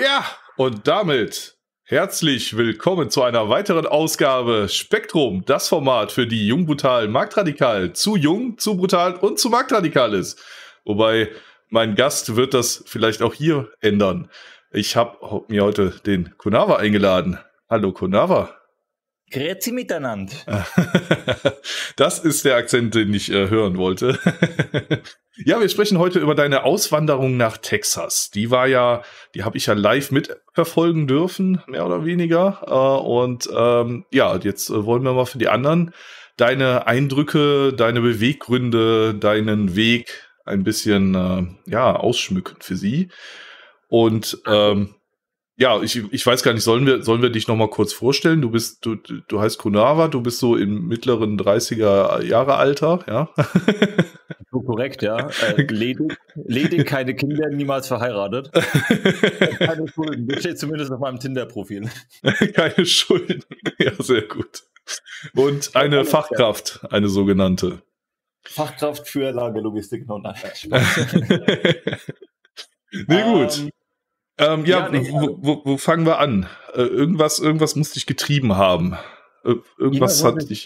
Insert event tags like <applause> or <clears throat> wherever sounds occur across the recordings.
Ja, und damit herzlich willkommen zu einer weiteren Ausgabe Spektrum, das Format für die jung brutal marktradikal, zu jung, zu brutal und zu marktradikal ist. Wobei mein Gast wird das vielleicht auch hier ändern. Ich habe mir heute den Kunava eingeladen. Hallo Kunava. Grüezi miteinander. <laughs> das ist der Akzent, den ich äh, hören wollte. <laughs> ja, wir sprechen heute über deine Auswanderung nach Texas. Die war ja, die habe ich ja live mitverfolgen dürfen, mehr oder weniger. Äh, und ähm, ja, jetzt äh, wollen wir mal für die anderen deine Eindrücke, deine Beweggründe, deinen Weg ein bisschen äh, ja ausschmücken für sie. Und ähm, ja, ich, ich weiß gar nicht, sollen wir, sollen wir dich noch mal kurz vorstellen? Du bist, du, du heißt Kunava, du bist so im mittleren 30er Jahre Alter, ja? <laughs> So korrekt, ja. Äh, ledig, ledig, keine Kinder, niemals verheiratet. <laughs> keine Schulden. Das steht zumindest auf meinem Tinder-Profil. <laughs> keine Schulden. Ja, sehr gut. Und eine Fachkraft, eine sogenannte. Fachkraft für Lagerlogistik. No, nein, nee, gut. Ähm, ähm, ja, ja nee, wo, wo, wo, fangen wir an? Äh, irgendwas, irgendwas muss dich getrieben haben. Äh, irgendwas ja, hat dich.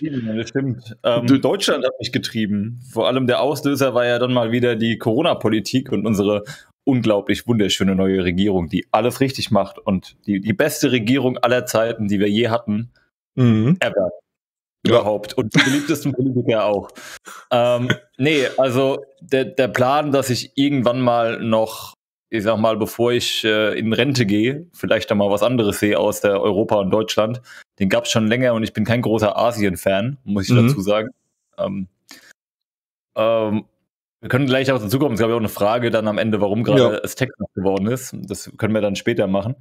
Stimmt. Ähm, Deutschland hat mich getrieben. Vor allem der Auslöser war ja dann mal wieder die Corona-Politik und unsere unglaublich wunderschöne neue Regierung, die alles richtig macht und die, die beste Regierung aller Zeiten, die wir je hatten. Mhm. Ever. Überhaupt. Ja. Und die beliebtesten Politiker auch. Ähm, nee, also der, der Plan, dass ich irgendwann mal noch ich sag mal, bevor ich äh, in Rente gehe, vielleicht dann mal was anderes sehe aus der Europa und Deutschland. Den gab es schon länger und ich bin kein großer Asien-Fan, muss ich mhm. dazu sagen. Ähm, ähm, wir können gleich auch dazu kommen. Es gab ja auch eine Frage dann am Ende, warum gerade ja. es Texas geworden ist. Das können wir dann später machen.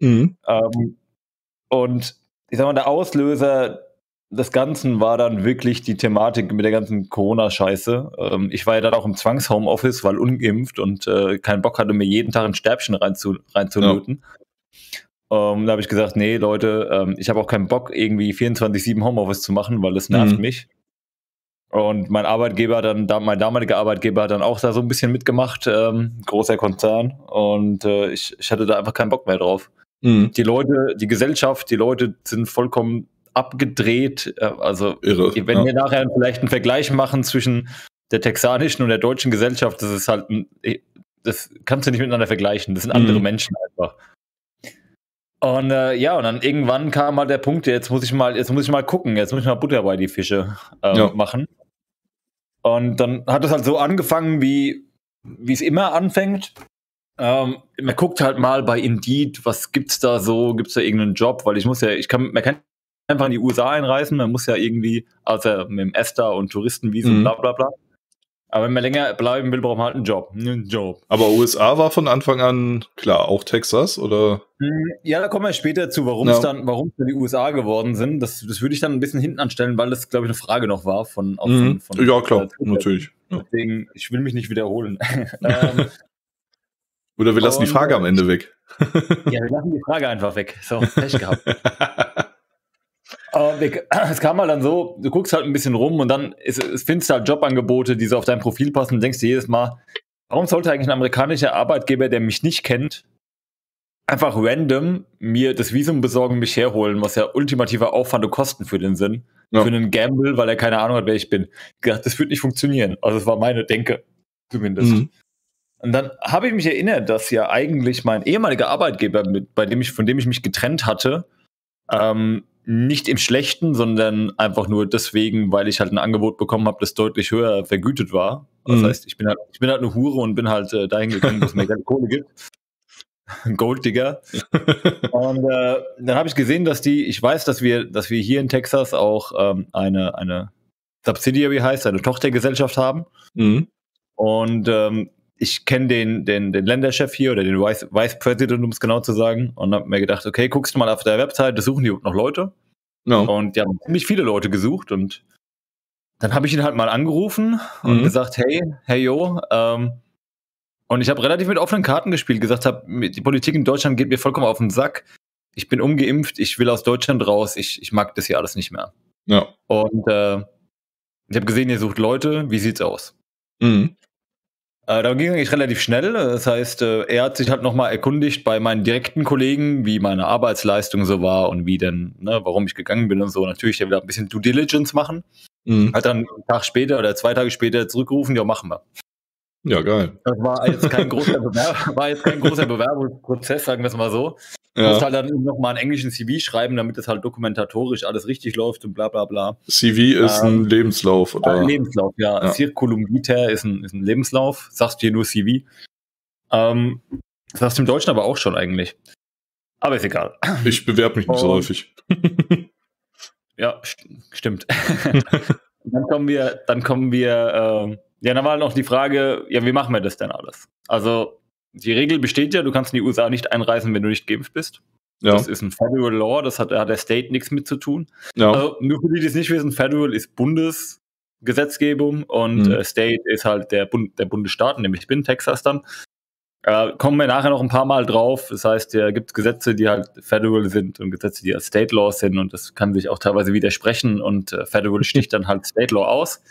Mhm. Ähm, und ich sag mal, der Auslöser des Ganzen war dann wirklich die Thematik mit der ganzen Corona-Scheiße. Ähm, ich war ja dann auch im Zwangs-Homeoffice, weil ungeimpft und äh, keinen Bock hatte, mir jeden Tag ein Stäbchen reinzulöten. Rein ja. ähm, da habe ich gesagt, nee, Leute, ähm, ich habe auch keinen Bock, irgendwie 24-7 Homeoffice zu machen, weil das nervt mhm. mich. Und mein Arbeitgeber dann, mein damaliger Arbeitgeber hat dann auch da so ein bisschen mitgemacht, ähm, großer Konzern. Und äh, ich, ich hatte da einfach keinen Bock mehr drauf. Mhm. Die Leute, die Gesellschaft, die Leute sind vollkommen abgedreht. Äh, also, Irre, wenn ja. wir nachher vielleicht einen Vergleich machen zwischen der texanischen und der deutschen Gesellschaft, das ist halt, ein, das kannst du nicht miteinander vergleichen. Das sind andere mhm. Menschen einfach. Und äh, ja, und dann irgendwann kam mal der Punkt, jetzt muss ich mal, jetzt muss ich mal gucken, jetzt muss ich mal Butter bei die Fische äh, ja. machen. Und dann hat es halt so angefangen, wie wie es immer anfängt. Ähm, man guckt halt mal bei Indeed, was gibt's da so, gibt's da irgendeinen Job, weil ich muss ja, ich kann, man kann einfach in die USA einreisen. Man muss ja irgendwie, außer mit dem ESTA und Touristenvisum, mhm. bla bla bla. Aber wenn man länger bleiben will, braucht man halt einen Job. Einen Job. Aber USA war von Anfang an klar, auch Texas, oder? Hm, ja, da kommen wir später zu, warum es ja. dann, warum dann die USA geworden sind. Das, das würde ich dann ein bisschen hinten anstellen, weil das, glaube ich, eine Frage noch war von. Mhm. von, von ja, klar, natürlich. Deswegen, ich will mich nicht wiederholen. <laughs> <laughs> ähm, oder wir lassen und, die Frage am Ende weg. ja, wir lassen die Frage einfach weg. So, Pech gehabt. <laughs> <clears throat> Es kam mal dann so, du guckst halt ein bisschen rum und dann ist, ist, findest du halt Jobangebote, die so auf dein Profil passen und denkst dir jedes Mal, warum sollte eigentlich ein amerikanischer Arbeitgeber, der mich nicht kennt, einfach random mir das Visum besorgen und mich herholen, was ja ultimativer Aufwand und Kosten für den sind. Ja. Für einen Gamble, weil er keine Ahnung hat, wer ich bin. Gedacht, das wird nicht funktionieren. Also das war meine Denke, zumindest. Mhm. Und dann habe ich mich erinnert, dass ja eigentlich mein ehemaliger Arbeitgeber, mit, bei dem ich, von dem ich mich getrennt hatte, ähm, nicht im Schlechten, sondern einfach nur deswegen, weil ich halt ein Angebot bekommen habe, das deutlich höher vergütet war. Das mhm. heißt, ich bin halt, ich bin halt eine Hure und bin halt äh, dahin gegangen, dass es mir keine Kohle gibt. <laughs> Golddigger. <laughs> und äh, dann habe ich gesehen, dass die, ich weiß, dass wir, dass wir hier in Texas auch ähm, eine, eine Subsidiary heißt, eine Tochtergesellschaft haben. Mhm. Und ähm, ich kenne den, den, den Länderchef hier oder den Vice, Vice President, um es genau zu sagen, und habe mir gedacht, okay, guckst du mal auf der Website, da suchen die noch Leute. No. Und die haben ziemlich viele Leute gesucht und dann habe ich ihn halt mal angerufen und mhm. gesagt, hey, hey yo, ähm, und ich habe relativ mit offenen Karten gespielt, gesagt habe, die Politik in Deutschland geht mir vollkommen auf den Sack. Ich bin ungeimpft, ich will aus Deutschland raus, ich, ich mag das hier alles nicht mehr. Ja. Und äh, ich habe gesehen, ihr sucht Leute, wie sieht's aus? Mhm. Äh, da ging es eigentlich relativ schnell. Das heißt, äh, er hat sich halt nochmal erkundigt bei meinen direkten Kollegen, wie meine Arbeitsleistung so war und wie denn, ne, warum ich gegangen bin und so. Natürlich wieder ein bisschen Due Diligence machen. Mhm. Hat dann einen Tag später oder zwei Tage später zurückgerufen, ja, machen wir. Ja, geil. Das war jetzt kein <laughs> großer, Bewerb war jetzt kein großer Bewerbungsprozess, sagen wir es mal so. Du ja. musst halt dann nochmal einen englischen CV schreiben, damit es halt dokumentatorisch alles richtig läuft und bla bla bla. CV ist ähm, ein Lebenslauf, oder? Ein Lebenslauf, ja. ja. Circulum vitae ist ein, ist ein Lebenslauf. Sagst du hier nur CV. Ähm, das sagst du im Deutschen aber auch schon eigentlich. Aber ist egal. Ich bewerbe mich nicht so häufig. <laughs> ja, st stimmt. <laughs> dann kommen wir, dann kommen wir, äh, ja, dann war noch die Frage, ja, wie machen wir das denn alles? Also, die Regel besteht ja, du kannst in die USA nicht einreisen, wenn du nicht geimpft bist. Ja. Das ist ein Federal Law, das hat, da hat der State nichts mit zu tun. Ja. Also, nur für die, die es nicht wissen, Federal ist Bundesgesetzgebung und mhm. äh, State ist halt der, Bund, der Bundesstaat, nämlich ich bin Texas dann. Äh, kommen wir nachher noch ein paar Mal drauf. Das heißt, da gibt es Gesetze, die halt Federal sind und Gesetze, die halt State Law sind und das kann sich auch teilweise widersprechen und äh, Federal sticht dann halt State Law aus.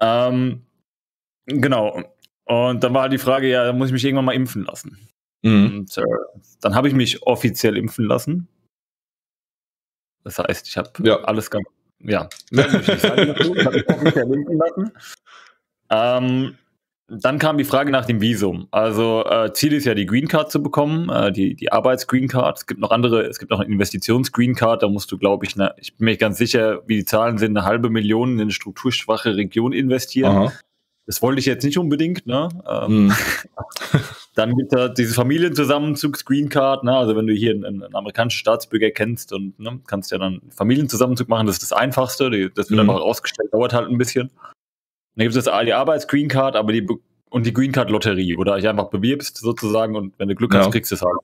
Ähm, genau. Und dann war die Frage, ja, muss ich mich irgendwann mal impfen lassen. Mhm. Und äh, dann habe ich mich offiziell impfen lassen. Das heißt, ich habe ja. alles ganz, ja, <laughs> ich habe mich offiziell impfen lassen. Ähm, dann kam die Frage nach dem Visum. Also äh, Ziel ist ja, die Green Card zu bekommen, äh, die, die Arbeits-Green Card. Es gibt noch andere, es gibt noch eine Investitions-Green Card, da musst du, glaube ich, ne, ich bin mir ganz sicher, wie die Zahlen sind, eine halbe Million in eine strukturschwache Region investieren. Aha. Das wollte ich jetzt nicht unbedingt, ne? Ähm, hm. <laughs> dann gibt es diese Familienzusammenzugs-Green Card, ne? Also wenn du hier einen, einen, amerikanischen Staatsbürger kennst und ne, kannst ja dann Familienzusammenzug machen, das ist das Einfachste. Das wird hm. einfach rausgestellt, dauert halt ein bisschen. Dann gibt es die Arbeits-Green Card, aber die und die Green Card Lotterie, wo du dich einfach bewirbst sozusagen und wenn du Glück hast, ja. kriegst du es halt.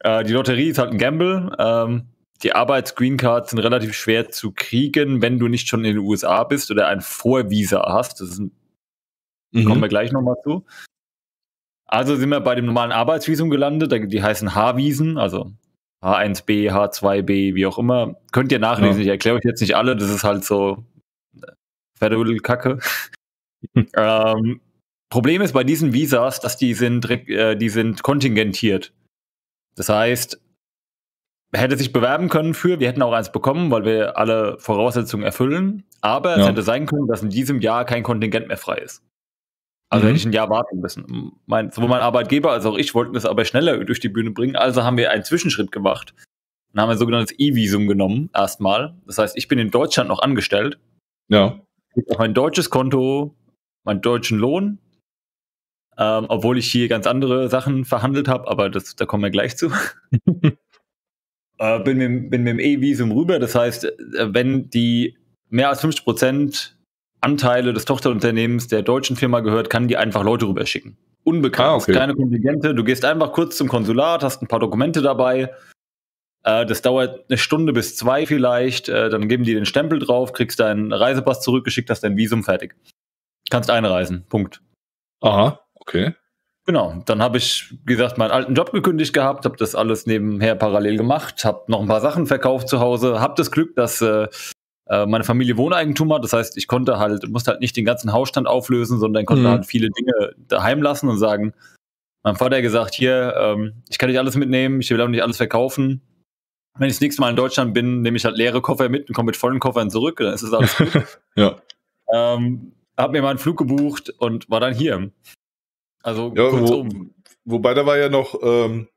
Äh, die Lotterie ist halt ein Gamble. Ähm, die Arbeits-Green Cards sind relativ schwer zu kriegen, wenn du nicht schon in den USA bist oder ein Vorvisa hast. Das ist ein, mhm. kommen wir gleich nochmal zu. Also sind wir bei dem normalen Arbeitsvisum gelandet. Die heißen H-Visen, also H1B, H2B, wie auch immer. Könnt ihr nachlesen. Ja. Ich erkläre euch jetzt nicht alle. Das ist halt so Federal-Kacke. <laughs> ähm, Problem ist bei diesen Visas, dass die sind, äh, die sind kontingentiert. Das heißt, er hätte sich bewerben können für, wir hätten auch eins bekommen, weil wir alle Voraussetzungen erfüllen, aber ja. es hätte sein können, dass in diesem Jahr kein Kontingent mehr frei ist. Also mhm. hätte ich ein Jahr warten müssen. Mein, sowohl mein Arbeitgeber als auch ich wollten es aber schneller durch die Bühne bringen, also haben wir einen Zwischenschritt gemacht. Dann haben wir ein sogenanntes E-Visum genommen, erstmal. Das heißt, ich bin in Deutschland noch angestellt. Ja auf mein deutsches Konto meinen deutschen Lohn, ähm, obwohl ich hier ganz andere Sachen verhandelt habe, aber das, da kommen wir gleich zu. <laughs> äh, bin, mit, bin mit dem E-Visum rüber, das heißt, äh, wenn die mehr als 50% Anteile des Tochterunternehmens der deutschen Firma gehört, kann die einfach Leute rüberschicken. Unbekannt, ah, okay. keine Kontingente. Du gehst einfach kurz zum Konsulat, hast ein paar Dokumente dabei, das dauert eine Stunde bis zwei vielleicht. Äh, dann geben die den Stempel drauf, kriegst deinen Reisepass zurückgeschickt, hast dein Visum fertig. Kannst einreisen. Punkt. Aha, okay. Genau, dann habe ich, wie gesagt, meinen alten Job gekündigt gehabt, habe das alles nebenher parallel gemacht, habe noch ein paar Sachen verkauft zu Hause, habe das Glück, dass äh, äh, meine Familie Wohneigentum hat. Das heißt, ich konnte halt, musste halt nicht den ganzen Hausstand auflösen, sondern konnte mhm. halt viele Dinge daheim lassen und sagen, mein Vater hat gesagt, hier, ähm, ich kann nicht alles mitnehmen, ich will auch nicht alles verkaufen wenn ich das nächste Mal in Deutschland bin, nehme ich halt leere Koffer mit und komme mit vollen Koffern zurück, dann ist es alles gut. <laughs> ja. Ähm, hab mir mal einen Flug gebucht und war dann hier. Also ja, kurzum. Wo, wobei da war ja noch, ähm,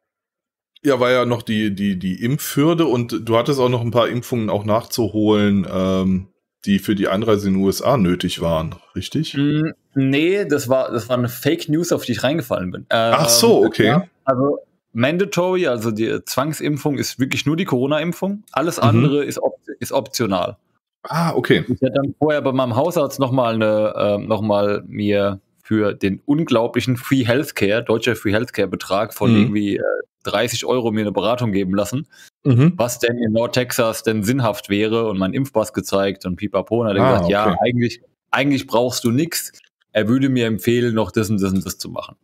ja, war ja noch die, die, die Impfhürde und du hattest auch noch ein paar Impfungen auch nachzuholen, ähm, die für die Einreise in den USA nötig waren, richtig? Mm, nee, das war, das war eine Fake News, auf die ich reingefallen bin. Äh, Ach so, okay. Ja, also mandatory, also die Zwangsimpfung ist wirklich nur die Corona-Impfung. Alles mhm. andere ist, op ist optional. Ah, okay. Ich hätte dann vorher bei meinem Hausarzt nochmal eine, äh, noch mir für den unglaublichen Free Healthcare, deutscher Free Healthcare Betrag von mhm. irgendwie äh, 30 Euro mir eine Beratung geben lassen, mhm. was denn in Nordtexas denn sinnhaft wäre und mein Impfpass gezeigt und pipapo und hat ah, gesagt, okay. ja, eigentlich, eigentlich brauchst du nichts. Er würde mir empfehlen, noch das und das und das zu machen.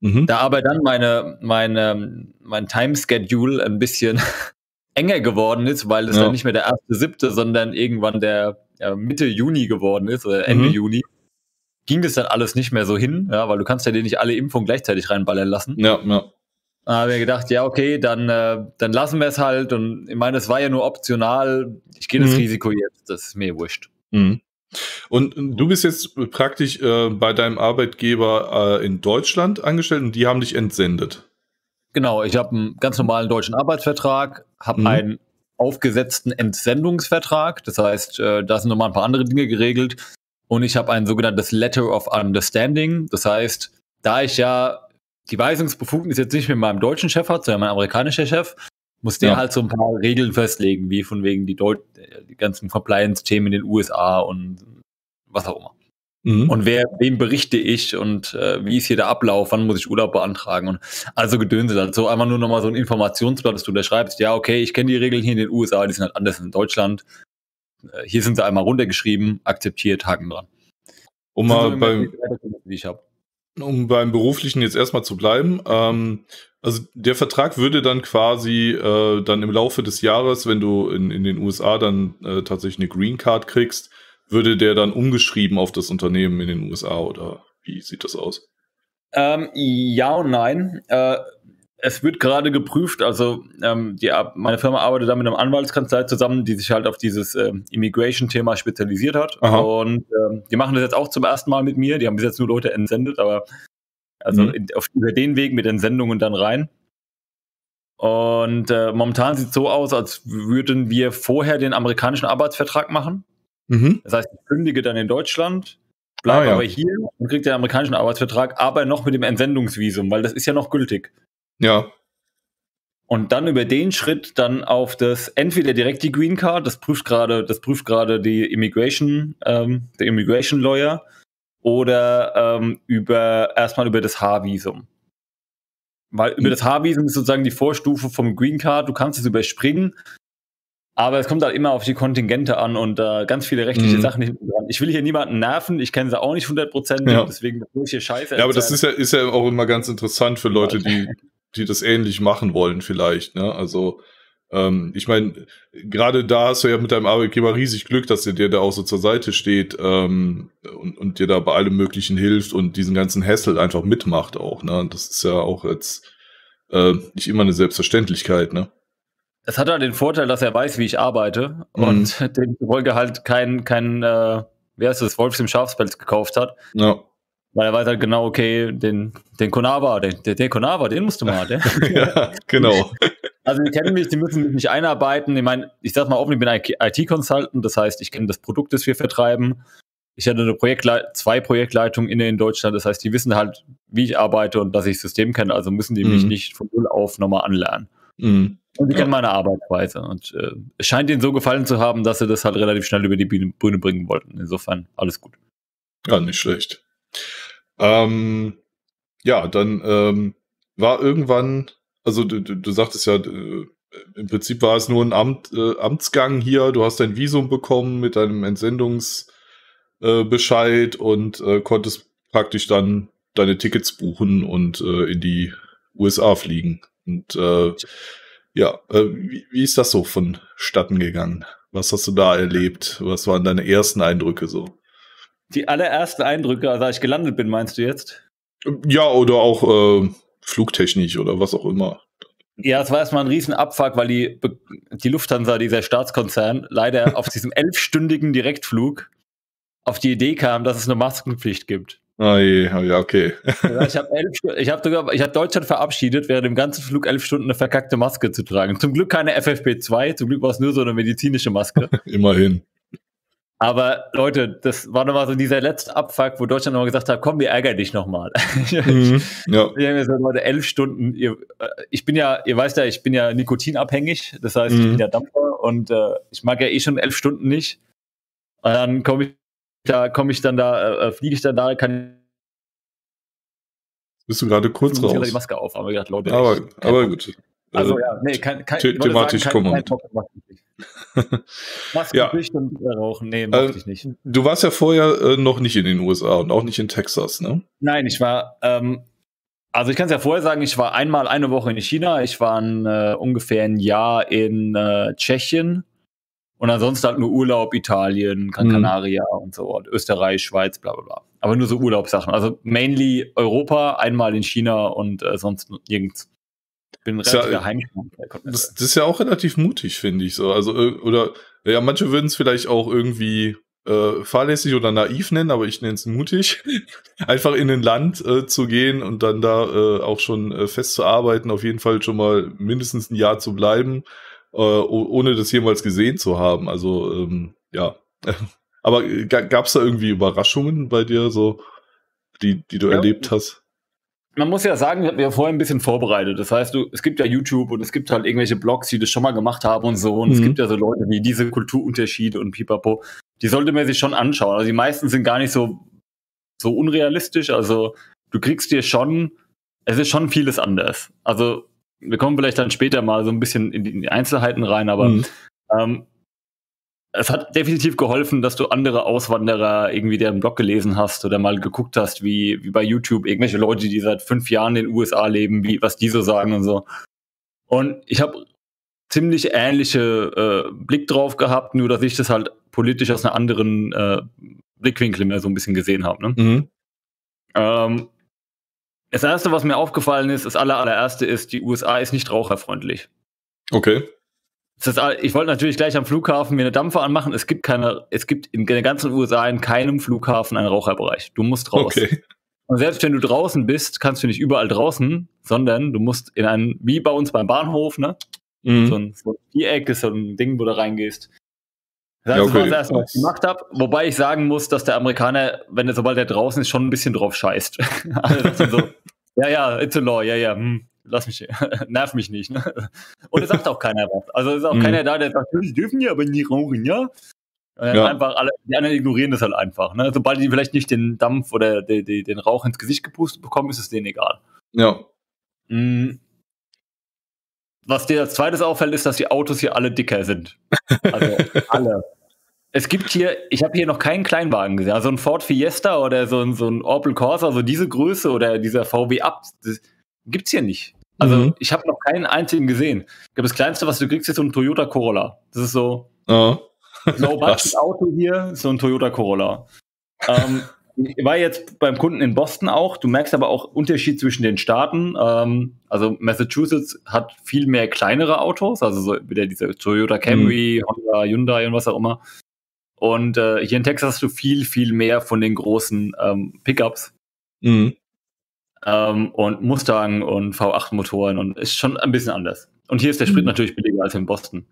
Mhm. Da aber dann meine, meine, mein Timeschedule ein bisschen <laughs> enger geworden ist, weil es ja. dann nicht mehr der erste siebte, sondern irgendwann der ja, Mitte Juni geworden ist oder Ende mhm. Juni, ging das dann alles nicht mehr so hin, ja, weil du kannst ja dir nicht alle Impfungen gleichzeitig reinballern lassen. Ja, ja. Da habe ich gedacht, ja, okay, dann, äh, dann lassen wir es halt. Und ich meine, es war ja nur optional. Ich gehe das mhm. Risiko jetzt, das ist mir wurscht. Mhm. Und du bist jetzt praktisch äh, bei deinem Arbeitgeber äh, in Deutschland angestellt und die haben dich entsendet. Genau, ich habe einen ganz normalen deutschen Arbeitsvertrag, habe mhm. einen aufgesetzten Entsendungsvertrag. Das heißt, äh, da sind nochmal ein paar andere Dinge geregelt. Und ich habe ein sogenanntes Letter of Understanding. Das heißt, da ich ja die Weisungsbefugnis jetzt nicht mit meinem deutschen Chef hat, sondern mein amerikanischer Chef, muss der ja. halt so ein paar Regeln festlegen, wie von wegen die, Deut die ganzen Compliance-Themen in den USA und was auch immer. Mhm. Und wer, wem berichte ich und äh, wie ist hier der Ablauf, wann muss ich Urlaub beantragen und also Gedönse dazu. Einfach nur nochmal so ein Informationsblatt, dass du da schreibst, ja, okay, ich kenne die Regeln hier in den USA, die sind halt anders in Deutschland. Äh, hier sind sie einmal runtergeschrieben, akzeptiert, Haken dran. Um mal beim, um beim Beruflichen jetzt erstmal zu bleiben, ähm, also der Vertrag würde dann quasi äh, dann im Laufe des Jahres, wenn du in, in den USA dann äh, tatsächlich eine Green Card kriegst, würde der dann umgeschrieben auf das Unternehmen in den USA oder wie sieht das aus? Ähm, ja und nein. Äh, es wird gerade geprüft, also ähm, die, meine Firma arbeitet da mit einem Anwaltskanzlei zusammen, die sich halt auf dieses äh, Immigration-Thema spezialisiert hat. Aha. Und ähm, die machen das jetzt auch zum ersten Mal mit mir. Die haben bis jetzt nur Leute entsendet, aber also mhm. in, auf, über den Weg mit Entsendungen dann rein. Und äh, momentan sieht es so aus, als würden wir vorher den amerikanischen Arbeitsvertrag machen. Mhm. Das heißt, ich kündige dann in Deutschland, bleibe ah, ja. aber hier und kriege den amerikanischen Arbeitsvertrag, aber noch mit dem Entsendungsvisum, weil das ist ja noch gültig. Ja. Und dann über den Schritt dann auf das entweder direkt die Green Card, das prüft gerade, das prüft gerade die Immigration, ähm, der Immigration Lawyer, oder ähm, über erstmal über das H-Visum. Weil über mhm. das H-Visum ist sozusagen die Vorstufe vom Green Card, du kannst es überspringen, aber es kommt halt immer auf die Kontingente an und äh, ganz viele rechtliche mhm. Sachen. Ich will hier niemanden nerven, ich kenne sie auch nicht 100%, ja. deswegen muss ich Scheiße. Ja, aber das ist ja, ist ja auch immer ganz interessant für Leute, die, die das ähnlich machen wollen, vielleicht. Ne? Also, ähm, ich meine, gerade da hast du ja mit deinem Arbeitgeber riesig Glück, dass der dir da auch so zur Seite steht ähm, und, und dir da bei allem Möglichen hilft und diesen ganzen Hassel einfach mitmacht auch. Ne? Das ist ja auch jetzt äh, nicht immer eine Selbstverständlichkeit, ne? Es hat halt den Vorteil, dass er weiß, wie ich arbeite mhm. und <laughs> demzufolge halt kein, kein äh, wie heißt das, Wolfs im Schafspelz gekauft hat. Ja. Weil er weiß halt genau, okay, den, den Konava, den, den, den Konava, den musst du mal, <laughs> der. ja, genau. <laughs> Also die kennen mich, die müssen mich nicht einarbeiten. Ich meine, ich sag mal offen, ich bin IT-Consultant, das heißt, ich kenne das Produkt, das wir vertreiben. Ich hatte eine Projektleit zwei Projektleitungen inne in Deutschland, das heißt, die wissen halt, wie ich arbeite und dass ich das System kenne, also müssen die mhm. mich nicht von null auf nochmal anlernen. Mhm. Und die ja. kennen meine Arbeitsweise. Und äh, es scheint ihnen so gefallen zu haben, dass sie das halt relativ schnell über die Bühne, Bühne bringen wollten. Insofern alles gut. Ja, nicht schlecht. Ähm, ja, dann ähm, war irgendwann, also du, du, du sagtest ja, äh, im Prinzip war es nur ein Amt, äh, Amtsgang hier. Du hast dein Visum bekommen mit deinem Entsendungsbescheid äh, und äh, konntest praktisch dann deine Tickets buchen und äh, in die USA fliegen. Und äh, ja, wie, wie ist das so vonstatten gegangen? Was hast du da erlebt? Was waren deine ersten Eindrücke so? Die allerersten Eindrücke, als ich gelandet bin, meinst du jetzt? Ja, oder auch flugtechnisch oder was auch immer. Ja, es war erstmal ein Riesenabfuck, weil die, die Lufthansa, dieser Staatskonzern, leider auf <laughs> diesem elfstündigen Direktflug auf die Idee kam, dass es eine Maskenpflicht gibt. Ah, je, ja, okay. ich habe ich hab sogar, ich habe Deutschland verabschiedet, während dem ganzen Flug elf Stunden eine verkackte Maske zu tragen. Zum Glück keine FFP2, zum Glück war es nur so eine medizinische Maske. <laughs> Immerhin. Aber Leute, das war nochmal so dieser letzte Abfuck, wo Deutschland nochmal gesagt hat, komm, wir ärgern dich nochmal. <laughs> mhm, ja. Wir haben gesagt, Leute, elf Stunden. Ihr, äh, ich bin ja, ihr weißt ja, ich bin ja nikotinabhängig. Das heißt, mhm. ich bin ja Dampfer und äh, ich mag ja eh schon elf Stunden nicht. Und dann komme ich da, komme ich dann da, äh, äh, fliege ich dann da, kann bist du gerade kurz raus? Ich die Maske auf, aber gedacht, Leute, aber, aber gut. Also, ja, nee, kein, kein, thematisch kommen. <laughs> Maske ja. und rauchen, nee, mach äh, ich nicht. Du warst ja vorher äh, noch nicht in den USA und auch nicht in Texas, ne? Nein, ich war, ähm, also ich kann es ja vorher sagen, ich war einmal eine Woche in China, ich war ein, äh, ungefähr ein Jahr in äh, Tschechien und ansonsten halt nur Urlaub, Italien, Gran mhm. Canaria mhm. und so, und Österreich, Schweiz, bla bla bla. aber nur so Urlaubssachen. Also mainly Europa, einmal in China und äh, sonst nirgends. Bin relativ ja, heimisch. Das, das, ist ja auch relativ mutig, finde ich so. Also, äh, oder, ja, manche würden es vielleicht auch irgendwie äh, fahrlässig oder naiv nennen, aber ich nenne es mutig, <laughs> einfach in ein Land äh, zu gehen und dann da äh, auch schon äh, fest zu arbeiten, auf jeden Fall schon mal mindestens ein Jahr zu bleiben, äh, ohne das jemals gesehen zu haben. Also ähm, ja, <laughs> aber gab es da irgendwie Überraschungen bei dir, so die, die du ja. erlebt hast? Man muss ja sagen, wir haben vorher ein bisschen vorbereitet. Das heißt, du, es gibt ja YouTube und es gibt halt irgendwelche Blogs, die das schon mal gemacht haben und so. Und mhm. es gibt ja so Leute wie diese Kulturunterschiede und pipapo. Die sollte man sich schon anschauen. Also die meisten sind gar nicht so, so unrealistisch. Also du kriegst dir schon, es ist schon vieles anders. Also wir kommen vielleicht dann später mal so ein bisschen in die Einzelheiten rein, aber mhm. ähm, es hat definitiv geholfen, dass du andere Auswanderer irgendwie deren Blog gelesen hast oder mal geguckt hast, wie, wie bei YouTube irgendwelche Leute, die seit fünf Jahren in den USA leben, wie, was die so sagen und so. Und ich habe ziemlich ähnliche äh, Blick drauf gehabt, nur dass ich das halt politisch aus einer anderen äh, Blickwinkel mehr so ein bisschen gesehen habe. Ne? Mhm. Ähm, das erste, was mir aufgefallen ist, das allererste ist, die USA ist nicht raucherfreundlich. Okay. Das ich wollte natürlich gleich am Flughafen mir eine Dampfer anmachen. Es gibt keine, es gibt in den ganzen USA in keinem Flughafen einen Raucherbereich. Du musst raus. Okay. Und selbst wenn du draußen bist, kannst du nicht überall draußen, sondern du musst in einen, wie bei uns beim Bahnhof, ne? Mhm. So, ein, so Viereck ist so ein Ding, wo du reingehst. Das, heißt, ja, okay. das war das erste, was ich gemacht habe. Wobei ich sagen muss, dass der Amerikaner, wenn er sobald er draußen ist, schon ein bisschen drauf scheißt. <laughs> also so, <laughs> ja, ja, it's a law, ja, ja, hm, lass mich, <laughs> nerv mich nicht. Ne? Und es sagt auch keiner was. Also ist auch mhm. keiner da, der sagt, die dürfen ja aber nicht rauchen, ja? ja. Einfach alle, die anderen ignorieren das halt einfach. Ne? Sobald die vielleicht nicht den Dampf oder die, die, den Rauch ins Gesicht gepustet bekommen, ist es denen egal. Ja. Mhm. Was dir als zweites auffällt, ist, dass die Autos hier alle dicker sind. Also <laughs> alle. Es gibt hier, ich habe hier noch keinen Kleinwagen gesehen. Also ein Ford Fiesta oder so ein, so ein Opel Corsa, also diese Größe oder dieser VW Up, das gibt's hier nicht. Also mhm. ich habe noch keinen einzigen gesehen. Ich glaube, das kleinste, was du kriegst, ist so ein Toyota Corolla. Das ist so oh. Low <laughs> Budget Auto hier, so ein Toyota Corolla. ähm, ich war jetzt beim Kunden in Boston auch. Du merkst aber auch Unterschied zwischen den Staaten. Ähm, also Massachusetts hat viel mehr kleinere Autos, also so wieder diese Toyota Camry, mhm. Honda, Hyundai und was auch immer. Und äh, hier in Texas hast du viel, viel mehr von den großen ähm, Pickups. Mhm. Ähm, und Mustang und V8-Motoren und ist schon ein bisschen anders. Und hier ist der Sprit mhm. natürlich billiger als in Boston.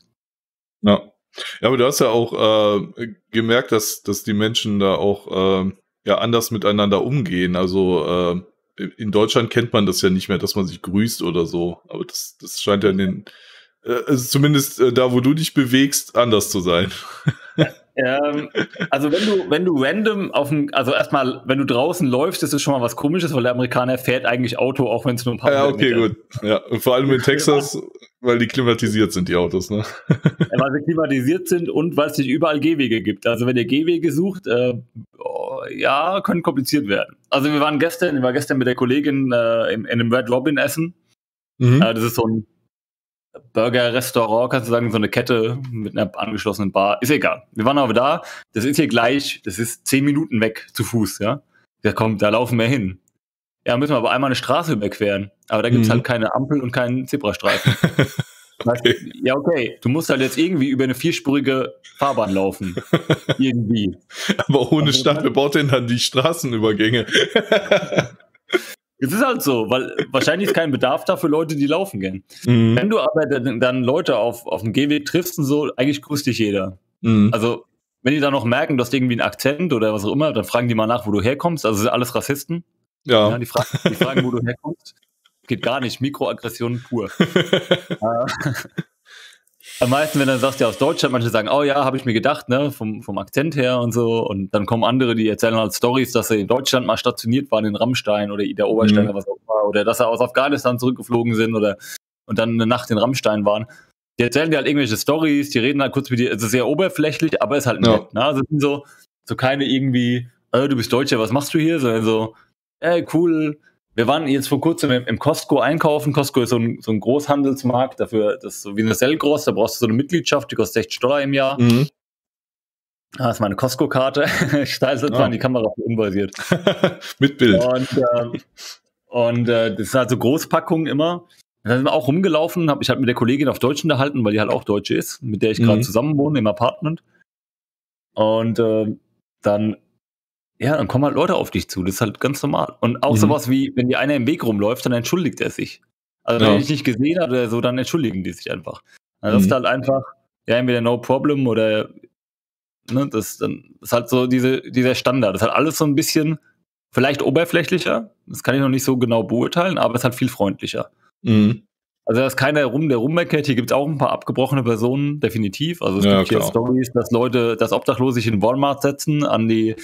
Ja. Ja, aber du hast ja auch äh, gemerkt, dass, dass die Menschen da auch äh, ja anders miteinander umgehen. Also äh, in Deutschland kennt man das ja nicht mehr, dass man sich grüßt oder so. Aber das, das scheint ja in den, äh, also zumindest äh, da, wo du dich bewegst, anders zu sein. <laughs> ähm, also wenn du, wenn du random auf dem, also erstmal, wenn du draußen läufst, ist es schon mal was komisches, weil der Amerikaner fährt eigentlich Auto, auch wenn es nur ein paar Ja, okay, gut. Ja, und vor allem in Texas, weil die klimatisiert sind, die Autos, ne? Ja, weil sie klimatisiert sind und weil es nicht überall Gehwege gibt. Also wenn ihr Gehwege sucht, äh, oh, ja, können kompliziert werden. Also wir waren gestern, ich war gestern mit der Kollegin äh, in, in einem Red Robin essen. Mhm. Äh, das ist so ein Burger-Restaurant, kannst du sagen, so eine Kette mit einer angeschlossenen Bar. Ist egal. Wir waren aber da. Das ist hier gleich, das ist zehn Minuten weg zu Fuß, ja. Ja, komm, da laufen wir hin. Ja, müssen wir aber einmal eine Straße überqueren. Aber da gibt's mhm. halt keine Ampel und keinen Zebrastreifen. <laughs> okay. Ja, okay. Du musst halt jetzt irgendwie über eine vierspurige Fahrbahn laufen. <laughs> irgendwie. Aber ohne also, Stadt, wer baut denn dann die Straßenübergänge? <laughs> Es ist halt so, weil wahrscheinlich ist kein Bedarf da für Leute, die laufen gehen. Mhm. Wenn du aber dann, dann, Leute auf, auf dem Gehweg triffst und so, eigentlich grüßt dich jeder. Mhm. Also, wenn die dann noch merken, du hast irgendwie einen Akzent oder was auch immer, dann fragen die mal nach, wo du herkommst. Also sind alles Rassisten. Ja. ja die, fragen, die fragen, wo du herkommst. Geht gar nicht. Mikroaggression pur. <laughs> Am meisten, wenn du sagst, ja aus Deutschland, manche sagen, oh ja, habe ich mir gedacht, ne, vom, vom Akzent her und so. Und dann kommen andere, die erzählen halt Stories, dass sie in Deutschland mal stationiert waren, in Rammstein oder Ida Oberstein mhm. oder was auch immer, oder dass sie aus Afghanistan zurückgeflogen sind oder und dann eine Nacht in Rammstein waren. Die erzählen dir halt irgendwelche Stories, die reden halt kurz mit dir, also sehr oberflächlich, aber ist halt ja. nett. Ne? Also sind so, so keine irgendwie, äh, du bist Deutscher, was machst du hier? Sondern so, ey, cool, wir waren jetzt vor kurzem im, Costco einkaufen. Costco ist so ein, so ein Großhandelsmarkt, dafür, das ist so wie eine Sellgross, da brauchst du so eine Mitgliedschaft, die kostet 60 Dollar im Jahr. Mhm. Ah, das ist meine Costco-Karte. <laughs> Ich es ah. in die Kamera für unbasiert. <laughs> Mit Bild. Und, äh, und äh, das sind halt so Großpackungen immer. Da sind wir auch rumgelaufen, habe ich halt mit der Kollegin auf Deutsch unterhalten, weil die halt auch Deutsche ist, mit der ich gerade mhm. zusammen wohne im Apartment. Und äh, dann, ja, dann kommen halt Leute auf dich zu. Das ist halt ganz normal. Und auch mhm. sowas wie, wenn dir einer im Weg rumläuft, dann entschuldigt er sich. Also wenn ja. ich nicht gesehen habe oder so, dann entschuldigen die sich einfach. Also mhm. das ist halt einfach, ja, entweder no problem oder ne, das, dann ist halt so diese, dieser Standard. Das ist halt alles so ein bisschen vielleicht oberflächlicher. Das kann ich noch nicht so genau beurteilen, aber es ist halt viel freundlicher. Mhm. Also da ist keiner rum, der rummeckert. Hier gibt es auch ein paar abgebrochene Personen, definitiv. Also es ja, gibt klar. hier Stories, dass Leute, dass Obdachlose sich in Walmart setzen, an die,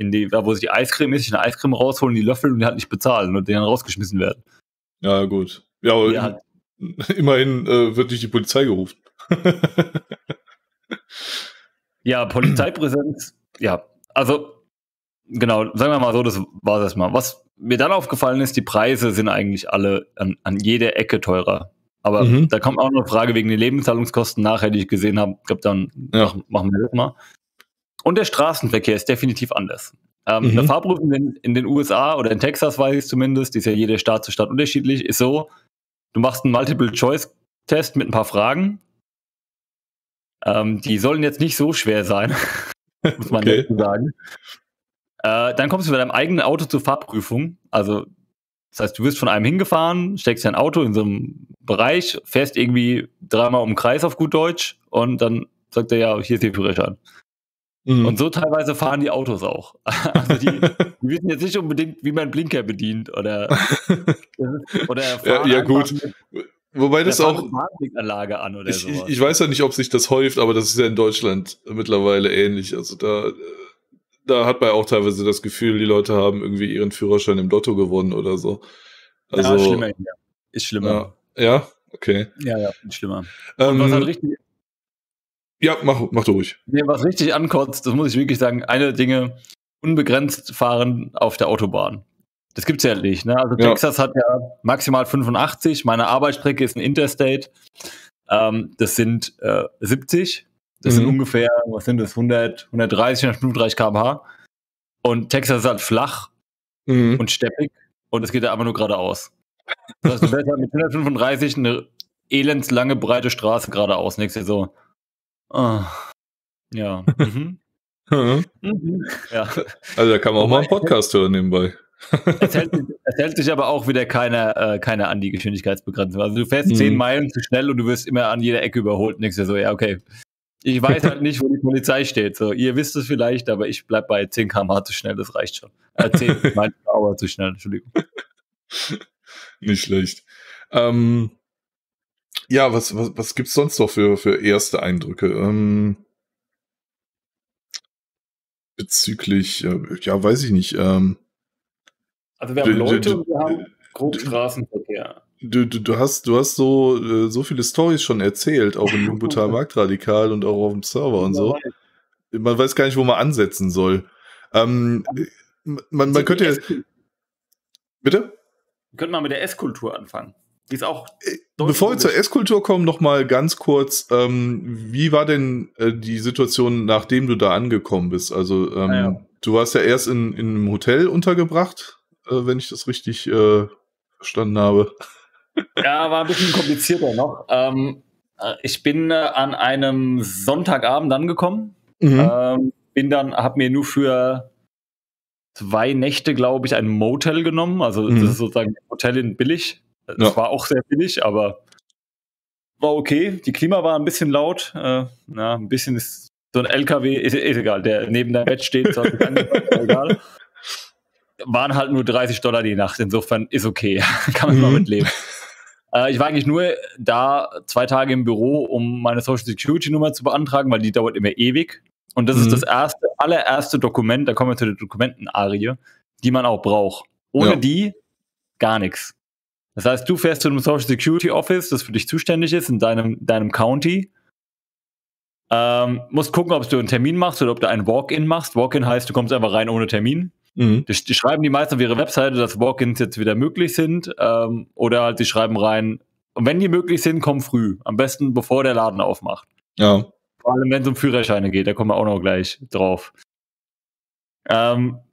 in die, da wo sich die Eiscreme ist, sich eine Eiscreme rausholen, die Löffel und die halt nicht bezahlen und denen rausgeschmissen werden. Ja, gut. Ja, aber ja. <laughs> immerhin äh, wird nicht die Polizei gerufen. <laughs> ja, Polizeipräsenz, ja. Also, genau, sagen wir mal so, das war das mal. Was mir dann aufgefallen ist, die Preise sind eigentlich alle an, an jeder Ecke teurer. Aber mhm. da kommt auch noch eine Frage wegen den Lebenszahlungskosten nachher, die ich gesehen habe. Ich glaube, dann ja. machen wir das mal. Und der Straßenverkehr ist definitiv anders. Ähm, mhm. Eine Fahrprüfung in, in, den USA oder in Texas weiß ich zumindest, die ist ja jede Stadt zu Stadt unterschiedlich, ist so, du machst einen Multiple-Choice-Test mit ein paar Fragen. Ähm, die sollen jetzt nicht so schwer sein, <laughs> muss man okay. sagen. Äh, dann kommst du mit deinem eigenen Auto zur Fahrprüfung. Also, das heißt, du wirst von einem hingefahren, steckst dein Auto in so einem Bereich, fährst irgendwie dreimal um den Kreis auf gut Deutsch und dann sagt er ja, hier ist die Führerschein. Mhm. Und so teilweise fahren die Autos auch. <laughs> Also die, die, wissen jetzt nicht unbedingt, wie man Blinker bedient oder, <laughs> oder fahren ja, ja gut. Mit, Wobei das auch. Anlage an oder ich, ich, ich, weiß ja nicht, ob sich das häuft, aber das ist ja in Deutschland mittlerweile ähnlich. Also da da hat man auch teilweise das Gefühl, die Leute haben irgendwie ihren Führerschein im Lotto gewonnen oder so. Also, ja, schlimmer, ja. Ist schlimmer. Ja, ja? okay. Ja, ja, ist schlimmer. Ähm, was halt richtig, ja, mach, mach du ruhig. Nee, was richtig ankotzt, das muss ich wirklich sagen, eine Dinge, unbegrenzt fahren auf der Autobahn. Das gibt's ja nicht. Ne? Also ja. Texas hat ja maximal 85. Meine Arbeitsstrecke ist ein Interstate. Ähm, das sind äh, 70. Das mhm. sind ungefähr, was sind das, 100, 130, 135 km/h. Und Texas ist halt flach mhm. und steppig und es geht ja einfach nur geradeaus. Das heißt, du fährst halt mit 135 eine elendslange, breite Straße geradeaus. Nächstes so, oh, ja. Mhm. <laughs> mhm. ja. Also da kann man auch mal einen Podcast hören nebenbei. es, hält, es hält sich aber auch wieder keiner, äh, keiner an die Geschwindigkeitsbegrenzung. Also du fährst mhm. 10 Meilen zu schnell und du wirst immer an jeder Ecke überholt. Nächstes so, ja, okay, ich weiß halt nicht, wo die Polizei steht. So, ihr wisst es vielleicht, aber ich bleib bei 10 km/h zu schnell, das reicht schon. Äh, 10 Meilen zu schnell, Entschuldigung. <laughs> Nicht schlecht. Ähm, ja, was, was, was gibt's sonst noch für, für erste Eindrücke? Ähm, bezüglich, äh, ja, weiß ich nicht. Ähm, also wir haben Leute und wir haben grob Straßenverkehr du, du, du hast, du hast so, äh, so viele Stories schon erzählt, auch in <laughs> Jungbutal Marktradikal und auch auf dem Server und so. Man weiß gar nicht, wo man ansetzen soll. Ähm, man, man könnte ja. Bitte? Wir könnten mal mit der Esskultur anfangen. Die ist auch. Äh, bevor wir zur Esskultur kommen, noch mal ganz kurz. Ähm, wie war denn äh, die Situation, nachdem du da angekommen bist? Also, ähm, ja. du warst ja erst in, in einem Hotel untergebracht, äh, wenn ich das richtig äh, verstanden habe. <laughs> Ja, war ein bisschen komplizierter noch. Ähm, äh, ich bin äh, an einem Sonntagabend angekommen. Mhm. Ähm, bin dann, habe mir nur für zwei Nächte, glaube ich, ein Motel genommen. Also mhm. das ist sozusagen ein Hotel in billig. Das ja. war auch sehr billig, aber war okay. Die Klima war ein bisschen laut. Äh, na, ein bisschen ist so ein LKW, ist, ist egal, der neben deinem Bett steht, so egal. Waren halt nur 30 Dollar die Nacht, insofern ist okay. <laughs> Kann man mhm. mal mitleben. Äh, ich war eigentlich nur da zwei Tage im Büro, um meine Social Security Nummer zu beantragen, weil die dauert immer ewig. Und das mhm. ist das erste, allererste Dokument, da kommen wir zu der Dokumenten-Arie, die man auch braucht. Ohne ja. die gar nichts. Das heißt, du fährst zu einem Social Security Office, das für dich zuständig ist, in deinem, deinem County. Ähm, musst gucken, ob du einen Termin machst oder ob du einen Walk-in machst. Walk-in heißt, du kommst einfach rein ohne Termin. Mhm. Die, die, schreiben die meisten auf ihre Webseite, dass Walk-ins jetzt wieder möglich sind. Ähm, oder halt, die schreiben rein, und wenn die möglich sind, komm früh. Am besten, bevor der Laden aufmacht. Ja. Vor allem, wenn es um Führerscheine geht, da kommen wir auch noch gleich drauf. Ähm, äh,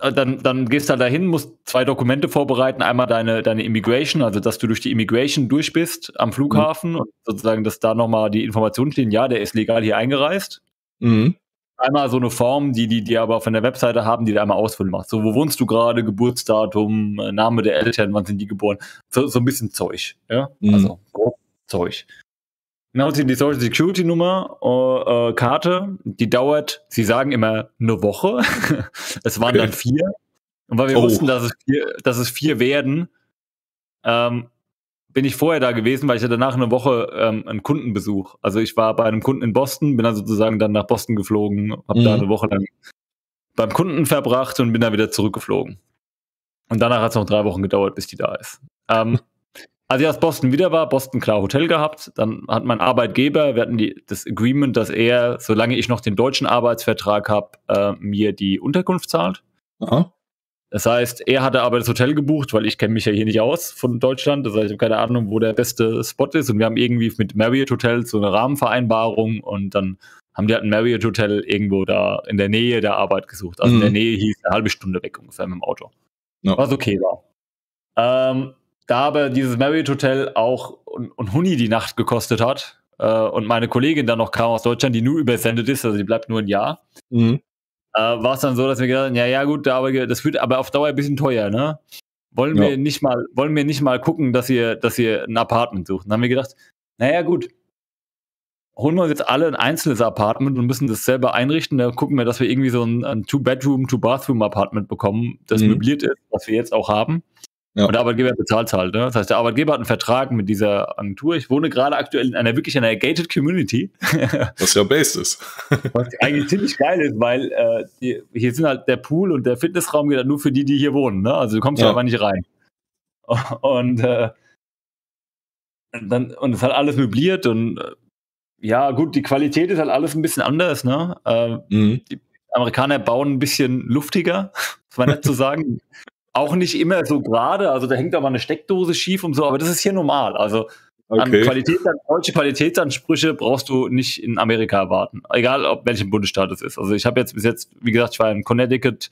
dann, dann gehst du halt dahin, musst zwei Dokumente vorbereiten. Einmal deine, deine Immigration, also dass du durch die Immigration durch bist am Flughafen mhm. und sozusagen, dass da nochmal die Informationen stehen, ja, der ist legal hier eingereist. Mhm. Einmal so eine Form, die die, die aber von der Webseite haben, die du einmal ausfüllen machst. So, wo wohnst du gerade, Geburtsdatum, äh, Name der Eltern, wann sind die geboren? So, so ein bisschen Zeug. Ja? Mhm. Also grob Zeug. Sie die Social Security Nummer, äh, äh, Karte, die dauert, sie sagen immer eine Woche. <laughs> es waren okay. dann vier. Und weil wir oh. wussten, dass es vier, dass es vier werden, ähm, bin ich vorher da gewesen, weil ich ja danach eine Woche ähm, einen Kundenbesuch. Also ich war bei einem Kunden in Boston, bin dann sozusagen dann nach Boston geflogen, habe mhm. da eine Woche lang beim Kunden verbracht und bin dann wieder zurückgeflogen. Und danach hat es noch drei Wochen gedauert, bis die da ist. Ähm, als ich aus Boston wieder war, Boston klar Hotel gehabt, dann hat mein Arbeitgeber, wir hatten die, das Agreement, dass er, solange ich noch den deutschen Arbeitsvertrag habe, äh, mir die Unterkunft zahlt. Aha. Das heißt, er hatte aber das Hotel gebucht, weil ich kenne mich ja hier nicht aus von Deutschland. Das heißt, ich habe keine Ahnung, wo der beste Spot ist. Und wir haben irgendwie mit Marriott Hotels so eine Rahmenvereinbarung und dann haben die halt ein Marriott Hotel irgendwo da in der Nähe der Arbeit gesucht. Also mhm. in der Nähe hieß eine halbe Stunde weg ungefähr mit dem Auto. Ja. Was okay war. Ähm, da aber dieses Marriott Hotel auch und, und Huni die Nacht gekostet hat äh, und meine Kollegin dann noch kam aus Deutschland, die nur übersendet ist, also die bleibt nur ein Jahr, mhm. äh, war es dann so, dass wir gesagt haben, ja, ja gut, aber das wird aber auf Dauer ein bisschen teuer, ne? Wollen ja. wir nicht mal, wollen wir nicht mal gucken, dass ihr, dass ihr ein Apartment sucht? Dann haben wir gedacht, naja gut, holen wir uns jetzt alle ein einzelnes Apartment und müssen das selber einrichten. Da gucken wir, dass wir irgendwie so ein, ein Two-Bedroom, Two-Bathroom-Apartment bekommen, das mhm. möbliert ist, was wir jetzt auch haben. Ja. Und der Arbeitgeber bezahlt halt. Ne? Das heißt, der Arbeitgeber hat einen Vertrag mit dieser Agentur. Ich wohne gerade aktuell in einer wirklich einer gated Community. <laughs> Was ja based ist. Was eigentlich ziemlich geil ist, weil äh, die, hier sind halt der Pool und der Fitnessraum geht halt nur für die, die hier wohnen. Ne? Also du kommst ja aber nicht rein. <laughs> Und äh, dann und es hat alles möbliert und äh, ja gut, die Qualität ist halt alles ein bisschen anders. Ne? Äh, mhm. Die Amerikaner bauen ein bisschen luftiger, <laughs> das war nett zu sagen. Auch nicht immer so gerade, also da hängt aber eine Steckdose schief und so, aber das ist hier normal. Also okay. an Qualität, deutsche Qualitätsansprüche brauchst du nicht in Amerika erwarten. Egal, ob welchem Bundesstaat es ist. Also ich habe jetzt bis jetzt, wie gesagt, ich war in Connecticut,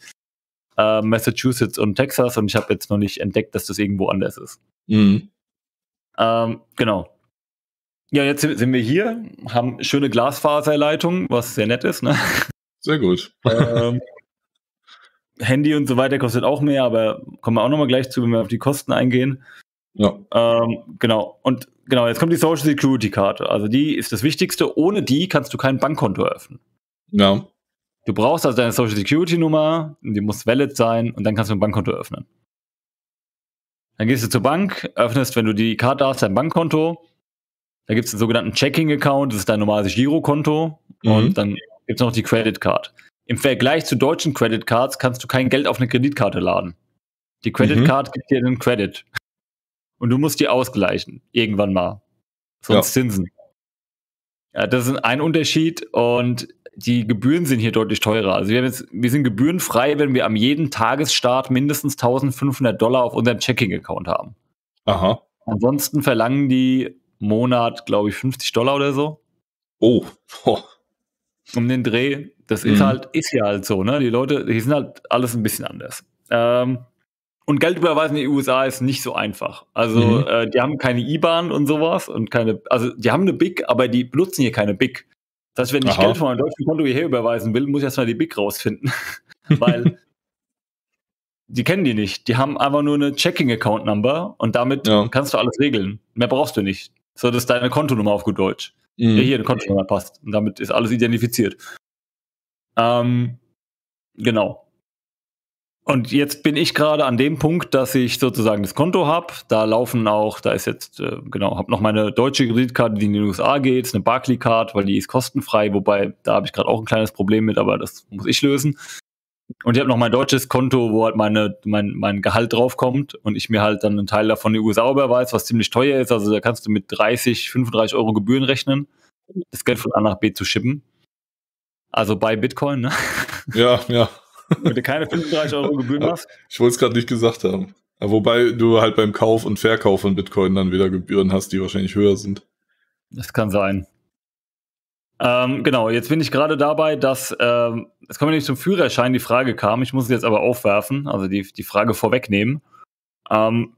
äh, Massachusetts und Texas und ich habe jetzt noch nicht entdeckt, dass das irgendwo anders ist. Mhm. Ähm, genau. Ja, jetzt sind wir hier, haben schöne Glasfaserleitungen, was sehr nett ist. Ne? Sehr gut. <laughs> ähm, Handy und so weiter kostet auch mehr, aber kommen wir auch nochmal gleich zu, wenn wir auf die Kosten eingehen. Ja. Ähm, genau. Und genau, jetzt kommt die Social Security Karte. Also die ist das Wichtigste. Ohne die kannst du kein Bankkonto eröffnen. Ja. Du brauchst also deine Social Security Nummer, die muss valid sein und dann kannst du ein Bankkonto öffnen. Dann gehst du zur Bank, öffnest, wenn du die Karte hast, dein Bankkonto. Da gibt es einen sogenannten Checking Account, das ist dein normales Girokonto. Mhm. Und dann gibt es noch die Credit Card. Im Vergleich zu deutschen Credit Cards kannst du kein Geld auf eine Kreditkarte laden. Die Credit mhm. Card gibt dir einen Credit. Und du musst die ausgleichen. Irgendwann mal. Sonst ja. Zinsen. Ja, das ist ein Unterschied und die Gebühren sind hier deutlich teurer. Also wir, jetzt, wir sind gebührenfrei, wenn wir am jeden Tagesstart mindestens 1500 Dollar auf unserem Checking-Account haben. Aha. Ansonsten verlangen die Monat, glaube ich, 50 Dollar oder so. Oh. oh. Um den Dreh. Das mhm. ist halt, ist ja halt so, ne? Die Leute, die sind halt alles ein bisschen anders. Ähm, und Geld überweisen in die USA ist nicht so einfach. Also, mhm. äh, die haben keine IBAN und sowas und keine, also die haben eine BIC, aber die benutzen hier keine BIC. Das heißt, wenn ich Aha. Geld von einem deutschen Konto hierher überweisen will, muss ich erstmal die BIC rausfinden. <laughs> Weil <laughs> die kennen die nicht. Die haben einfach nur eine Checking-Account-Number und damit ja. kannst du alles regeln. Mehr brauchst du nicht. So, das ist deine Kontonummer auf gut Deutsch. Mhm. Ja, hier eine Kontonummer passt. Und damit ist alles identifiziert. Ähm, genau. Und jetzt bin ich gerade an dem Punkt, dass ich sozusagen das Konto habe. Da laufen auch, da ist jetzt, äh, genau, habe noch meine deutsche Kreditkarte, die in die USA geht, eine Barclay-Card, weil die ist kostenfrei, wobei da habe ich gerade auch ein kleines Problem mit, aber das muss ich lösen. Und ich habe noch mein deutsches Konto, wo halt meine, mein, mein Gehalt draufkommt und ich mir halt dann einen Teil davon in die USA überweise, was ziemlich teuer ist. Also da kannst du mit 30, 35 Euro Gebühren rechnen, das Geld von A nach B zu schippen. Also bei Bitcoin, ne? Ja, ja. Wenn du keine 35 Euro Gebühren hast. Ich wollte es gerade nicht gesagt haben. wobei du halt beim Kauf und Verkauf von Bitcoin dann wieder Gebühren hast, die wahrscheinlich höher sind. Das kann sein. Ähm, genau, jetzt bin ich gerade dabei, dass, ähm, jetzt kommen wir nämlich zum Führerschein, die Frage kam, ich muss es jetzt aber aufwerfen, also die, die Frage vorwegnehmen. Ähm,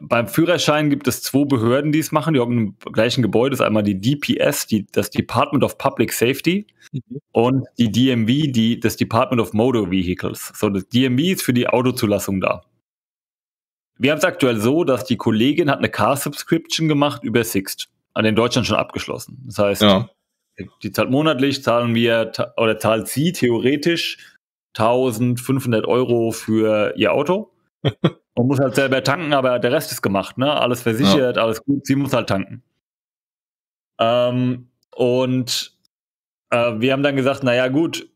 beim Führerschein gibt es zwei Behörden, die es machen, die haben im gleichen Gebäude, das ist einmal die DPS, die, das Department of Public Safety, mhm. und die DMV, die, das Department of Motor Vehicles. So, das DMV ist für die Autozulassung da. Wir haben es aktuell so, dass die Kollegin hat eine Car-Subscription gemacht über Sixt, an den Deutschland schon abgeschlossen. Das heißt, ja. die zahlt monatlich, zahlen wir, oder zahlt sie theoretisch 1500 Euro für ihr Auto. Man muss halt selber tanken, aber der Rest ist gemacht, ne? Alles versichert, ja. alles gut. Sie muss halt tanken. Ähm, und äh, wir haben dann gesagt, naja, gut,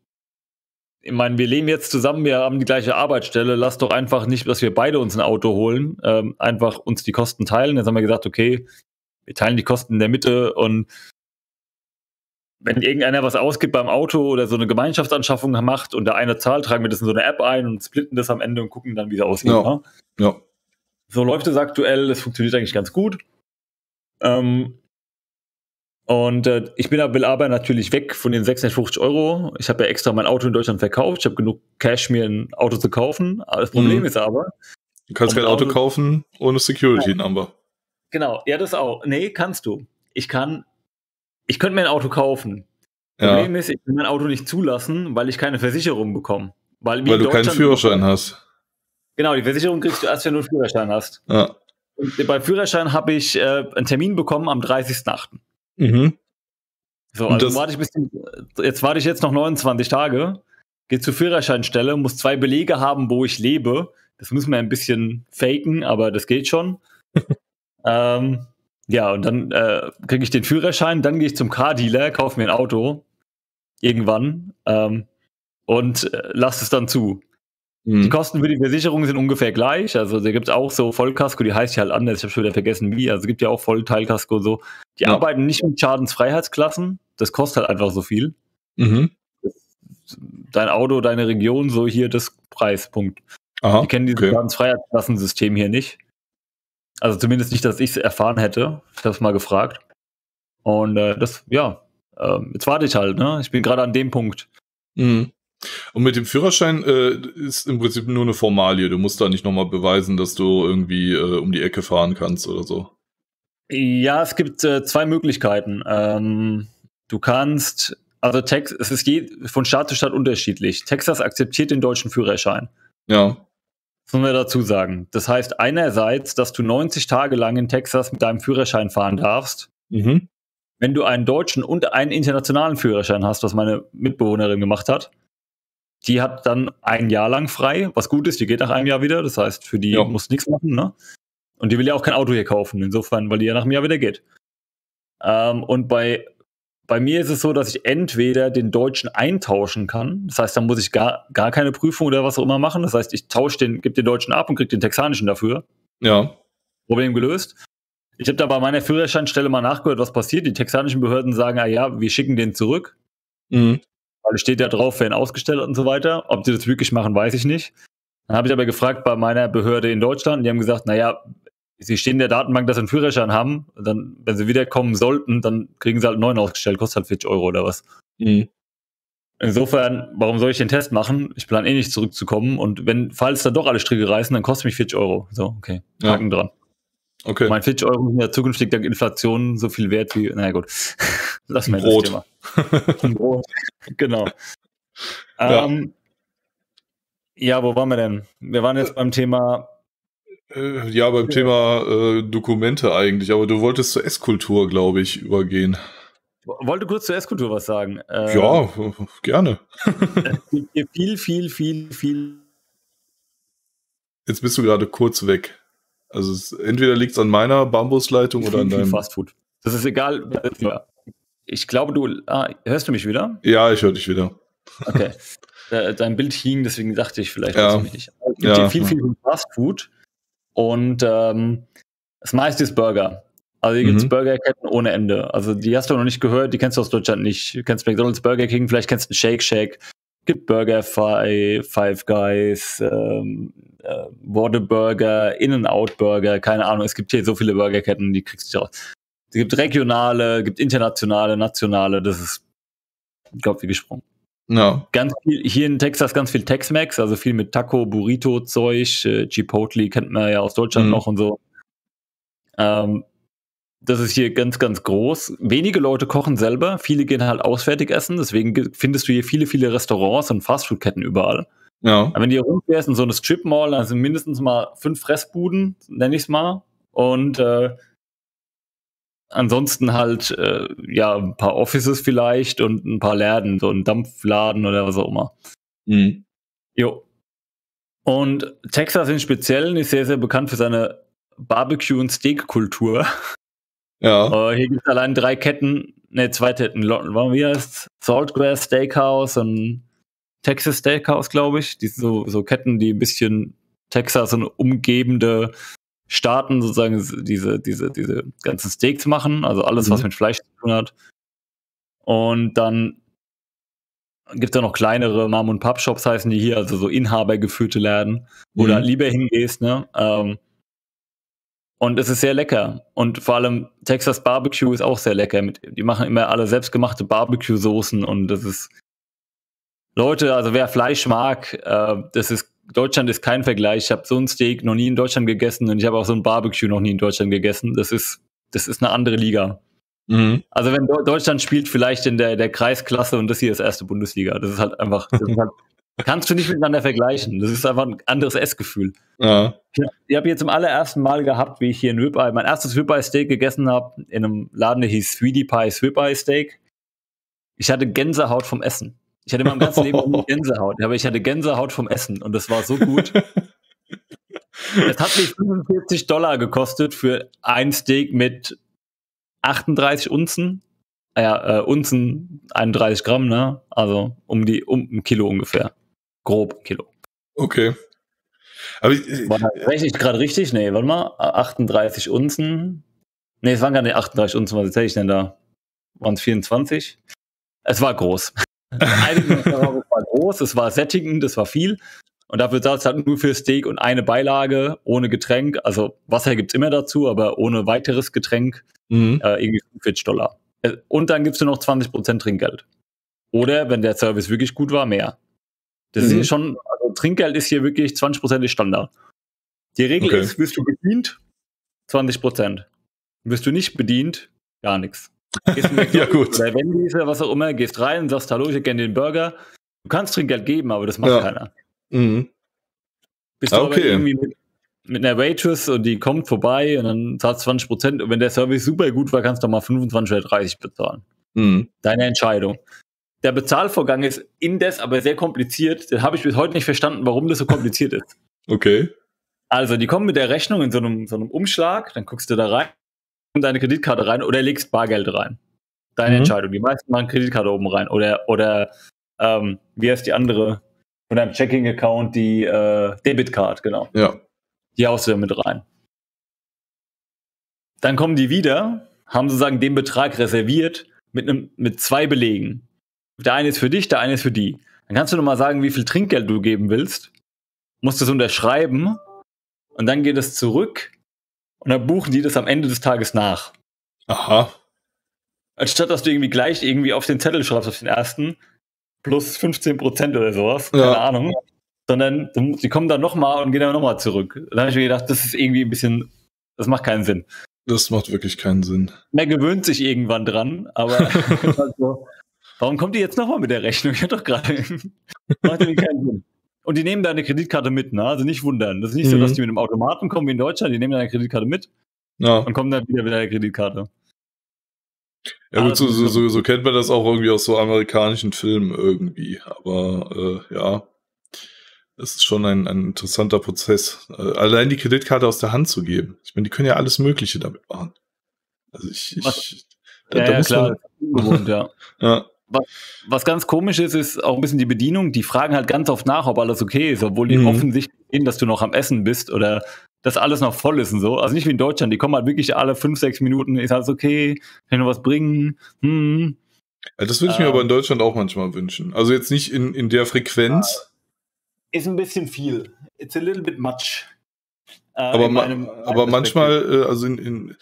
ich meine, wir leben jetzt zusammen, wir haben die gleiche Arbeitsstelle, lass doch einfach nicht, dass wir beide uns ein Auto holen, ähm, einfach uns die Kosten teilen. Jetzt haben wir gesagt, okay, wir teilen die Kosten in der Mitte und wenn irgendeiner was ausgibt beim Auto oder so eine Gemeinschaftsanschaffung macht und der eine zahlt, tragen wir das in so eine App ein und splitten das am Ende und gucken dann, wie es aussieht. Ja. Ne? ja. So läuft es aktuell, das funktioniert eigentlich ganz gut. Ähm, und äh, ich bin will aber natürlich weg von den 650 Euro. Ich habe ja extra mein Auto in Deutschland verkauft. Ich habe genug Cash, mir ein Auto zu kaufen. Das Problem mhm. ist aber. Du kannst kein Auto, kaufen ohne Security ja. Number. Genau, ja, das auch. Nee, kannst du. Ich kann. Ich könnte mir ein Auto kaufen. Ja. Problem ist, ich kann mein Auto nicht zulassen, weil ich keine Versicherung bekomme. Weil, weil du keinen Führerschein hast. Genau, die Versicherung kriegst du erst, wenn du einen Führerschein hast. Ja. Und beim Führerschein habe ich äh, einen Termin bekommen am 30.08. Mhm. So, also warte ich bis, jetzt warte ich jetzt noch 29 Tage, gehe zur Führerscheinstelle, muss zwei Belege haben, wo ich lebe. Das müssen wir ein bisschen faken, aber das geht schon. <laughs> ähm, ja, und dann äh, kriege ich den Führerschein, dann gehe ich zum Car-Dealer, kaufe mir ein Auto irgendwann ähm, und äh, lasse es dann zu. Mhm. Die Kosten für die Versicherung sind ungefähr gleich. Also da gibt es auch so Vollkasko, die heißt ja halt anders, ich habe schon wieder vergessen wie. Also es gibt ja auch Vollteilkasko und so. Die ja. arbeiten nicht mit Schadensfreiheitsklassen. Das kostet halt einfach so viel. Mhm. Dein Auto, deine Region, so hier das Preispunkt. Aha, die kennen dieses okay. Schadensfreiheitsklassensystem hier nicht. Also zumindest nicht, dass ich es erfahren hätte. Ich habe es mal gefragt. Und äh, das, ja, äh, jetzt warte ich halt, ne? Ich bin gerade an dem Punkt. Mhm. Und mit dem Führerschein äh, ist im Prinzip nur eine Formalie. Du musst da nicht nochmal beweisen, dass du irgendwie äh, um die Ecke fahren kannst oder so. Ja, es gibt äh, zwei Möglichkeiten. Ähm, du kannst, also Tex es ist je, von Staat zu Staat unterschiedlich. Texas akzeptiert den deutschen Führerschein. Ja. Das müssen wir dazu sagen. Das heißt einerseits, dass du 90 Tage lang in Texas mit deinem Führerschein fahren darfst. Mhm. Wenn du einen deutschen und einen internationalen Führerschein hast, was meine Mitbewohnerin gemacht hat, die hat dann ein Jahr lang frei, was gut ist, die geht nach einem Jahr wieder. Das heißt, für die ja. muss nichts machen, ne? Und die will ja auch kein Auto hier kaufen, insofern, weil die ja nach einem Jahr wieder geht. Ähm, und bei, bei mir ist es so, dass ich entweder den Deutschen eintauschen kann. Das heißt, dann muss ich gar, gar keine Prüfung oder was auch immer machen. Das heißt, ich tausche den, gebe den Deutschen ab und kriege den Texanischen dafür. Ja. Problem gelöst. Ich habe da bei meiner Führerscheinstelle mal nachgehört, was passiert. Die texanischen Behörden sagen, ah ja, wir schicken den zurück. Mhm weil es steht ja drauf, werden ausgestellt und so weiter. Ob die das wirklich machen, weiß ich nicht. Dann habe ich aber gefragt bei meiner Behörde in Deutschland, die haben gesagt, naja, sie stehen in der Datenbank, dass sie einen Führerschein haben. Dann, wenn sie wiederkommen sollten, dann kriegen sie halt einen neuen ausgestellt, kostet halt 40 Euro oder was. Mhm. Insofern, warum soll ich den Test machen? Ich plane eh nicht zurückzukommen und wenn, falls da doch alle Stricke reißen, dann kostet mich 40 Euro. So, okay. Haken ja. dran. Okay. Mein 40 Euro sind ja zukünftig dank Inflation so viel wert wie, naja gut, <laughs> lassen wir das Thema. <laughs> Brot. genau. Ja. Ähm, ja, wo waren wir denn? Wir waren jetzt beim Thema. Äh, ja, beim ja. Thema äh, Dokumente eigentlich, aber du wolltest zur Esskultur, glaube ich, übergehen. Wollte kurz zur Esskultur was sagen. Äh, ja, gerne. viel, viel, viel, viel. Jetzt bist du gerade kurz weg. Also es, entweder liegt es an meiner Bambusleitung oder an deinem. Fastfood. Das ist egal. Ich glaube, du. Ah, hörst du mich wieder? Ja, ich höre dich wieder. Okay. Dein Bild hing, deswegen dachte ich, vielleicht ja. nicht. Es gibt ja. viel, viel Fastfood. Und ähm, das meiste ist Burger. Also hier mhm. gibt es Burgerketten ohne Ende. Also die hast du noch nicht gehört, die kennst du aus Deutschland nicht. Du kennst McDonalds, Burger King, vielleicht kennst du Shake Shack. Gibt Burger Five, Five Guys, ähm, äh, Whataburger, In-N-Out Burger, keine Ahnung. Es gibt hier so viele Burgerketten, die kriegst du raus. Es gibt regionale, gibt internationale, nationale, das ist glaube wie gesprungen. Ja. Ganz viel, hier in Texas ganz viel Tex-Mex, also viel mit Taco, Burrito-Zeug, äh, Chipotle kennt man ja aus Deutschland mhm. noch und so. Ähm, das ist hier ganz, ganz groß. Wenige Leute kochen selber, viele gehen halt auswärtig essen, deswegen findest du hier viele, viele Restaurants und Fastfood-Ketten überall. Ja. Aber wenn du hier rumfährst in so eine Strip Mall, dann sind mindestens mal fünf Fressbuden, nenne ich es mal. Und äh, ansonsten halt, äh, ja, ein paar Offices vielleicht und ein paar Läden, so ein Dampfladen oder was auch immer. Mhm. Jo. Und Texas im Speziellen ist sehr, sehr bekannt für seine Barbecue- und Steak-Kultur. Ja. <laughs> Uh, hier gibt es allein drei Ketten, ne, zwei Ketten. Wie heißt Saltgrass Steakhouse und Texas Steakhouse, glaube ich. Die so, so Ketten, die ein bisschen Texas und umgebende Staaten sozusagen diese, diese, diese ganzen Steaks machen, also alles, mhm. was mit Fleisch zu tun hat. Und dann gibt es da noch kleinere Mom- und Pub-Shops, heißen die hier, also so inhabergeführte Läden, wo mhm. du halt lieber hingehst, ne? Ähm, und es ist sehr lecker. Und vor allem Texas Barbecue ist auch sehr lecker. die machen immer alle selbstgemachte Barbecue-Soßen und das ist. Leute, also wer Fleisch mag, äh, das ist Deutschland ist kein Vergleich. Ich habe so ein Steak noch nie in Deutschland gegessen und ich habe auch so ein Barbecue noch nie in Deutschland gegessen. Das ist, das ist eine andere Liga. Mhm. Also wenn Deutschland spielt vielleicht in der, der Kreisklasse und das hier ist erste Bundesliga. Das ist halt einfach, ist halt, kannst du nicht miteinander vergleichen. Das ist einfach ein anderes Essgefühl. Ja. Ich, habe jetzt zum allerersten Mal gehabt, wie ich hier ein Ribeye, mein erstes Ribeye Steak gegessen habe, in einem Laden, der hieß Sweetie Pie's Ribeye Steak. Ich hatte Gänsehaut vom Essen. Ich hatte in meinem ganzen Leben nie <laughs> Gänsehaut, aber ich hatte Gänsehaut vom Essen und das war so gut. <laughs> es hat mich 45 Dollar gekostet für ein Steak mit 38 Unzen. Ah ja, äh, Unzen 31 Gramm, ne? Also um die um ein Kilo ungefähr. Grob Kilo. Okay. Aber ich, war rechne ich gerade richtig? Nee, warte mal. 38 Unzen. Nee, es waren gar nicht 38 Unzen, was erzähle ich denn da? Waren es 24? Es war groß. Einige war groß, es war sättigend, es war viel. Und dafür zahlst du halt nur für Steak und eine Beilage ohne Getränk. Also Wasser gibt es immer dazu, aber ohne weiteres Getränk mhm. äh, irgendwie 45 Dollar. Äh, und dann gibst du noch 20% Trinkgeld. Oder wenn der Service wirklich gut war, mehr. Das mhm. ist schon, also Trinkgeld ist hier wirklich 20% Standard. Die Regel okay. ist, wirst du bedient, 20%. Wirst du nicht bedient, gar nichts. <laughs> ja, gut. Oder Wendy's oder was auch immer, gehst rein und sagst, hallo, ich hätte gerne den Burger. Du kannst Trinkgeld geben, aber das macht ja. keiner. Mhm. Bist du okay. aber irgendwie mit, mit, einer Waitress und die kommt vorbei und dann zahlst 20 Prozent und wenn der Service super gut war, kannst du mal 25 oder 30 bezahlen. Mhm. Deine Entscheidung. Der Bezahlvorgang ist indes aber sehr kompliziert. Den habe ich bis heute nicht verstanden, warum das so <laughs> kompliziert ist. Okay. Also, die kommen mit der Rechnung in so einem, so einem Umschlag, dann guckst du da rein, deine Kreditkarte rein oder legst Bargeld rein. Deine mhm. Entscheidung. Die meisten machen Kreditkarte oben rein. Oder, oder ähm, wie heißt die andere? Von deinem Checking-Account die äh, Debitcard, genau. Ja. Die haust du da mit rein. Dann kommen die wieder, haben sozusagen den Betrag reserviert mit, einem, mit zwei Belegen. Der eine ist für dich, der eine ist für die. Dann kannst du nochmal sagen, wie viel Trinkgeld du geben willst. Musst es unterschreiben und dann geht es zurück und dann buchen die das am Ende des Tages nach. Aha. Anstatt dass du irgendwie gleich irgendwie auf den Zettel schreibst, auf den ersten, plus 15 Prozent oder sowas, keine ja. Ahnung. Sondern sie kommen dann nochmal und gehen dann nochmal zurück. Da habe ich mir gedacht, das ist irgendwie ein bisschen, das macht keinen Sinn. Das macht wirklich keinen Sinn. Man gewöhnt sich irgendwann dran, aber <laughs> <laughs> warum kommt die jetzt nochmal mit der Rechnung? Ich hatte doch gerade. <laughs> macht irgendwie keinen Sinn. Und die nehmen deine Kreditkarte mit, ne? Also nicht wundern. Das ist nicht mhm. so, dass die mit einem Automaten kommen wie in Deutschland, die nehmen deine Kreditkarte mit ja. und kommen dann wieder mit deiner Kreditkarte. Ja gut, so, so, so, kennt man das auch irgendwie aus so amerikanischen Filmen irgendwie. Aber äh, ja, es ist schon ein, ein interessanter Prozess. Äh, allein die Kreditkarte aus der Hand zu geben. Ich meine, die können ja alles Mögliche damit machen. Also ich, ich da, ja, da ja, muss klar. man. Ungewohnt, ja. <laughs> ja. Was, was, ganz komisch ist, ist auch ein bisschen die Bedienung. Die fragen halt ganz oft nach, ob alles okay ist, obwohl die mhm. offensichtlich sehen, dass du noch am Essen bist oder dass alles noch voll ist und so. Also nicht wie in Deutschland, die kommen halt wirklich alle fünf, sechs Minuten, ist alles okay, kann ich noch was bringen? Hm. Das würde ich mir aber in Deutschland auch manchmal wünschen. Also jetzt nicht in, in der Frequenz. Ist ein bisschen viel. It's a little bit much. Äh, aber, ma aber manchmal, äh, also in, in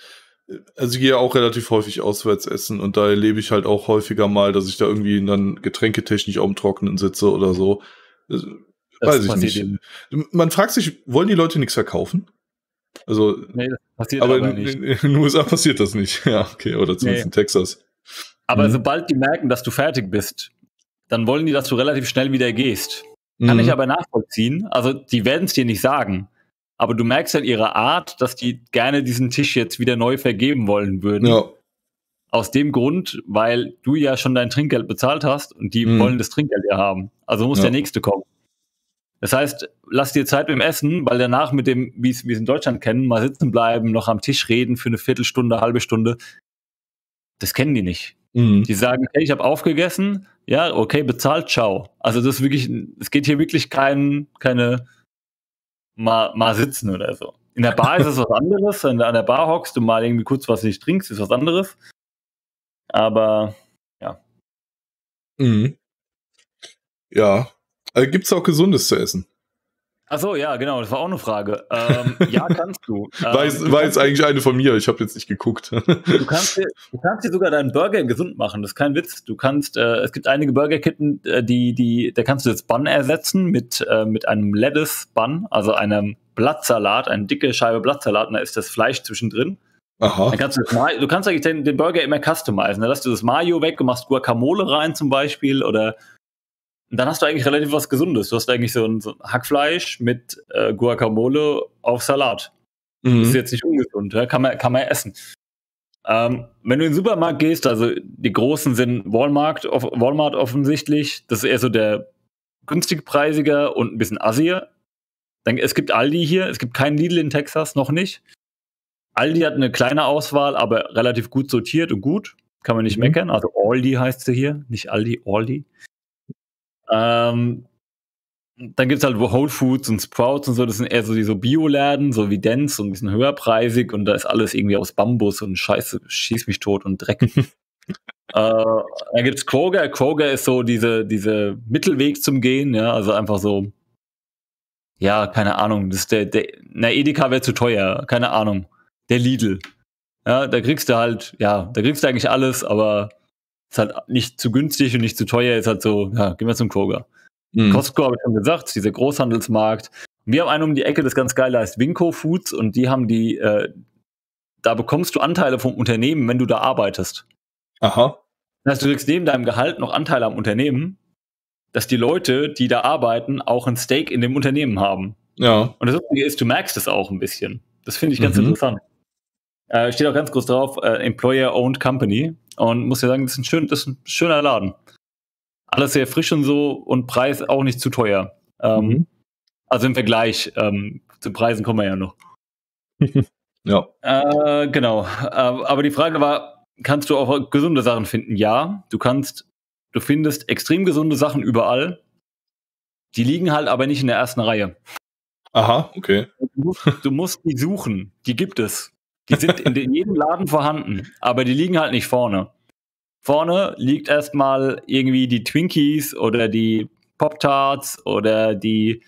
also ich gehe auch relativ häufig auswärts essen und da erlebe ich halt auch häufiger mal, dass ich da irgendwie dann getränketechnisch auf dem Trockenen sitze oder so. Das, weiß ich nicht. Eben. Man fragt sich, wollen die Leute nichts verkaufen? Also, nee, das passiert aber, aber in, in, den USA passiert das nicht. <laughs> Ja, okay, oder zumindest nee. in Texas. Aber mhm. sobald die merken, dass du fertig bist, dann wollen die, dass du relativ schnell wieder gehst. Kann mhm. ich aber nachvollziehen. Also, die werden es dir nicht sagen. Aber du merkst an ihrer Art, dass die gerne diesen Tisch jetzt wieder neu vergeben wollen würden. Ja. Aus dem Grund, weil du ja schon dein Trinkgeld bezahlt hast und die mhm. wollen das Trinkgeld ja haben. Also muss ja. der nächste kommen. Das heißt, lass dir Zeit beim Essen, weil danach mit dem, wie es wir in Deutschland kennen, mal sitzen bleiben, noch am Tisch reden für eine Viertelstunde, halbe Stunde. Das kennen die nicht. Mhm. Die sagen, okay, ich habe aufgegessen, ja, okay, bezahlt, ciao. Also das ist wirklich, es geht hier wirklich kein, keine mal, mal sitzen oder so. In der Bar ist es was anderes. Wenn du an der Bar hockst und mal irgendwie kurz was nicht trinkst, ist was anderes. Aber ja. Mhm. Ja. Also Gibt es auch Gesundes zu essen? Achso, ja, genau, das war auch eine Frage. Ähm, ja, kannst du. <laughs> Ähm, war, jetzt, war jetzt eigentlich eine von mir, ich habe jetzt nicht geguckt. du, kannst dir, du kannst dir sogar deinen Burger gesund machen, das ist kein Witz. Du kannst, äh, es gibt einige Burgerketten, äh, die, die, da kannst du das Bun ersetzen mit, äh, mit einem Lettuce-Bun, also einem Blattsalat, eine dicke Scheibe Blattsalat, und da ist das Fleisch zwischendrin. Aha. Dann kannst du, das, du kannst eigentlich den, den Burger immer customizen. Da lässt du das Mayo weg und machst Guacamole rein zum Beispiel oder und dann hast du eigentlich relativ was Gesundes. Du hast eigentlich so ein, so ein Hackfleisch mit äh, Guacamole auf Salat. Mhm. Das ist jetzt nicht ungesund, ja? kann, man, kann man essen. Ähm, wenn du in den Supermarkt gehst, also die großen sind Walmart, off Walmart offensichtlich, das ist eher so der günstig preisiger und ein bisschen assier. Dann, es gibt Aldi hier, es gibt keinen Lidl in Texas, noch nicht. Aldi hat eine kleine Auswahl, aber relativ gut sortiert und gut. Kann man nicht mhm. meckern. Also Aldi heißt sie hier, nicht Aldi, Aldi. Ähm, dann gibt es halt Whole Foods und Sprouts und so, das sind eher so diese Bioläden, so wie Dance und ein bisschen höherpreisig und da ist alles irgendwie aus Bambus und Scheiße, schieß mich tot und Dreck. <laughs> äh, dann gibt es Kroger. Kroger ist so diese, diese Mittelweg zum Gehen, ja, also einfach so, ja, keine Ahnung, das ist der, der na, Edeka wäre zu teuer, keine Ahnung. Der Lidl. Ja, da kriegst du halt, ja, da kriegst du eigentlich alles, aber ist halt nicht zu günstig und nicht zu teuer, ist halt so, ja, gehen wir zum Kroger. Mhm. Costco habe ich schon gesagt, dieser Großhandelsmarkt. Wir haben einen um die Ecke, das ganz geil heißt Winco Foods und die haben die, äh, da bekommst du Anteile vom Unternehmen, wenn du da arbeitest. Aha. Das heißt, du kriegst neben deinem Gehalt noch Anteile am Unternehmen, dass die Leute, die da arbeiten, auch ein Stake in dem Unternehmen haben. Ja. Und das Lustige ist, du merkst es auch ein bisschen. Das finde ich ganz mhm. interessant. Äh, steht auch ganz groß drauf, äh, Employer-Owned Company. Und muss ja sagen, das ist, ein schön, das ist ein schöner Laden. Alles sehr frisch und so und Preis auch nicht zu teuer. Ähm, mhm. Also im Vergleich ähm, zu Preisen kommen wir ja noch. <laughs> ja. Äh, genau. Äh, aber die Frage war, kannst du auch gesunde Sachen finden? Ja, du kannst, du findest extrem gesunde Sachen überall. Die liegen halt aber nicht in der ersten Reihe. Aha, okay. Du musst, du musst die suchen. Die gibt es. Die sind in jedem Laden vorhanden, aber die liegen halt nicht vorne. Vorne liegt erstmal irgendwie die Twinkies oder die Pop-Tarts oder die,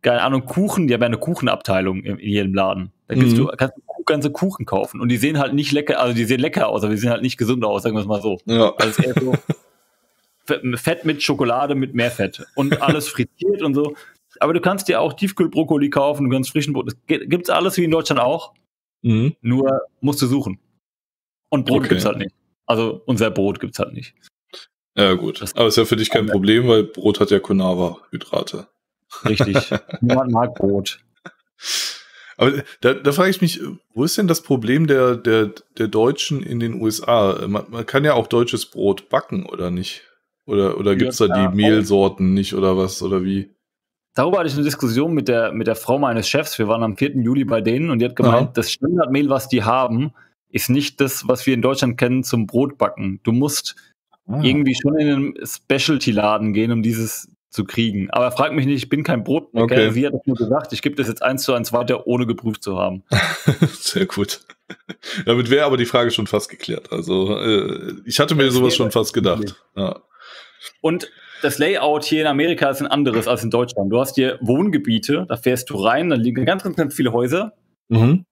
keine Ahnung, Kuchen. Die haben ja eine Kuchenabteilung in, in jedem Laden. Da mhm. du, kannst du ganze Kuchen kaufen. Und die sehen halt nicht lecker, also die sehen lecker aus, aber die sehen halt nicht gesund aus, sagen wir es mal so. Ja. Also eher so Fett mit Schokolade mit mehr Fett und alles frittiert und so. Aber du kannst dir auch Tiefkühlbrokkoli kaufen, du kannst frischen Brot. Das gibt's alles wie in Deutschland auch. Mhm. Nur musst du suchen. Und Brot okay. gibt's halt nicht. Also unser Brot gibt's halt nicht. Ja, gut. Das Aber ist ja für dich kein Problem, weil Brot hat ja Konava-Hydrate. Richtig. <laughs> Niemand mag Brot. Aber da, da frage ich mich, wo ist denn das Problem der, der, der Deutschen in den USA? Man, man kann ja auch deutsches Brot backen, oder nicht? Oder, oder gibt's da die Mehlsorten nicht oder was, oder wie? Darüber hatte ich eine Diskussion mit der, mit der Frau meines Chefs. Wir waren am 4. Juli bei denen und die hat gemeint, Aha. das Standardmehl, was die haben, ist nicht das, was wir in Deutschland kennen zum Brotbacken. Du musst ah. irgendwie schon in einen Specialty-Laden gehen, um dieses zu kriegen. Aber frag mich nicht, ich bin kein Brotbäcker. Okay. Sie hat das nur gesagt, ich gebe das jetzt eins zu eins weiter, ohne geprüft zu haben. <laughs> Sehr gut. Damit wäre aber die Frage schon fast geklärt. Also äh, ich hatte mir das sowas schon fast gedacht. Ja. Und das Layout hier in Amerika ist ein anderes als in Deutschland. Du hast hier Wohngebiete, da fährst du rein, da liegen ganz, ganz, ganz viele Häuser. Mhm.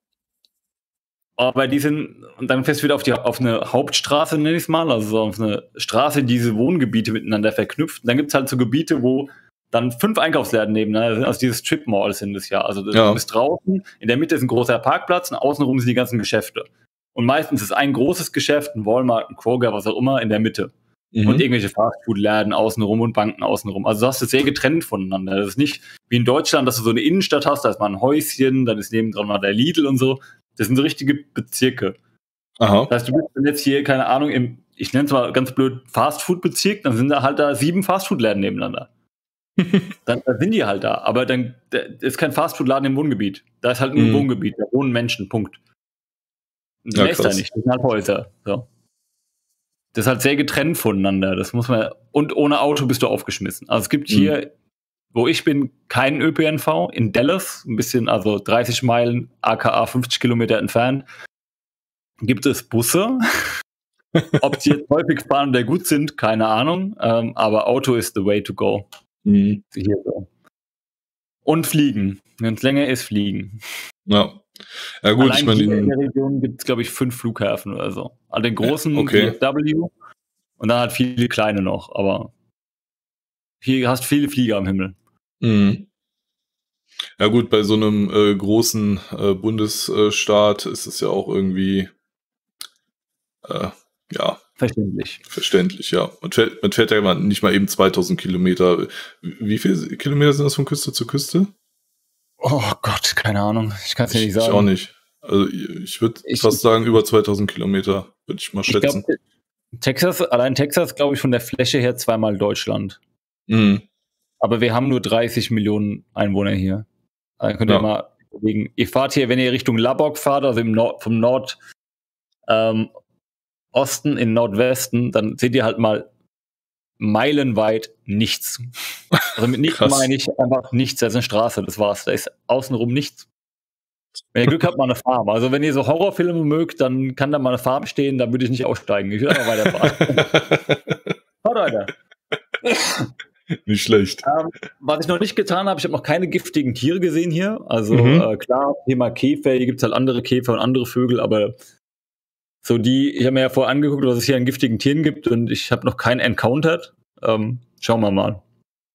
Aber die sind, und dann fährst du wieder auf, die, auf eine Hauptstraße, nenne ich es mal, also so auf eine Straße, die diese Wohngebiete miteinander verknüpft. Und dann gibt es halt so Gebiete, wo dann fünf Einkaufsläden nebeneinander, also dieses Strip Mall sind das ja. Also ja. du bist draußen, in der Mitte ist ein großer Parkplatz und außenrum sind die ganzen Geschäfte. Und meistens ist ein großes Geschäft, ein Walmart, ein Kroger, was auch immer, in der Mitte. Mhm. Und irgendwelche Fastfood-Läden außenrum und Banken außenrum. Also du hast es sehr getrennt voneinander. Das ist nicht wie in Deutschland, dass du so eine Innenstadt hast, da ist mal ein Häuschen, dann ist nebendran mal der Lidl und so. Das sind so richtige Bezirke. Aha. Das heißt, du bist jetzt hier, keine Ahnung, im, ich nenne es mal ganz blöd, Fastfood-Bezirk, dann sind da halt da sieben Fastfood-Läden nebeneinander. <laughs> dann, dann, sind die halt da. Aber dann da ist kein Fastfood-Laden im Wohngebiet. Da ist halt nur ein mhm. Wohngebiet, da wohnen Menschen, Punkt. Ja, ist da nicht. Das sind halt Häuser. So. Das ist halt sehr getrennt voneinander. Das muss man. Und ohne Auto bist du aufgeschmissen. Also es gibt hier, mhm. wo ich bin, keinen ÖPNV. In Dallas, ein bisschen, also 30 Meilen, aka 50 Kilometer entfernt, gibt es Busse. <laughs> Ob die jetzt häufig fahren oder gut sind, keine Ahnung. Ähm, aber Auto ist the way to go. Mhm. Hier so. Und fliegen. Wenn es länger ist, fliegen. Ja. Ja gut, Allein ich meine, in der Region gibt es, glaube ich, fünf Flughäfen oder so. Also den großen okay. DFW und dann halt viele kleine noch, aber hier hast viele Flieger am Himmel. Mhm. Ja gut, bei so einem äh, großen äh, Bundesstaat ist es ja auch irgendwie äh, ja Verständlich. Verständlich, ja. Man fährt, man fährt ja nicht mal eben 2000 Kilometer. Wie viele Kilometer sind das von Küste zu Küste? Oh Gott, keine Ahnung. Ich kann es dir nicht sagen. Ich auch nicht. Also ich würde fast sagen, über 2000 Kilometer, würde ich mal schätzen. Ich glaub, Texas, allein Texas, glaube ich, von der Fläche her zweimal Deutschland. Mhm. Aber wir haben nur 30 Millionen Einwohner hier. Da könnt ihr ja. mal überlegen. Ihr fahrt hier, wenn ihr Richtung Labok fahrt, also im Nord, vom Nord, ähm, Osten in Nordwesten, dann seht ihr halt mal meilenweit nichts. Also mit nichts meine ich einfach nichts. Da ist eine Straße, das war's. Da ist außenrum nichts. Wenn ihr Glück habt, mal eine Farm. Also wenn ihr so Horrorfilme mögt, dann kann da mal eine Farm stehen, dann würde ich nicht aussteigen. Ich würde einfach weiterfahren. Fahr weiter. <laughs> Nicht schlecht. Ähm, was ich noch nicht getan habe, ich habe noch keine giftigen Tiere gesehen hier. Also mhm. äh, klar, Thema Käfer, hier gibt es halt andere Käfer und andere Vögel, aber so die, ich habe mir ja vorher angeguckt, was es hier an giftigen Tieren gibt und ich habe noch keinen encountered. Ähm, schauen wir mal.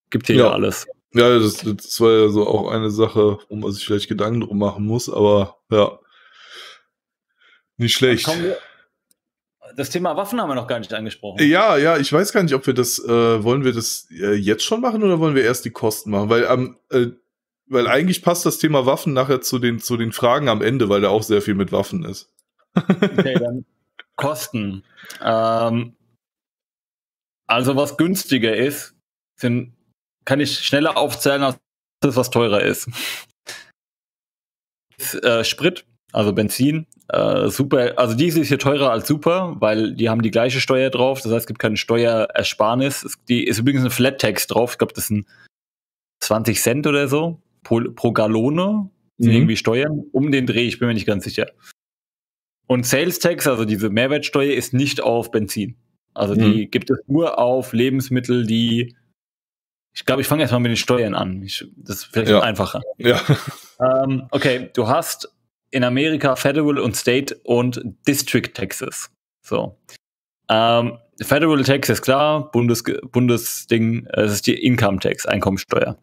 Gibt hier ja, ja alles. Ja, das, das war ja so auch eine Sache, wo man sich vielleicht Gedanken drum machen muss, aber ja. Nicht schlecht. Das Thema Waffen haben wir noch gar nicht angesprochen. Ja, ja, ich weiß gar nicht, ob wir das, äh, wollen wir das äh, jetzt schon machen oder wollen wir erst die Kosten machen? Weil ähm, äh, weil eigentlich passt das Thema Waffen nachher zu den, zu den Fragen am Ende, weil da auch sehr viel mit Waffen ist. Okay, dann Kosten. Ähm, also was günstiger ist, sind, kann ich schneller aufzählen, als das, was teurer ist. äh, Sprit, also Benzin, äh, super, also Diesel ist hier teurer als Super, weil die haben die gleiche Steuer drauf, das heißt, es gibt keine Steuerersparnis. Es, die ist übrigens eine Flat Tax drauf, ich glaube, das sind 20 Cent oder so pro, pro Gallone, mhm. irgendwie Steuern, um den Dreh, ich bin mir nicht ganz sicher. Und Sales Tax, also diese Mehrwertsteuer, ist nicht auf Benzin. Also die mhm. gibt es nur auf Lebensmittel, die ich glaube, ich fange erstmal mit den Steuern an. Ich, das ist vielleicht ja. einfacher. Ja. Ähm, okay, du hast in Amerika Federal und State und District Taxes. So. Ähm, Federal Tax ist klar, Bundes, Bundesding, es ist die Income Tax, Einkommensteuer.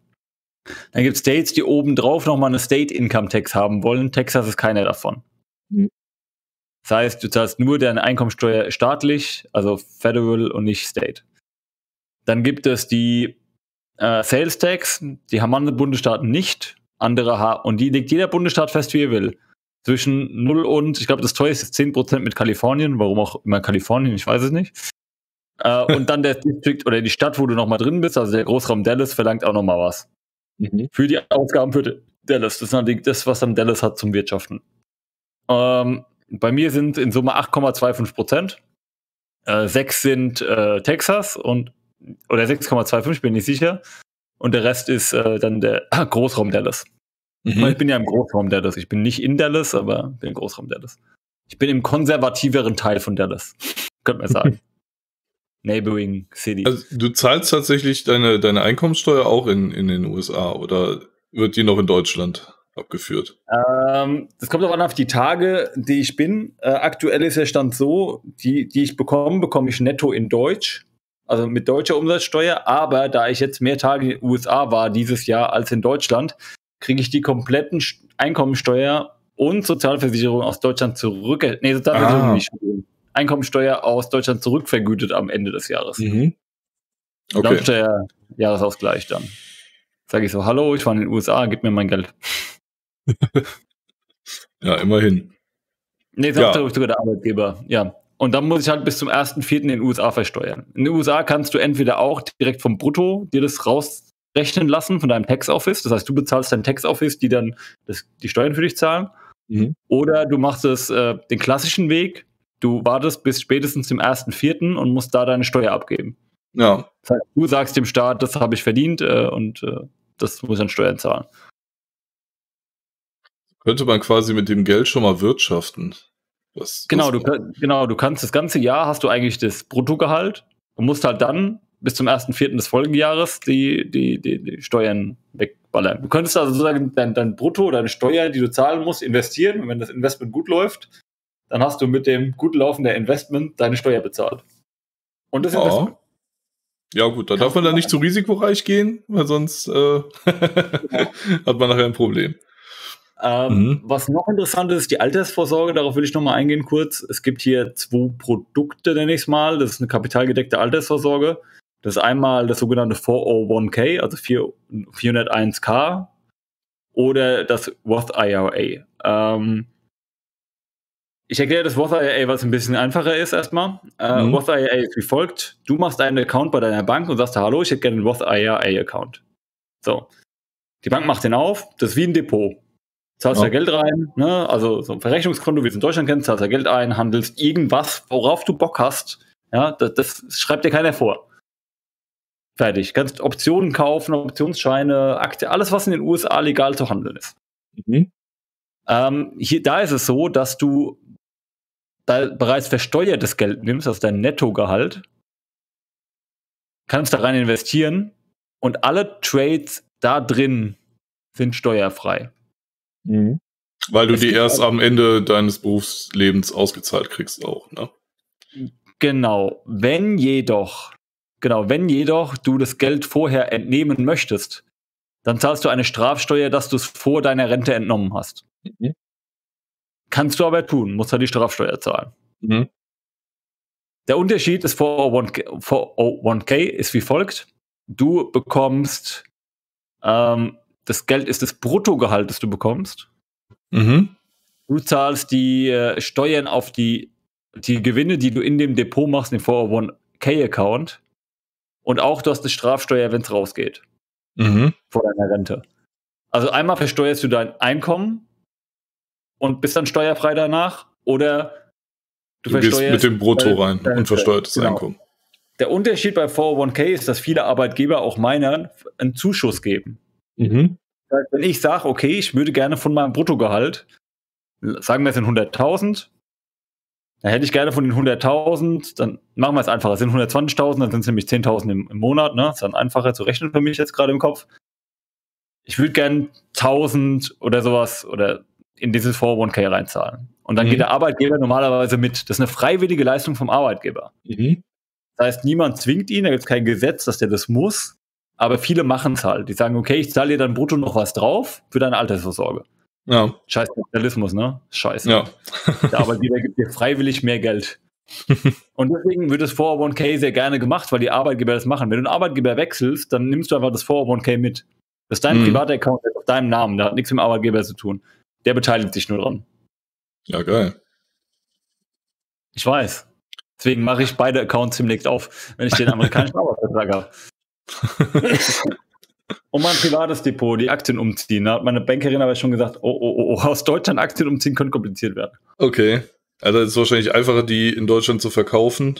Dann gibt es States, die obendrauf nochmal eine State Income Tax haben wollen. Texas ist keiner davon. Mhm. Das heißt, du zahlst nur deine Einkommensteuer staatlich, also Federal und nicht State. Dann gibt es die äh, Sales Tax, die haben andere Bundesstaaten nicht, andere haben, und die legt jeder Bundesstaat fest, wie er will. Zwischen 0 und, ich glaube, das teuerste ist 10% mit Kalifornien, warum auch immer Kalifornien, ich weiß es nicht. Äh, und dann der <laughs> District oder die Stadt, wo du nochmal drin bist, also der Großraum Dallas, verlangt auch nochmal was. Mhm. Für die Ausgaben für Dallas. Das ist das, was dann Dallas hat zum Wirtschaften. Ähm, bei mir sind in Summe 8,25 Prozent. Äh, sechs sind äh, Texas und oder 6,25, ich bin nicht sicher. Und der Rest ist äh, dann der <clears throat> Großraum Dallas. Mhm. Ich bin ja im Großraum Dallas. Ich bin nicht in Dallas, aber bin im Großraum Dallas. Ich bin im konservativeren Teil von Dallas, könnte man sagen. <laughs> Neighboring City. Also, du zahlst tatsächlich deine, deine Einkommenssteuer auch in, in den USA oder wird die noch in Deutschland abgeführt? Ähm, das kommt auch an auf die Tage, die ich bin. Äh, aktuell ist der Stand so, die, die ich bekomme, bekomme ich netto in Deutsch, also mit deutscher Umsatzsteuer. Aber da ich jetzt mehr Tage in den USA war dieses Jahr als in Deutschland, kriege ich die kompletten Einkommensteuer und Sozialversicherung aus Deutschland zurück. Nee, Sozialversicherung ah. nicht. Einkommensteuer aus Deutschland zurückvergütet am Ende des Jahres. Mhm. Okay. Jahresausgleich dann. Sage ich so, hallo, ich war in den USA, gib mir mein Geld. <laughs> ja, immerhin. Nee, sagt ja. sogar der Arbeitgeber, ja. Und dann muss ich halt bis zum 1.4. in den USA versteuern. In den USA kannst du entweder auch direkt vom Brutto dir das rausrechnen lassen von deinem Tax Office. Das heißt, du bezahlst dein Tax Office, die dann das, die Steuern für dich zahlen. Mhm. Oder du machst es äh, den klassischen Weg. Du wartest bis spätestens zum 1.4. und musst da deine Steuer abgeben. Ja. Das heißt, du sagst dem Staat, das habe ich verdient äh, und äh, das muss ich an Steuern zahlen. Könnte man quasi mit dem Geld schon mal wirtschaften. Was, genau, was du, genau, du kannst das ganze Jahr hast du eigentlich das Bruttogehalt und musst halt dann bis zum 1.4. des Folgejahres die, die, die, die Steuern wegballern. Du könntest also sozusagen dein, dein Brutto, deine Steuer, die du zahlen musst, investieren. Und wenn das Investment gut läuft, dann hast du mit dem gut laufenden Investment deine Steuer bezahlt. Und das. Investment. Ja, gut, da darf man dann nicht zu risikoreich gehen, weil sonst äh, <laughs> hat man nachher ein Problem. Ähm, mhm. Was noch interessant ist, die Altersvorsorge, darauf will ich nochmal eingehen kurz. Es gibt hier zwei Produkte, nenne ich es mal. Das ist eine kapitalgedeckte Altersvorsorge. Das ist einmal das sogenannte 401k, also 401k, oder das Roth IRA. Ähm, ich erkläre das Roth IRA, was ein bisschen einfacher ist erstmal. Äh, mhm. Roth IRA ist wie folgt. Du machst einen Account bei deiner Bank und sagst, hallo, ich hätte gerne einen Roth IRA-Account. So. Die Bank macht den auf, das ist wie ein Depot zahlst ja. da Geld rein, ne? also so ein Verrechnungskonto, wie es in Deutschland kennt, zahlst da Geld ein, handelst irgendwas, worauf du Bock hast. Ja, das, das schreibt dir keiner vor. Fertig. Kannst Optionen kaufen, Optionsscheine, Aktien, alles, was in den USA legal zu handeln ist. Mhm. Ähm, hier, da ist es so, dass du da bereits versteuertes Geld nimmst, also dein Nettogehalt, kannst da rein investieren und alle Trades da drin sind steuerfrei. Mhm. Weil du es die erst am Ende deines Berufslebens ausgezahlt kriegst auch, ne? Genau. Wenn jedoch, genau, wenn jedoch du das Geld vorher entnehmen möchtest, dann zahlst du eine Strafsteuer, dass du es vor deiner Rente entnommen hast. Mhm. Kannst du aber tun, musst halt die Strafsteuer zahlen. Mhm. Der Unterschied des 401k, 401k ist wie folgt. Du bekommst ähm, das Geld ist das Bruttogehalt, das du bekommst. Mhm. Du zahlst die äh, Steuern auf die, die Gewinne, die du in dem Depot machst, den 401k-Account. Und auch du hast eine Strafsteuer, wenn es rausgeht. Mhm. Vor deiner Rente. Also einmal versteuerst du dein Einkommen und bist dann steuerfrei danach. Oder du, du gehst mit dem Brutto rein und versteuertes genau. Einkommen. Der Unterschied bei 401k ist, dass viele Arbeitgeber, auch meiner, einen Zuschuss geben. Mhm. Wenn ich sage, okay, ich würde gerne von meinem Bruttogehalt, sagen wir es sind 100.000, dann hätte ich gerne von den 100.000, dann machen wir es einfacher, es sind 120.000, dann sind es nämlich 10.000 im, im, Monat, ne? Das ist dann einfacher zu rechnen für mich jetzt gerade im Kopf. Ich würde gerne 1.000 oder sowas oder in dieses 401k reinzahlen. Und dann mhm. geht der Arbeitgeber normalerweise mit. Das ist eine freiwillige Leistung vom Arbeitgeber. Mhm. Das heißt, niemand zwingt ihn, da gibt es kein Gesetz, dass der das muss. Aber viele machen es halt. Die sagen, okay, ich zahle dir dann brutto noch was drauf für deine Altersvorsorge. Ja. Scheiß Kapitalismus, ne? Scheiße. Ja. Der Arbeitgeber gibt dir freiwillig mehr Geld. <laughs> Und deswegen wird das 401k sehr gerne gemacht, weil die Arbeitgeber das machen. Wenn du einen Arbeitgeber wechselst, dann nimmst du einfach das 401k mit. Das ist dein mhm. privater Account auf deinem Namen. Der hat nichts mit dem Arbeitgeber zu tun. Der beteiligt sich nur dran. Ja, geil. Ich weiß. Deswegen mache ich beide Accounts demnächst auf, wenn ich den amerikanischen <laughs> Arbeitsvertrag habe. <laughs> Und mein privates Depot, die Aktien umziehen. Da hat meine Bankerin aber schon gesagt, oh, oh, oh, oh, aus Deutschland Aktien umziehen könnte kompliziert werden. Okay. Also es ist wahrscheinlich einfacher, die in Deutschland zu verkaufen.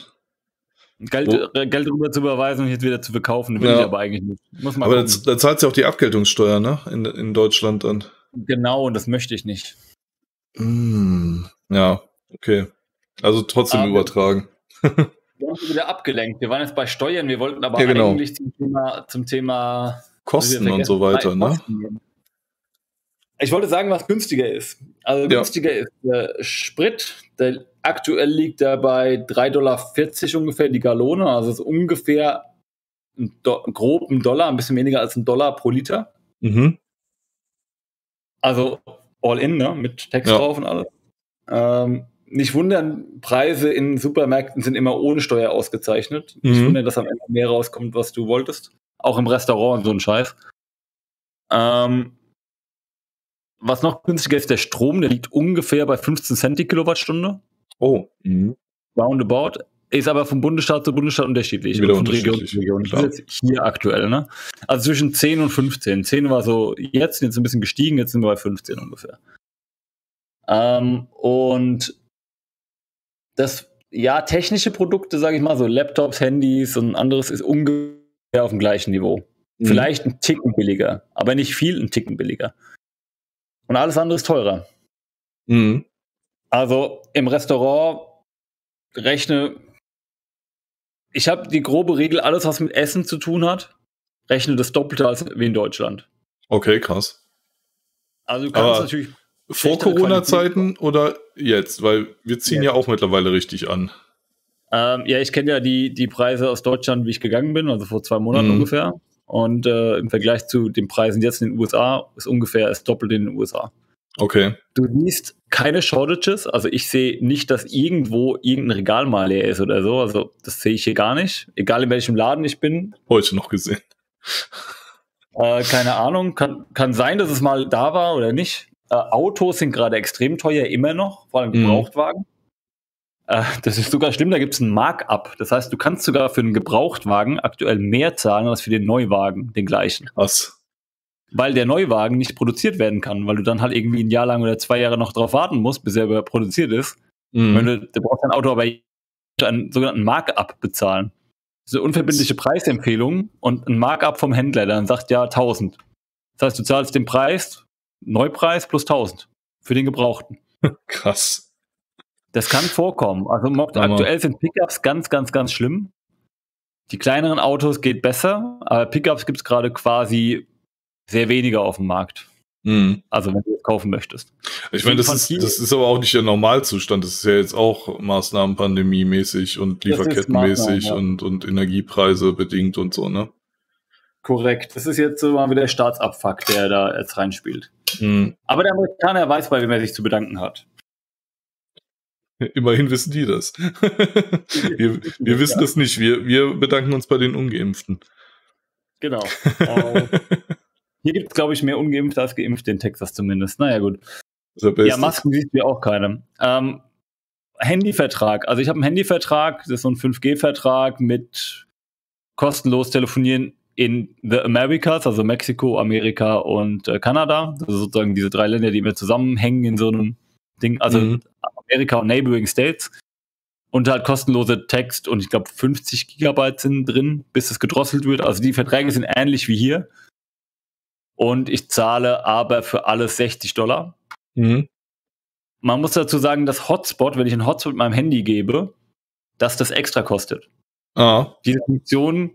Geld, äh, Geld rüber zu überweisen und jetzt wieder zu verkaufen, will ja. ich aber eigentlich nicht. Muss man aber da zahlt sie auch die Abgeltungssteuer, ne? In, in Deutschland dann. Genau, und das möchte ich nicht. Mm, ja, okay. Also trotzdem aber, übertragen. <laughs> Wir haben wieder abgelenkt. Wir waren jetzt bei Steuern, wir wollten aber ja, genau. eigentlich zum Thema, zum Thema Kosten und so weiter, ne? Ich wollte sagen, was günstiger ist. Also günstiger ja. ist der Sprit. Der aktuell liegt er bei 3,40 Dollar ungefähr die Gallone. Also ist ungefähr ein Do grob ein Dollar, ein bisschen weniger als ein Dollar pro Liter. Mhm. Also all in, ne? Mit Text ja. drauf und alles. Ähm, nicht wundern, Preise in Supermärkten sind immer ohne Steuer ausgezeichnet. Mhm. Nicht wundern, dass am Ende mehr rauskommt, was du wolltest. Auch im Restaurant und so ein Scheiß. Ähm, was noch günstiger ist, der Strom, der liegt ungefähr bei 15 Cent die Kilowattstunde. Oh. Mhm. Roundabout. Ist aber vom Bundesstaat zu Bundesstaat unterschiedlich. Wieder von unterschiedlich, Region zu Region. hier aktuell, ne? Also zwischen 10 und 15. 10 war so jetzt, jetzt ein bisschen gestiegen, jetzt sind wir bei 15 ungefähr. Ähm, und das, ja, technische Produkte, sage ich mal, so Laptops, Handys und anderes ist ungefähr auf dem gleichen Niveau. Mhm. Vielleicht ein Ticken billiger, aber nicht viel ein Ticken billiger. Und alles andere ist teurer. Mhm. Also im Restaurant rechne, ich habe die grobe Regel, alles was mit Essen zu tun hat, rechne das Doppelte als wie in Deutschland. Okay, krass. Also du kannst Aber natürlich. Vor Corona-Zeiten oder jetzt? Weil wir ziehen ja, ja auch mittlerweile richtig an. Ähm, ja, ich kenne ja die, die Preise aus Deutschland, wie ich gegangen bin, also vor zwei Monaten mhm. ungefähr. Und äh, im Vergleich zu den Preisen jetzt in den USA ist ungefähr das Doppelte in den USA. Okay. Du siehst keine Shortages, also ich sehe nicht, dass irgendwo irgendein Regal mal leer ist oder so. Also das sehe ich hier gar nicht. Egal in welchem Laden ich bin. Heute noch gesehen. Äh, keine Ahnung. Kann, kann sein, dass es mal da war oder nicht. Äh, Autos sind gerade extrem teuer, immer noch, vor allem mhm. Gebrauchtwagen. Äh, das ist sogar schlimm, da gibt es ein Markup. Das heißt, du kannst sogar für einen Gebrauchtwagen aktuell mehr zahlen als für den Neuwagen, den gleichen. Was? Weil der Neuwagen nicht produziert werden kann, weil du dann halt irgendwie ein Jahr lang oder zwei Jahre noch drauf warten musst, bis er produziert ist. Mhm. Wenn du, du brauchst dein Auto aber einen sogenannten Markup bezahlen. Eine unverbindliche Preisempfehlung und ein Markup vom Händler, der dann sagt ja 1000. Das heißt, du zahlst den Preis, Neupreis plus 1000 für den Gebrauchten. <laughs> Krass. Das kann vorkommen. Also aktuell sind Pickups ganz, ganz, ganz schlimm. Die kleineren Autos geht besser, aber Pickups gibt es gerade quasi sehr weniger auf dem Markt. Mhm. Also wenn du es kaufen möchtest. Ich meine, das ist, das ist aber auch nicht der Normalzustand. Das ist ja jetzt auch Maßnahmen pandemiemäßig und Lieferkettenmäßig ja. und, und Energiepreise bedingt und so, ne? Korrekt. Das ist jetzt so mal wieder der Staatsabfuck, der da jetzt reinspielt. Mhm. Aber der Amerikaner weiß, bei wem er sich zu bedanken hat. Immerhin wissen die das. <laughs> wir, wir wissen ja. das nicht. Wir, wir bedanken uns bei den Ungeimpften. Genau. Uh, <laughs> hier gibt es, glaube ich, mehr Ungeimpfte als Geimpfte in Texas zumindest. Naja, gut. Ja, Masken siehst du ja auch keine. Ähm, Handyvertrag. Also ich habe einen Handyvertrag, das ist so ein 5G-Vertrag mit kostenlos telefonieren in the Americas, also Mexiko, Amerika und äh, Kanada. Also sozusagen diese drei Länder, die immer zusammenhängen in so einem Ding. Also mhm. Amerika und Neighboring States. Und halt kostenlose Text und ich glaube 50 Gigabyte sind drin, bis es gedrosselt wird. Also die Verträge sind ähnlich wie hier. Und ich zahle aber für alles 60 Dollar. Mhm. Man muss dazu sagen, dass Hotspot, wenn ich einen Hotspot mit meinem Handy gebe, dass das extra kostet. Ah. Diese Funktion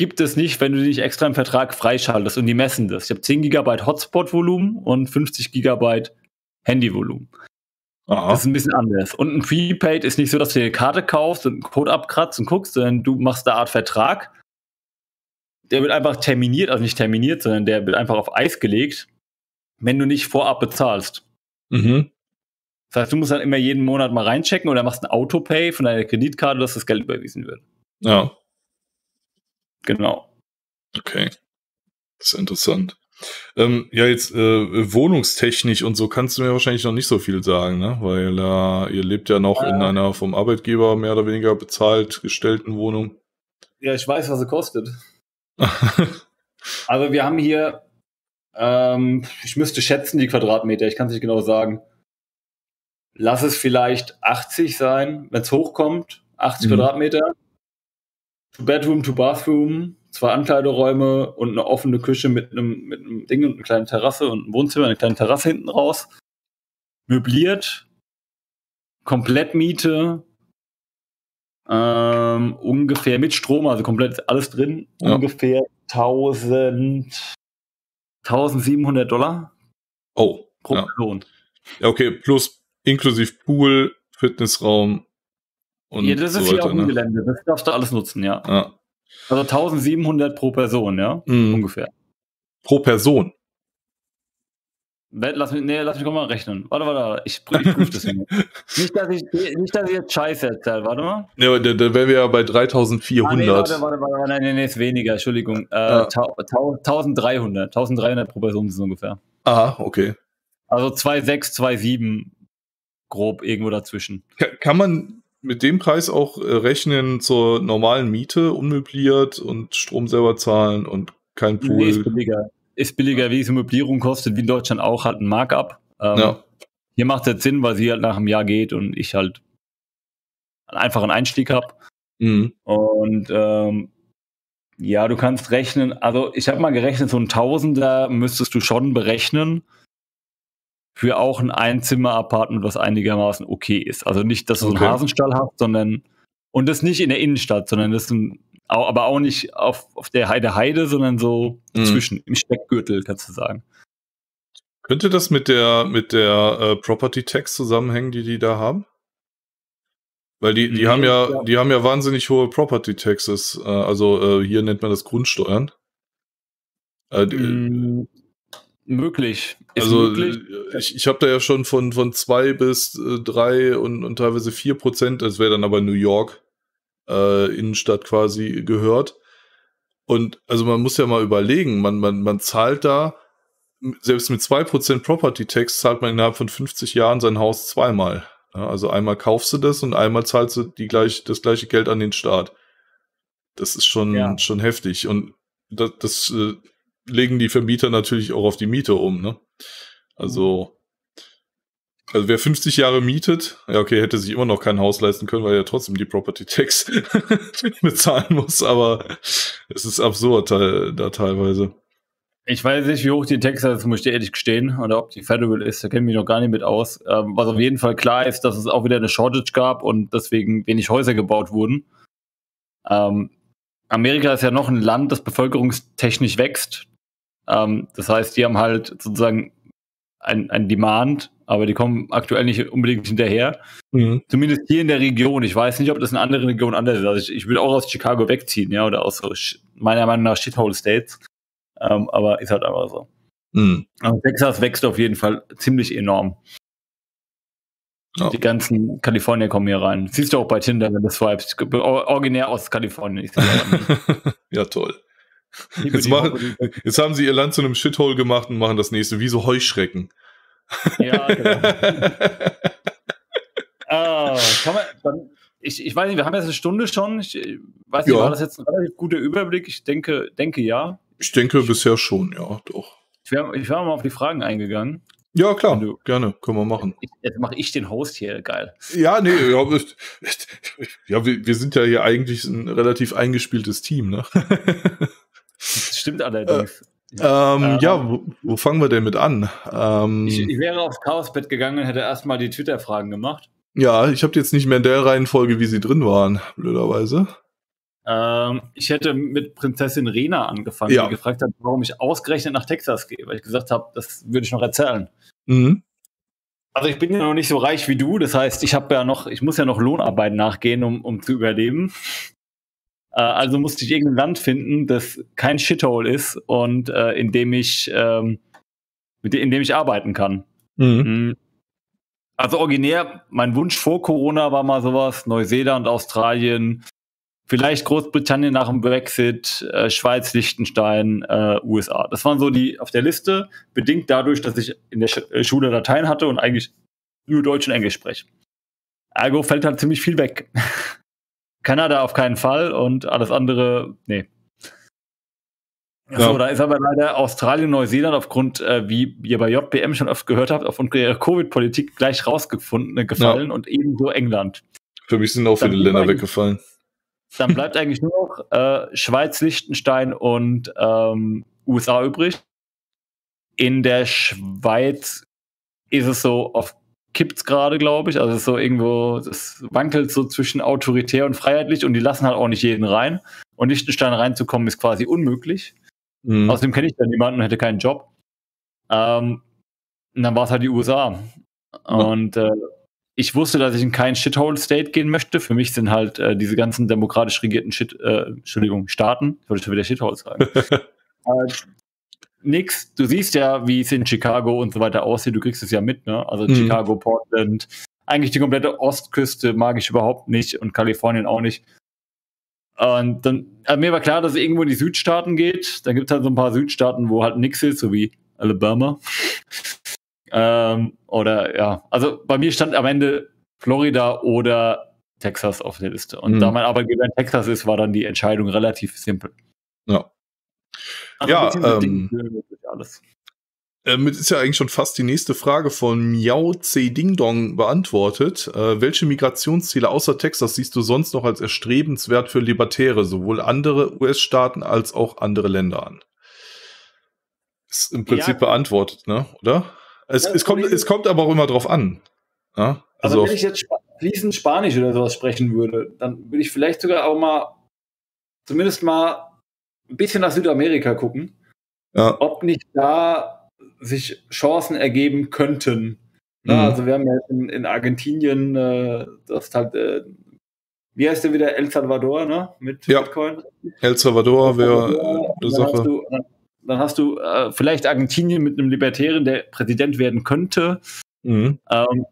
gibt es nicht, wenn du die nicht extra im Vertrag freischaltest und die messen das. Ich habe 10 Gigabyte Hotspot-Volumen und 50 Gigabyte Handyvolumen. Aha. Das ist ein bisschen anders. Und ein Prepaid ist nicht so, dass du dir eine Karte kaufst und einen Code abkratzt und guckst, sondern du machst eine Art Vertrag. Der wird einfach terminiert, also nicht terminiert, sondern der wird einfach auf Eis gelegt, wenn du nicht vorab bezahlst. Mhm. Das heißt, du musst dann immer jeden Monat mal reinchecken oder machst ein Autopay von deiner Kreditkarte, dass das Geld überwiesen wird. Ja. Genau. Okay. Das ist interessant. Ähm, ja, jetzt äh, wohnungstechnisch und so kannst du mir wahrscheinlich noch nicht so viel sagen, ne? Weil äh, ihr lebt ja noch äh, in einer vom Arbeitgeber mehr oder weniger bezahlt gestellten Wohnung. Ja, ich weiß, was sie kostet. <laughs> also wir haben hier, ähm, ich müsste schätzen die Quadratmeter, ich kann es nicht genau sagen. Lass es vielleicht 80 sein, wenn es hochkommt, 80 mhm. Quadratmeter. Two Bedroom, two Bathroom, zwei Ankleideräume und eine offene Küche mit einem, mit einem Ding und einer kleinen Terrasse und ein Wohnzimmer, eine kleine Terrasse hinten raus. Möbliert, Komplettmiete, ähm, ungefähr mit Strom, also komplett alles drin, ja. ungefähr 1000, 1700 Dollar Oh. Pro ja. Person. Ja, okay, plus inklusive Pool, Fitnessraum und Ja, das ist so hier auch ein ne? Gelände. Das darfst du alles nutzen, ja. ja. Also 1700 pro Person, ja, mhm. ungefähr. Pro Person? Lass mich, nee, lass mich mal rechnen. Warte, warte, ich, ich prüfe das nicht. <laughs> nicht, dass ich, nicht, dass ich jetzt Scheiße erzähle. Warte mal. Ja, da, da wären wir ja bei 3400. Ah, nee, warte, warte, warte, nein, nee, nee, ist weniger, Entschuldigung. Äh, ah. 1300. 1300 pro Person es ungefähr. Aha, okay. Also 2,6, 2,7 grob irgendwo dazwischen. Kann man mit dem Preis auch äh, rechnen zur normalen Miete, unmöbliert und Strom selber zahlen und kein Pool? Nee, ist billiger ist billiger, wie es Immobilierung kostet, wie in Deutschland auch, halt ein Markup. Ähm, ja. Hier macht es jetzt Sinn, weil sie halt nach einem Jahr geht und ich halt einen einfachen Einstieg habe. Mhm. Und ähm, ja, du kannst rechnen, also ich habe mal gerechnet, so ein Tausender müsstest du schon berechnen für auch ein Einzimmer-Apartment, was einigermaßen okay ist. Also nicht, dass du okay. so einen Hasenstall hast, sondern und das nicht in der Innenstadt, sondern das ist ein aber auch nicht auf, auf der Heide Heide, sondern so mhm. zwischen, im Speckgürtel, kannst du sagen. Könnte das mit der, mit der äh, Property Tax zusammenhängen, die die da haben? Weil die, die nee, haben ja, ja, die haben ja wahnsinnig hohe Property Taxes. Äh, also äh, hier nennt man das Grundsteuern. Äh, mm, möglich. Ist also möglich. ich, ich habe da ja schon von, von zwei bis äh, drei und, und teilweise vier Prozent, das wäre dann aber New York, äh, Innenstadt quasi gehört. Und also man muss ja mal überlegen, man, man, man zahlt da, selbst mit 2% Property Tax zahlt man innerhalb von 50 Jahren sein Haus zweimal. Ja, also einmal kaufst du das und einmal zahlst du die gleich, das gleiche Geld an den Staat. Das ist schon, ja. schon heftig. Und das, das äh, legen die Vermieter natürlich auch auf die Miete um. Ne? Also also wer 50 Jahre mietet, ja okay, hätte sich immer noch kein Haus leisten können, weil er ja trotzdem die Property Tax <laughs> bezahlen muss, aber es ist absurd da teilweise. Ich weiß nicht, wie hoch die Tax ist, muss ich ehrlich gestehen, oder ob die Federal ist, da kenne ich mich noch gar nicht mit aus. Ähm, was auf jeden Fall klar ist, dass es auch wieder eine Shortage gab und deswegen wenig Häuser gebaut wurden. Ähm, Amerika ist ja noch ein Land, das bevölkerungstechnisch wächst. Ähm, das heißt, die haben halt sozusagen ein, ein Demand aber die kommen aktuell nicht unbedingt hinterher. Mhm. Zumindest hier in der Region. Ich weiß nicht, ob das in anderen Regionen anders ist. Also ich, ich würde auch aus Chicago wegziehen, ja, oder aus so, meiner Meinung nach Shithole States. Ähm, aber ist halt einfach so. Mhm. Also Texas wächst auf jeden Fall ziemlich enorm. Oh. Die ganzen Kalifornier kommen hier rein. Siehst du auch bei Tinder, wenn du swipest. Originär aus Kalifornien. <laughs> ja, toll. Jetzt, machen, jetzt, haben sie ihr Land zu einem Shithole gemacht und machen das nächste, wie so Heuschrecken. Ja, genau. oh, <laughs> kann man, dann, ich, ich weiß nicht, wir haben jetzt eine Stunde schon. Ich weiß nicht, ja. war das jetzt ein relativ guter Überblick? Ich denke, denke ja. Ich denke bisher schon, ja, doch. Ich wäre wär mal auf die Fragen eingegangen. Ja, klar, du, gerne, können wir machen. Jetzt mache ich den Host hier, geil. Ja, nee, ja, <laughs> ja wir, wir, sind ja hier eigentlich ein relativ eingespieltes Team, ne? <laughs> Das stimmt allerdings. Ähm, ähm, ja, wo, wo, fangen wir denn mit an? Ähm, ich, ich, wäre aufs Chaosbett gegangen und hätte erstmal die Twitter-Fragen gemacht. Ja, ich habe jetzt nicht mehr in der Reihenfolge, wie sie drin waren, blöderweise. Ähm, ich hätte mit Prinzessin Rena angefangen, ja. die gefragt hat, warum ich ausgerechnet nach Texas gehe, weil ich gesagt habe, das würde ich noch erzählen. Mhm. Also ich bin ja noch nicht so reich wie du, das heißt, ich habe ja noch, ich muss ja noch Lohnarbeit nachgehen, um, um zu überleben. Äh, also musste ich irgendein Land finden, das kein Shithole ist und äh, in dem ich ähm, mit, in dem ich arbeiten kann. Mhm. mhm. Also originär, mein Wunsch vor Corona war mal sowas, Neuseeland, Australien, vielleicht Großbritannien nach dem Brexit, äh, Schweiz, Liechtenstein, äh, USA. Das waren so die auf der Liste, bedingt dadurch, dass ich in der Sch äh, Schule Latein hatte und eigentlich nur Deutsch und Englisch spreche. Ergo fällt halt ziemlich viel weg. <laughs> Kanada auf keinen Fall und alles andere, nee. So, da ist aber leider Australien Neuseeland aufgrund, äh, wie ihr bei JBM schon oft gehört habt, aufgrund ihrer Covid-Politik gleich rausgefunden, äh, gefallen ja. und ebenso England. Für mich sind auch viele Länder weggefallen. Dann bleibt eigentlich nur noch äh, Schweiz, Liechtenstein und ähm, USA übrig. In der Schweiz ist es so auf kippt es gerade, glaube ich. Also es ist so irgendwo, es wankelt so zwischen autoritär und freiheitlich und die lassen halt auch nicht jeden rein. Und Liechtenstein reinzukommen ist quasi unmöglich. Mhm. Außerdem kenne ich da niemanden und hätte keinen Job. Ähm, Und dann war es halt die USA. Und äh, ich wusste, dass ich in kein Shithole-State gehen möchte. Für mich sind halt äh, diese ganzen demokratisch regierten Shit, äh, Entschuldigung, Staaten, ich wollte schon wieder Shithole sagen. <laughs> nix. Du siehst ja, wie es in Chicago und so weiter aussieht. Du kriegst es ja mit, ne? Also mhm. Chicago, Portland, eigentlich die komplette Ostküste mag ich überhaupt nicht und Kalifornien auch nicht. Und dann, also mir war klar, dass es irgendwo in die Südstaaten geht. Dann gibt es halt so ein paar Südstaaten, wo halt nichts ist, so wie Alabama. <laughs> ähm, oder ja, also bei mir stand am Ende Florida oder Texas auf der Liste. Und mhm. da mein Arbeitgeber in Texas ist, war dann die Entscheidung relativ simpel. Ja. Also ja, ähm, alles. Damit ist ja eigentlich schon fast die nächste Frage von Miao C. Ding Dong beantwortet. Äh, welche Migrationsziele außer Texas siehst du sonst noch als erstrebenswert für Libertäre, sowohl andere US-Staaten als auch andere Länder an? Ist im Prinzip ja. beantwortet, ne? Oder? Es, ja, es, kommt, es kommt aber auch immer drauf an. Ja? Also, also wenn ich jetzt fließend Spanisch oder sowas sprechen würde, dann würde ich vielleicht sogar auch mal zumindest mal ein bisschen nach Südamerika gucken. Ja. Ob nicht da sich Chancen ergeben könnten. Mhm. also wir haben ja in, in Argentinien, äh, das halt, äh, wie heißt der wieder, El Salvador, ne? Mit ja. Bitcoin. El Salvador wäre eine Sache. Hast du, dann hast du äh, vielleicht Argentinien mit einem Libertären, der Präsident werden könnte. Mhm. Ähm,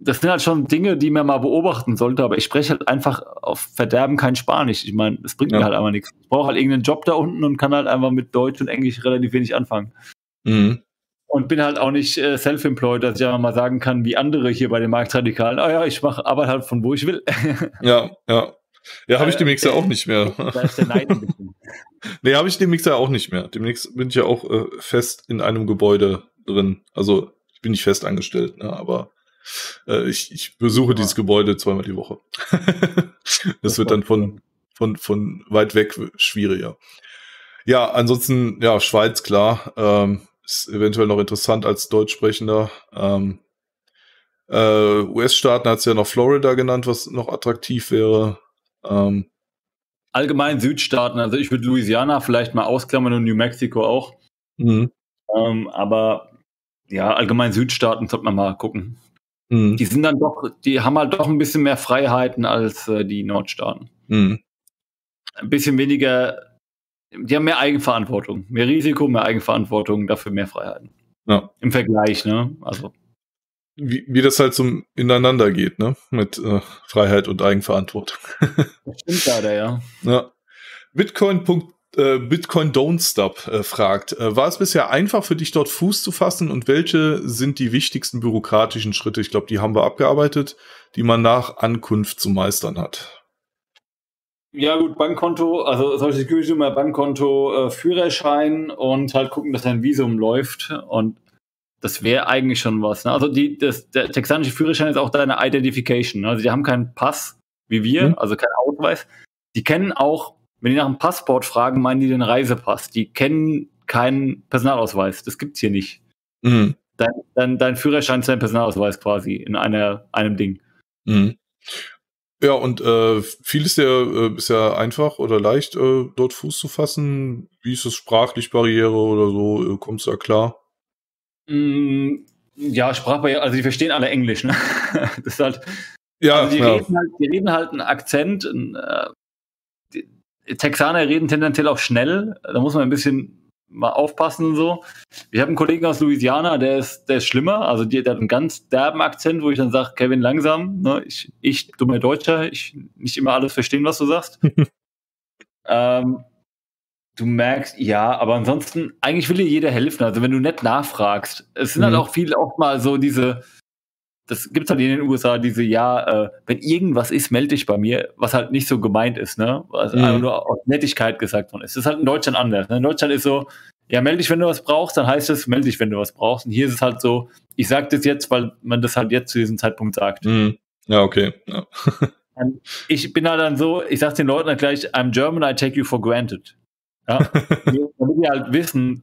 das sind halt schon Dinge, die man mal beobachten sollte, aber ich spreche halt einfach auf Verderben kein Spanisch. Ich meine, es bringt ja. mir halt einfach nichts. Ich brauche halt irgendeinen Job da unten und kann halt einfach mit Deutsch und Englisch relativ wenig anfangen. Mhm. Und bin halt auch nicht äh, self-employed, dass ich einfach mal sagen kann, wie andere hier bei den Marktradikalen, ah ja, ich mache Arbeit halt von wo ich will. <laughs> ja, ja. Ja, habe ich demnächst ja auch nicht mehr. <laughs> Da ist der Neid ein bisschen. <laughs> nee, habe ich demnächst ja auch nicht mehr. Demnächst bin ich ja auch äh, fest in einem Gebäude drin. Also ich bin nicht fest angestellt, ne, aber äh, ich, ich besuche ja. dieses Gebäude zweimal die Woche. <laughs> das, das wird dann von, von, von weit weg schwieriger. Ja, ansonsten, ja, Schweiz, klar. Ähm, ist eventuell noch interessant als Deutschsprechender. Ähm, äh, US-Staaten hat es ja noch Florida genannt, was noch attraktiv wäre. Ähm, Allgemein Südstaaten, also ich würde Louisiana vielleicht mal ausklammern und New Mexico auch. Mhm. Ähm, aber ja, allgemein Südstaaten sollte man mal gucken. Mhm. Die sind dann doch, die haben halt doch ein bisschen mehr Freiheiten als äh, die Nordstaaten. Mhm. Ein bisschen weniger die haben mehr Eigenverantwortung, mehr Risiko, mehr Eigenverantwortung, dafür mehr Freiheiten. Ja. Im Vergleich, ne? Also. Wie, wie das halt so ineinander geht, ne? Mit äh, Freiheit und Eigenverantwortung. <laughs> das stimmt leider, ja. Ja. Bitcoin. Äh, Bitcoin Don't Stop äh, fragt, äh, war es bisher einfach für dich dort Fuß zu fassen und welche sind die wichtigsten bürokratischen Schritte? Ich glaube, die haben wir abgearbeitet, die man nach Ankunft zu meistern hat. Ja, gut, Bankkonto, also solche Security-Nummer, Bankkonto, äh, Führerschein und halt gucken, dass dein Visum läuft. Und das wäre eigentlich schon was. Ne? Also die, das, der texanische Führerschein ist auch deine Identification. Ne? Also die haben keinen Pass wie wir, mhm. also keinen Ausweis. Die kennen auch, wenn die nach einem Passport fragen, meinen die den Reisepass. Die kennen keinen Personalausweis. Das gibt's hier nicht. Mhm. Dein, dein, dein Führerschein ist dein Personalausweis quasi in einer, einem Ding. Mhm. Ja, und äh, viel ist ja äh, bisher einfach oder leicht, äh, dort Fuß zu fassen. Wie ist es sprachlich Barriere oder so? Äh, kommst du da klar? Mm, ja, Sprachbarriere, also die verstehen alle Englisch, ne? <laughs> das ist halt. Ja, also die, ja. Reden halt, die reden halt einen Akzent. Äh, die Texaner reden tendenziell auch schnell. Da muss man ein bisschen mal aufpassen und so. Ich habe einen Kollegen aus Louisiana, der ist, der ist schlimmer. Also der, der hat einen ganz derben Akzent, wo ich dann sage, Kevin, langsam. Ne? Ich, ich, dummer Deutscher, ich nicht immer alles verstehen, was du sagst. <laughs> ähm, du merkst, ja, aber ansonsten, eigentlich will dir jeder helfen. Also wenn du nett nachfragst. Es sind halt mhm. halt auch viel oft mal so diese, das gibt es halt in den USA, diese, ja, äh, wenn irgendwas ist, melde dich bei mir, was halt nicht so gemeint ist, ne? Was mhm. einfach nur aus Nettigkeit gesagt worden ist. Das ist halt in Deutschland anders. Ne? In Deutschland ist so, ja, melde dich, wenn du was brauchst, dann heißt es, melde dich, wenn du was brauchst. Und hier ist es halt so, ich sage das jetzt, weil man das halt jetzt zu diesem Zeitpunkt sagt. Mhm. Ja, okay. Ja. <laughs> ich bin halt dann so, ich sage den Leuten dann gleich, I'm German, I take you for granted. Ja? <laughs> Damit die halt wissen,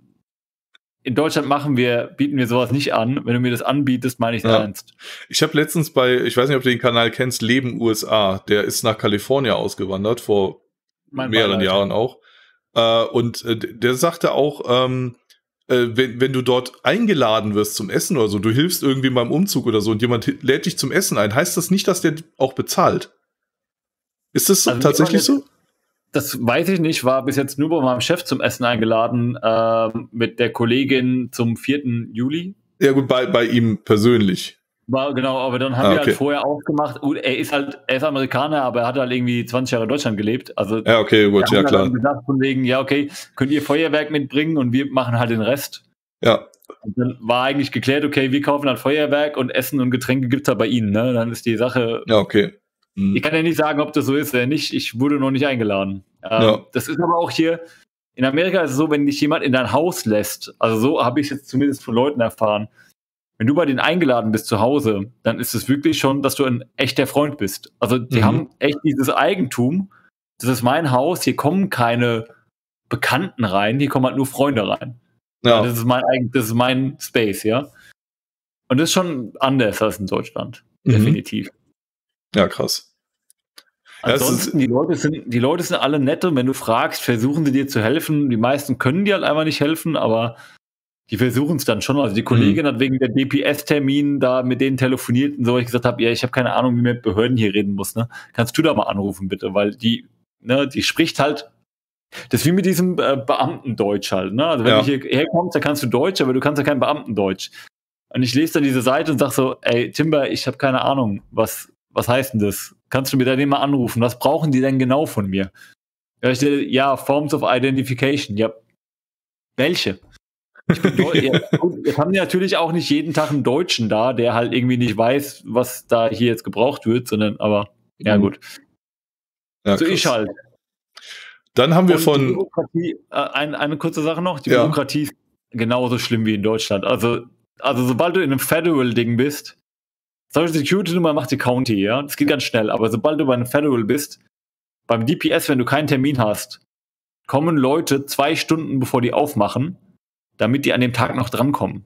in Deutschland machen wir, bieten wir sowas nicht an. Wenn du mir das anbietest, meine ich es ja. ernst. Ich habe letztens bei, ich weiß nicht, ob du den Kanal kennst, Leben USA, der ist nach Kalifornien ausgewandert, vor mein mehreren Jahren auch. Äh, und äh, der sagte auch, ähm, äh, wenn, wenn du dort eingeladen wirst zum Essen oder so, du hilfst irgendwie beim Umzug oder so und jemand lädt dich zum Essen ein, heißt das nicht, dass der auch bezahlt? Ist das also tatsächlich so? Das weiß ich nicht, war bis jetzt nur bei meinem Chef zum Essen eingeladen, äh, mit der Kollegin zum 4. Juli. Ja, gut, bei, bei ihm persönlich. War, genau, aber dann haben ah, wir halt vorher aufgemacht. Gut, er ist halt, er ist Amerikaner, aber er hat halt irgendwie 20 Jahre in Deutschland gelebt. Also ja, okay, gut, ja klar. Dann gesagt von wegen, ja, okay, könnt ihr Feuerwerk mitbringen und wir machen halt den Rest. Ja. Und dann war eigentlich geklärt, okay, wir kaufen halt Feuerwerk und Essen und Getränke gibt's halt bei ihnen, ne? Dann ist die Sache. Ja, okay. Mhm. Ich kann ja nicht sagen, ob das so ist oder nicht. Ich wurde noch nicht eingeladen. Ähm, ja. Das ist aber auch hier, in Amerika ist es so, wenn dich jemand in dein Haus lässt, also so habe ich es jetzt zumindest von Leuten erfahren, wenn du bei denen eingeladen bist zu Hause, dann ist es wirklich schon, dass du ein echter Freund bist. Also die mhm. haben echt dieses Eigentum. Das ist mein Haus, hier kommen keine Bekannten rein, hier kommen halt nur Freunde rein. Ja. Das ist mein das ist mein Space, ja. Und das ist schon anders als in Deutschland. Mhm. Definitiv. Ja, krass. Ansonsten, die Leute, sind, die Leute sind alle nett und wenn du fragst, versuchen sie dir zu helfen. Die meisten können dir halt einfach nicht helfen, aber die versuchen es dann schon. Also die Kollegin mhm. hat wegen der DPS-Termin da mit denen telefoniert und so, ich gesagt habe, ja, ich habe keine Ahnung, wie man mit Behörden hier reden muss. Ne? Kannst du da mal anrufen, bitte? Weil die, ne, die spricht halt, das ist wie mit diesem äh, Beamtendeutsch halt. Ne? Also wenn ja. du hierher kommst, dann kannst du Deutsch, aber du kannst ja kein Beamtendeutsch. Und ich lese dann diese Seite und sag so, ey, Timber, ich habe keine Ahnung, was, was heißt denn das? Kannst du mir da den mal anrufen? Was brauchen die denn genau von mir? Ja, ich, ja Forms of Identification. Ja, welche? Ich bin <laughs> ja, jetzt haben natürlich auch nicht jeden Tag einen Deutschen da, der halt irgendwie nicht weiß, was da hier jetzt gebraucht wird, sondern aber ja mhm. gut. Ja, so krass. ich halt. Dann haben wir Und von äh, ein, eine kurze Sache noch, die ja. Bürokratie ist genauso schlimm wie in Deutschland. Also, also sobald du in einem Federal-Ding bist, Social Security Nummer macht die County, ja. Das geht ganz schnell, aber sobald du bei einem Federal bist, beim DPS, wenn du keinen Termin hast, kommen Leute zwei Stunden bevor die aufmachen damit die an dem Tag noch drankommen.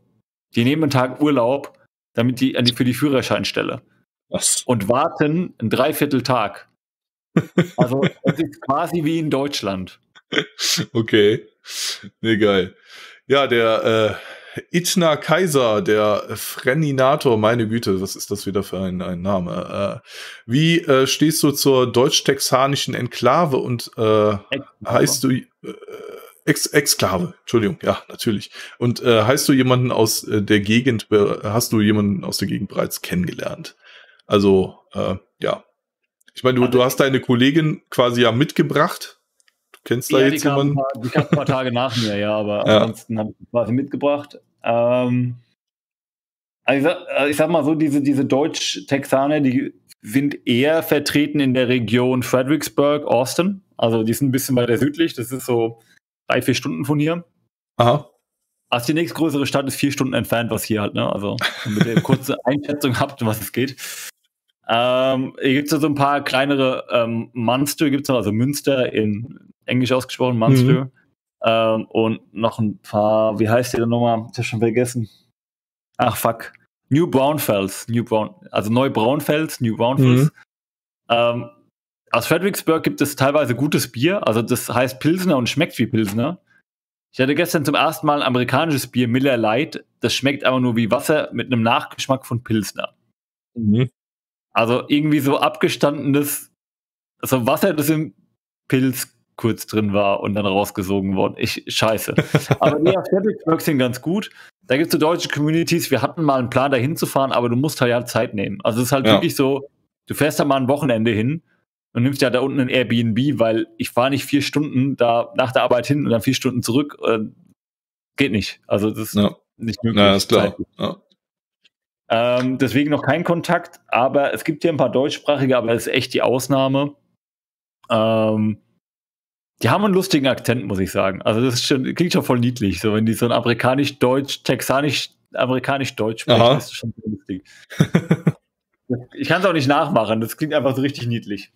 Die nehmen einen Tag Urlaub, damit die, die für die Führerscheinstelle. Was? Und warten einen Dreivierteltag. <laughs> Also es ist quasi wie in Deutschland. Okay. Nee, geil. Ja, der äh, Itchner Kaiser, der Freninator, meine Güte, was ist das wieder für ein, ein Name? Äh, wie äh, stehst du zur deutsch-texanischen Enklave und äh, heißt du äh, Ex Exklave, Entschuldigung, ja, natürlich. Und äh, heißt du jemanden aus äh, der Gegend, hast du jemanden aus der Gegend bereits kennengelernt? Also, äh, ja. Ich meine, du, du hast deine Kollegin quasi ja mitgebracht. Du kennst da ja, jetzt die jemanden? Paar, die kam ein paar Tage nach mir, ja, aber ja. ansonsten habe ich quasi mitgebracht. Ähm, also ich, sag, also ich sag mal so, diese, diese Deutsch-Texaner, die sind eher vertreten in der Region Fredericksburg, Austin. Also die sind ein bisschen weiter südlich. Das ist so drei, vier Stunden von hier. Aha. Also die nächstgrößere Stadt ist vier Stunden entfernt, was hier halt, ne? Also, damit ihr eine kurze Einschätzung habt, was es geht. Ähm, hier gibt es so ein paar kleinere ähm, Munster, gibt es noch, also Münster in Englisch ausgesprochen, Munster. Mhm. Ähm, und noch ein paar, wie heißt die denn nochmal? Ich hab schon vergessen. Ach, fuck. New Braunfels, New Brown, also Neubraunfels, New Braunfels. Mhm. Ähm, aus Fredericksburg gibt es teilweise gutes Bier, also das heißt Pilsner und schmeckt wie Pilsner. Ich hatte gestern zum ersten Mal ein amerikanisches Bier, Miller Light. Das schmeckt aber nur wie Wasser mit einem Nachgeschmack von Pilsner. Mhm. Also irgendwie so abgestandenes, also Wasser, das im Pilz kurz drin war und dann rausgesogen worden. Ich, scheiße. aber nee, auf Fredericksburg sind ganz gut. Da gibt es so deutsche Communities. Wir hatten mal einen Plan, da hinzufahren, aber du musst halt ja Zeit nehmen. Also es ist halt ja. wirklich so, du fährst da mal ein Wochenende hin und nimmst ja da unten ein Airbnb, weil ich fahre nicht vier Stunden da nach der Arbeit hin und dann vier Stunden zurück. Äh, geht nicht. Also das ist ja. nicht möglich. Ja, ist klar. Ja. Ähm, deswegen noch kein Kontakt, aber es gibt hier ein paar deutschsprachige, aber das ist echt die Ausnahme. Ähm, die haben einen lustigen Akzent, muss ich sagen. Also das schon, klingt schon voll niedlich, so wenn die so ein amerikanisch-deutsch, texanisch, amerikanisch-deutsch sprechen, Aha. ist schon lustig. <laughs> ich kann es auch nicht nachmachen, das klingt einfach so richtig niedlich.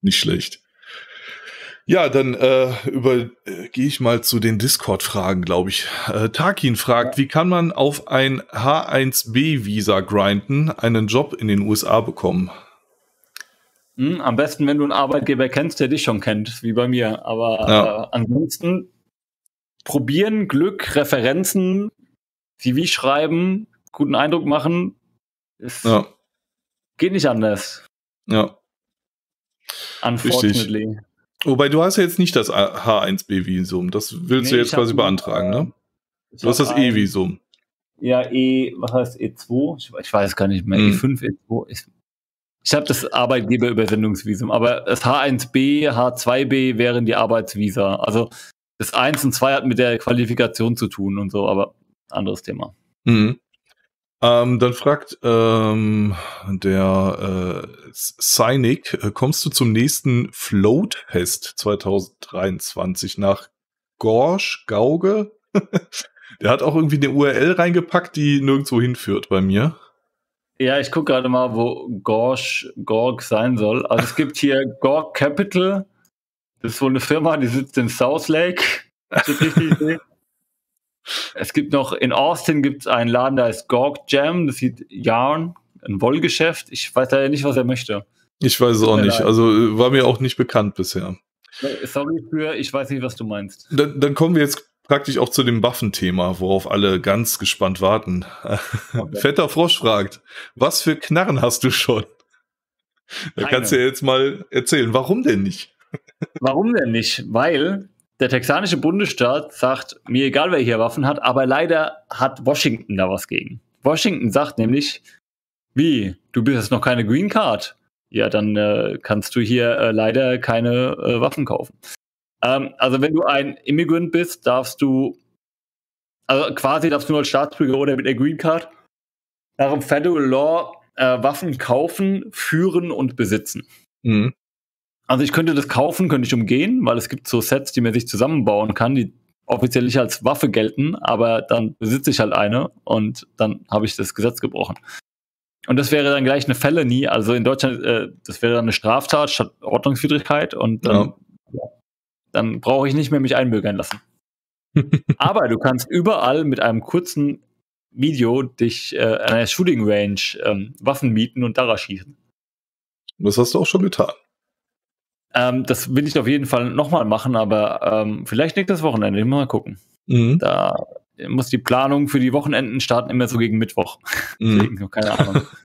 Nicht schlecht. Ja, dann äh, übergehe äh, ich mal zu den Discord-Fragen, glaube ich. Äh, Tarkin fragt, ja. wie kann man auf ein H1B-Visa grinden, einen Job in den USA bekommen? Hm, am besten, wenn du einen Arbeitgeber kennst, der dich schon kennt, wie bei mir. Aber ja. äh, ansonsten probieren, Glück, Referenzen, CV schreiben, guten Eindruck machen. Es ja. Geht nicht anders. Ja. Unfortunately. Richtig. Wobei du hast ja jetzt nicht das H1B-Visum. Das willst nee, du jetzt quasi beantragen, ne? Du hast das E-Visum. Ja, E, was heißt E2? Ich, ich weiß gar nicht mehr. Hm. E5, E2. Ich, ich habe das Arbeitgeberübersendungsvisum, aber das H1B, H2B wären die Arbeitsvisa. Also das 1 und 2 hat mit der Qualifikation zu tun und so, aber anderes Thema. Mhm. Ähm, dann fragt ähm, der äh, Cynic, äh, kommst du zum nächsten Float-Fest 2023 nach Gorsch, Gauge? <laughs> der hat auch irgendwie eine URL reingepackt, die nirgendwo hinführt bei mir. Ja, ich gucke gerade mal, wo Gorsch, Gorg sein soll. Also es gibt hier <laughs> Gorg Capital. Das ist wohl eine Firma, die sitzt in South Lake. <laughs> Das ist richtig sehe. Es gibt noch, in Austin gibt es einen Laden, da ist Gorg Jam, das sieht Yarn, ein Wollgeschäft. Ich weiß leider nicht, was er möchte. Ich weiß es auch nicht. Also äh, war mir auch nicht bekannt bisher. Sorry für, ich weiß nicht, was du meinst. Dann, dann kommen wir jetzt praktisch auch zu dem Waffenthema, worauf alle ganz gespannt warten. Okay. <laughs> Fetter Frosch fragt, was für Knarren hast du schon? Da Keine. kannst du ja jetzt mal erzählen, warum denn nicht? Warum denn nicht? Weil der texanische Bundesstaat sagt, mir egal, wer hier Waffen hat, aber leider hat Washington da was gegen. Washington sagt nämlich, wie, du bist jetzt noch keine Green Card? Ja, dann äh, kannst du hier äh, leider keine äh, Waffen kaufen. Ähm, also wenn du ein Immigrant bist, darfst du, also quasi darfst du nur als Staatsbürger oder mit der Green Card nach dem Federal Law äh, Waffen kaufen, führen und besitzen. Mhm. Also ich könnte das kaufen, könnte ich umgehen, weil es gibt so Sets, die man sich zusammenbauen kann, die offiziell nicht als Waffe gelten, aber dann besitze ich halt eine und dann habe ich das Gesetz gebrochen. Und das wäre dann gleich eine Felony, also in Deutschland, äh, das wäre dann eine Straftat statt Ordnungswidrigkeit und dann ja dann brauche ich nicht mehr mich einbürgern lassen. <laughs> Aber du kannst überall mit einem kurzen Video dich äh, an einer Shooting Range ähm, Waffen mieten und daraus schießen. Das hast du auch schon getan. Ähm, das will ich auf jeden Fall nochmal machen, aber ähm, vielleicht nächstes Wochenende. Mal gucken. Mhm. Da muss die Planung für die Wochenenden starten immer so gegen Mittwoch. <laughs> Mhm. keine Ahnung. <laughs>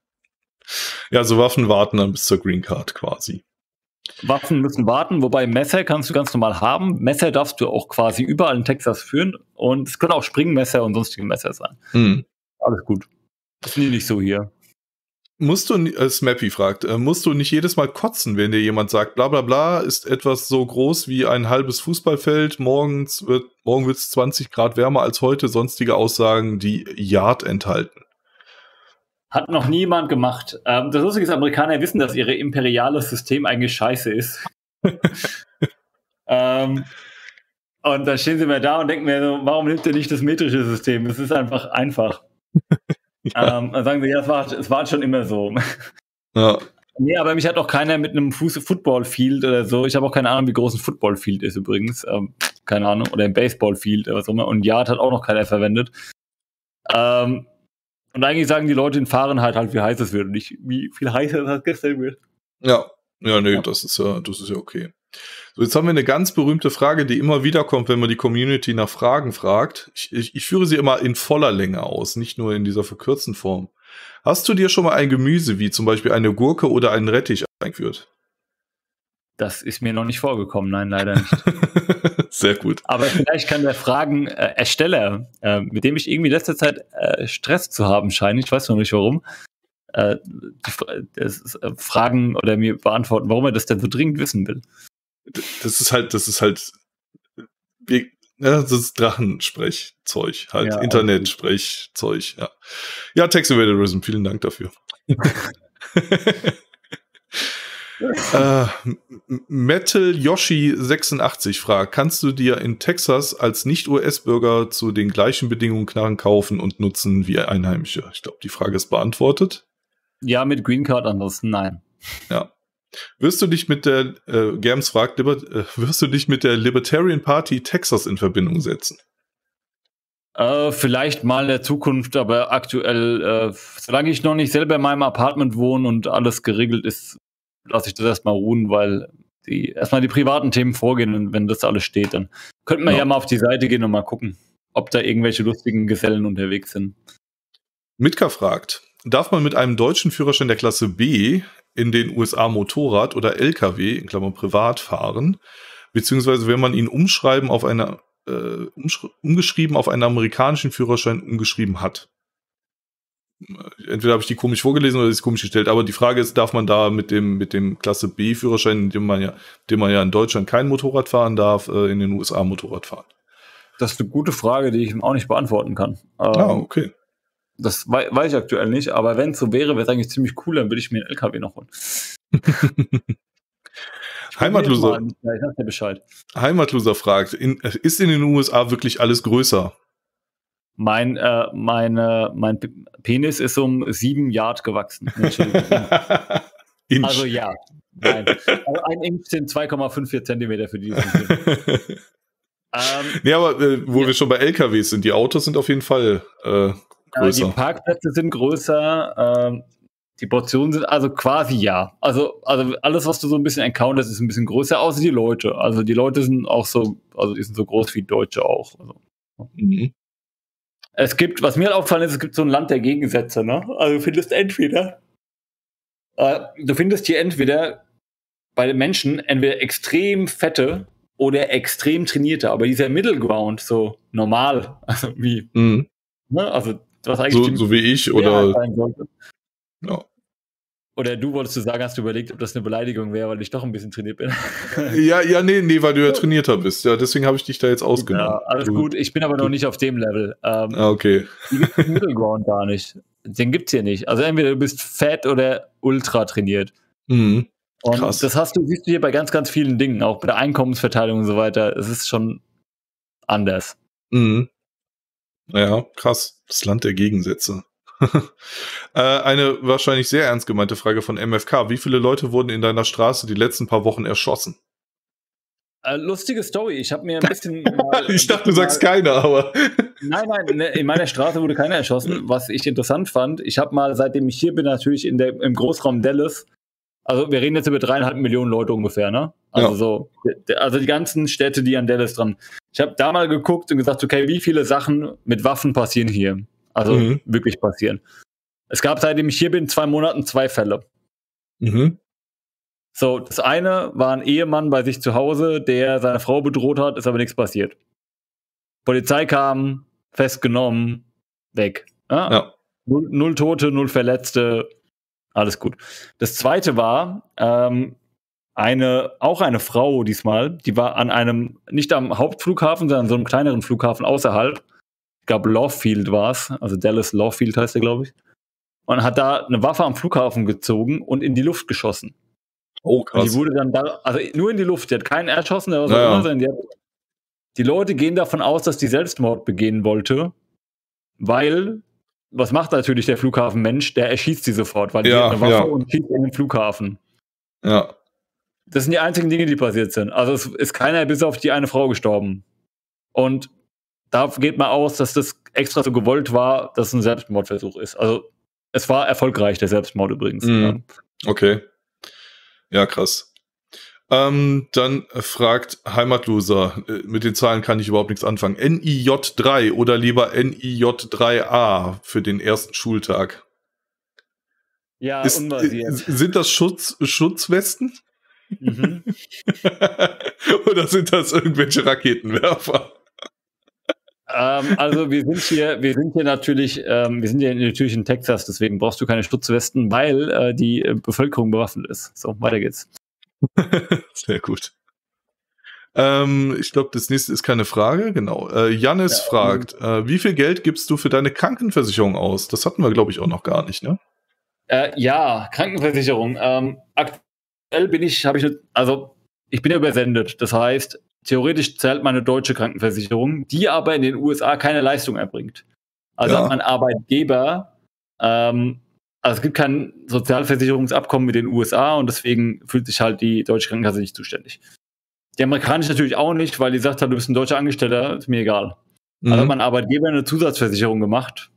Ja, so Waffen warten dann bis zur Green Card quasi. Waffen müssen warten, wobei Messer kannst du ganz normal haben. Messer darfst du auch quasi überall in Texas führen und es können auch Springmesser und sonstige Messer sein. Mhm. Alles gut. Das ist nicht so hier. Musst du, äh, Smappy fragt, äh, musst du nicht jedes Mal kotzen, wenn dir jemand sagt, bla bla bla ist etwas so groß wie ein halbes Fußballfeld, morgens wird, morgen wird es 20 Grad wärmer als heute, sonstige Aussagen, die Yard enthalten. Hat noch niemand gemacht. Ähm, das Lustige ist, Amerikaner wissen, dass ihr imperiales System eigentlich scheiße ist. <laughs> ähm, und dann stehen sie mir da und denken mir so, warum nimmt ihr nicht das metrische System? Es ist einfach einfach. <laughs> <laughs> ja. ähm, dann sagen sie, ja, es war, es war schon immer so. Ja. Nee, aber mich hat auch keiner mit einem Football-Field oder so. Ich habe auch keine Ahnung, wie groß ein Football-Field ist übrigens. Ähm, keine Ahnung. Oder ein Baseball-Field oder was auch immer. Und Yard hat auch noch keiner verwendet. Ähm, und eigentlich sagen die Leute in Fahrenheit halt, wie heiß es wird und nicht, wie viel heißer es gestern wird. Ja, ja, nee, ja. das ist ja, das ist ja okay. So, jetzt haben wir eine ganz berühmte Frage, die immer wieder kommt, wenn man die Community nach Fragen fragt. Ich, ich, ich führe sie immer in voller Länge aus, nicht nur in dieser verkürzten Form. Hast du dir schon mal ein Gemüse wie zum Beispiel eine Gurke oder einen Rettich eingeführt? Das ist mir noch nicht vorgekommen, nein, leider nicht. <laughs> Sehr gut. Aber vielleicht kann der Fragenersteller, äh, mit dem ich irgendwie letzter Zeit äh, Stress zu haben scheine, ich weiß noch nicht warum, äh, das, äh, fragen oder mir beantworten, warum er das denn so dringend wissen will. Das ist halt, das ist halt, ja, das ist Drachensprechzeug, halt ja, Internetsprechzeug, ja. Ja, Text Evangelism, vielen Dank dafür. <laughs> äh, Metal Yoshi 86 fragt, kannst du dir in Texas als Nicht-US-Bürger zu den gleichen Bedingungen Knarren kaufen und nutzen wie Einheimische? Ich glaube, die Frage ist beantwortet. Ja, mit Green Card ansonsten nein. Ja. Wirst du dich mit der, äh, Germs fragt, Liber äh, wirst du dich mit der Libertarian Party Texas in Verbindung setzen? Äh, vielleicht mal in der Zukunft, aber aktuell, äh, solange ich noch nicht selber in meinem Apartment wohne und alles geregelt ist, lasse ich das erstmal ruhen, weil die erstmal die privaten Themen vorgehen und wenn das alles steht, dann könnten wir ja. ja mal auf die Seite gehen und mal gucken, ob da irgendwelche lustigen Gesellen unterwegs sind. Mitka fragt, darf man mit einem deutschen Führerschein der Klasse B in den USA Motorrad oder LKW, in Klammern privat fahren, beziehungsweise wenn man ihn umschreiben auf einer äh, umgeschrieben auf einen amerikanischen Führerschein umgeschrieben hat? entweder habe ich die komisch vorgelesen oder ist komisch gestellt, aber die Frage ist, darf man da mit dem, mit dem Klasse B Führerschein, dem man ja, dem man ja in Deutschland kein Motorrad fahren darf, äh, in den USA Motorrad fahren? Das ist eine gute Frage, die ich auch nicht beantworten kann. Ähm, ah, okay. Das wei weiß ich aktuell nicht, aber wenn es so wäre, wäre es eigentlich ziemlich cool, dann würde ich mir einen LKW noch holen. <laughs> Heimatloser. Ja, ich dir Bescheid. Heimatloser fragt, in, ist in den USA wirklich alles größer? Mein, äh, meine, mein Penis ist um sieben Yard gewachsen. <laughs> also ja. Nein. Also ein Inch sind 2,54 Zentimeter für diesen ähm, nee, aber äh, wo ja. wir schon bei LKWs sind, die Autos sind auf jeden Fall äh, größer. die Parkplätze sind größer. Ähm, die Portionen sind also quasi ja. Also, also alles, was du so ein bisschen encounterst, ist ein bisschen größer, außer die Leute. Also die Leute sind auch so, also die sind so groß wie Deutsche auch. Also. Mhm. Es gibt, was mir halt aufgefallen ist, es gibt so ein Land der Gegensätze, ne? Also du findest entweder, äh, du findest hier entweder bei den Menschen entweder extrem fette oder extrem trainierte, aber dieser Middle Ground, so normal, <laughs> also wie, mhm. ne? Also was eigentlich so, so wie ich oder ja. Oder du wolltest du sagen, hast du überlegt, ob das eine Beleidigung wäre, weil ich doch ein bisschen trainiert bin. <laughs> ja, ja, nee, nee, weil du ja trainierter bist. Ja, deswegen habe ich dich da jetzt ausgenommen. Ja, alles du, gut. Ich bin aber noch nicht auf dem Level. Ähm, ah, okay. Den Middle Ground gar nicht. Den gibt's hier nicht. Also entweder du bist fett oder ultra trainiert. Mhm. Und Krass. das hast du, siehst du hier bei ganz, ganz vielen Dingen, auch bei der Einkommensverteilung und so weiter. Es ist schon anders. Mhm. Ja, krass. Das Land der Gegensätze. <laughs> äh, eine wahrscheinlich sehr ernst gemeinte Frage von MFK. Wie viele Leute wurden in deiner Straße die letzten paar Wochen erschossen? Äh, lustige Story. Ich habe mir ein <laughs> bisschen. Mal, ich dachte, du sagst keiner, aber. <laughs> nein, nein, ne, in meiner Straße wurde keiner erschossen. Was ich interessant fand, ich habe mal, seitdem ich hier bin, natürlich in der, im Großraum Dallas, also wir reden jetzt über dreieinhalb Millionen Leute ungefähr, ne? Also ja. so, also die ganzen Städte, die an Dallas dran. Ich habe da mal geguckt und gesagt, okay, wie viele Sachen mit Waffen passieren hier? Also mhm. wirklich passieren. Es gab, seitdem ich hier bin, zwei Monaten zwei Fälle. Mhm. So, das eine war ein Ehemann bei sich zu Hause, der seine Frau bedroht hat, ist aber nichts passiert. Polizei kam, festgenommen, weg. Ja? ja. Null, null, Tote, null Verletzte, alles gut. Das zweite war ähm, eine, auch eine Frau diesmal, die war an einem, nicht am Hauptflughafen, sondern an so einem kleineren Flughafen außerhalb glaube Lawfield war es, also Dallas Lawfield heißt er, glaube ich. Und hat da eine Waffe am Flughafen gezogen und in die Luft geschossen. Oh, krass. Und die wurde dann da, also nur in die Luft, die hat keinen erschossen, der was ja, immer sein. Die, hat, die Leute gehen davon aus, dass die Selbstmord begehen wollte, weil, was macht natürlich der Flughafenmensch? Der erschießt sie sofort, weil die ja, hat eine Waffe ja. und schießt in den Flughafen. Ja. Das sind die einzigen Dinge, die passiert sind. Also es ist keiner bis auf die eine Frau gestorben. Und da geht man aus, dass das extra so gewollt war, dass es ein Selbstmordversuch ist. Also es war erfolgreich, der Selbstmord übrigens. Mhm. Okay. Ja, krass. Ähm, dann fragt Heimatloser, äh, mit den Zahlen kann ich überhaupt nichts anfangen. NIJ3 oder lieber NIJ3A für den ersten Schultag? Ja, Ist, unbasiert. Sind das Schutz, Schutzwesten? Mhm. <laughs> oder sind das irgendwelche Raketenwerfer? ähm, also wir sind hier, wir sind hier natürlich, ähm, wir sind hier natürlich in Texas, deswegen brauchst du keine Schutzwesten, weil äh, die äh, Bevölkerung bewaffnet ist. So, weiter geht's. <laughs> Sehr gut. Ähm, ich glaube, das nächste ist keine Frage. Genau. Äh, Jannis ja, fragt, äh, wie viel Geld gibst du für deine Krankenversicherung aus? Das hatten wir, glaube ich, auch noch gar nicht, ne? Äh, ja, Krankenversicherung. Ähm, aktuell bin ich, habe ich, also ich bin ja übersendet. Das heißt, theoretisch zahlt meine deutsche Krankenversicherung, die aber in den USA keine Leistung erbringt. Also ja. hat man Arbeitgeber, ähm, also es gibt kein Sozialversicherungsabkommen mit den USA und deswegen fühlt sich halt die deutsche Krankenkasse nicht zuständig. Die amerikanische natürlich auch nicht, weil die sagt halt, du bist ein deutscher Angestellter, ist mir egal. Mhm. Also hat mein Arbeitgeber eine Zusatzversicherung gemacht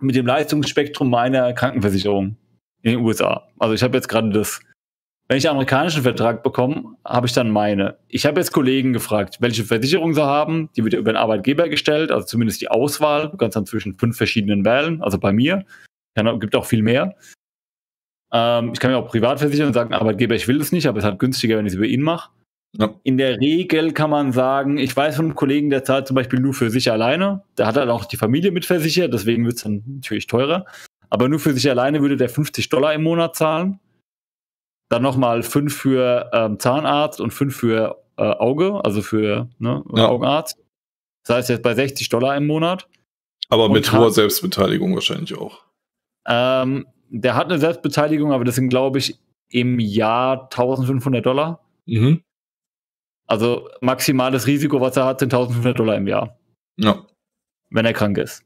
mit dem Leistungsspektrum meiner Krankenversicherung in den USA. Also ich habe jetzt gerade das Wenn ich einen amerikanischen Vertrag bekomme, habe ich dann meine. Ich habe jetzt Kollegen gefragt, welche Versicherung sie haben. Die wird über den Arbeitgeber gestellt, also zumindest die Auswahl. Du kannst dann zwischen fünf verschiedenen wählen, also bei mir. Es gibt auch viel mehr. Ähm, ich kann mir auch privat versichern und sagen, Arbeitgeber, ich will das nicht, aber es ist halt günstiger, wenn ich es über ihn mache. Ja. In der Regel kann man sagen, ich weiß von einem Kollegen, der zahlt zum Beispiel nur für sich alleine. Der hat halt auch die Familie mitversichert, deswegen wird es dann natürlich teurer. Aber nur für sich alleine würde der 50 Dollar im Monat zahlen. Dann nochmal 5 für ähm, Zahnarzt und 5 für äh, Auge, also für ne, ja. Augenarzt. Das heißt jetzt bei 60 Dollar im Monat. Aber und mit hoher Selbstbeteiligung wahrscheinlich auch. Ähm, der hat eine Selbstbeteiligung, aber das sind, glaube ich, im Jahr 1500 Dollar. Mhm. Also maximales Risiko, was er hat, sind 1500 Dollar im Jahr. Ja. Wenn er krank ist.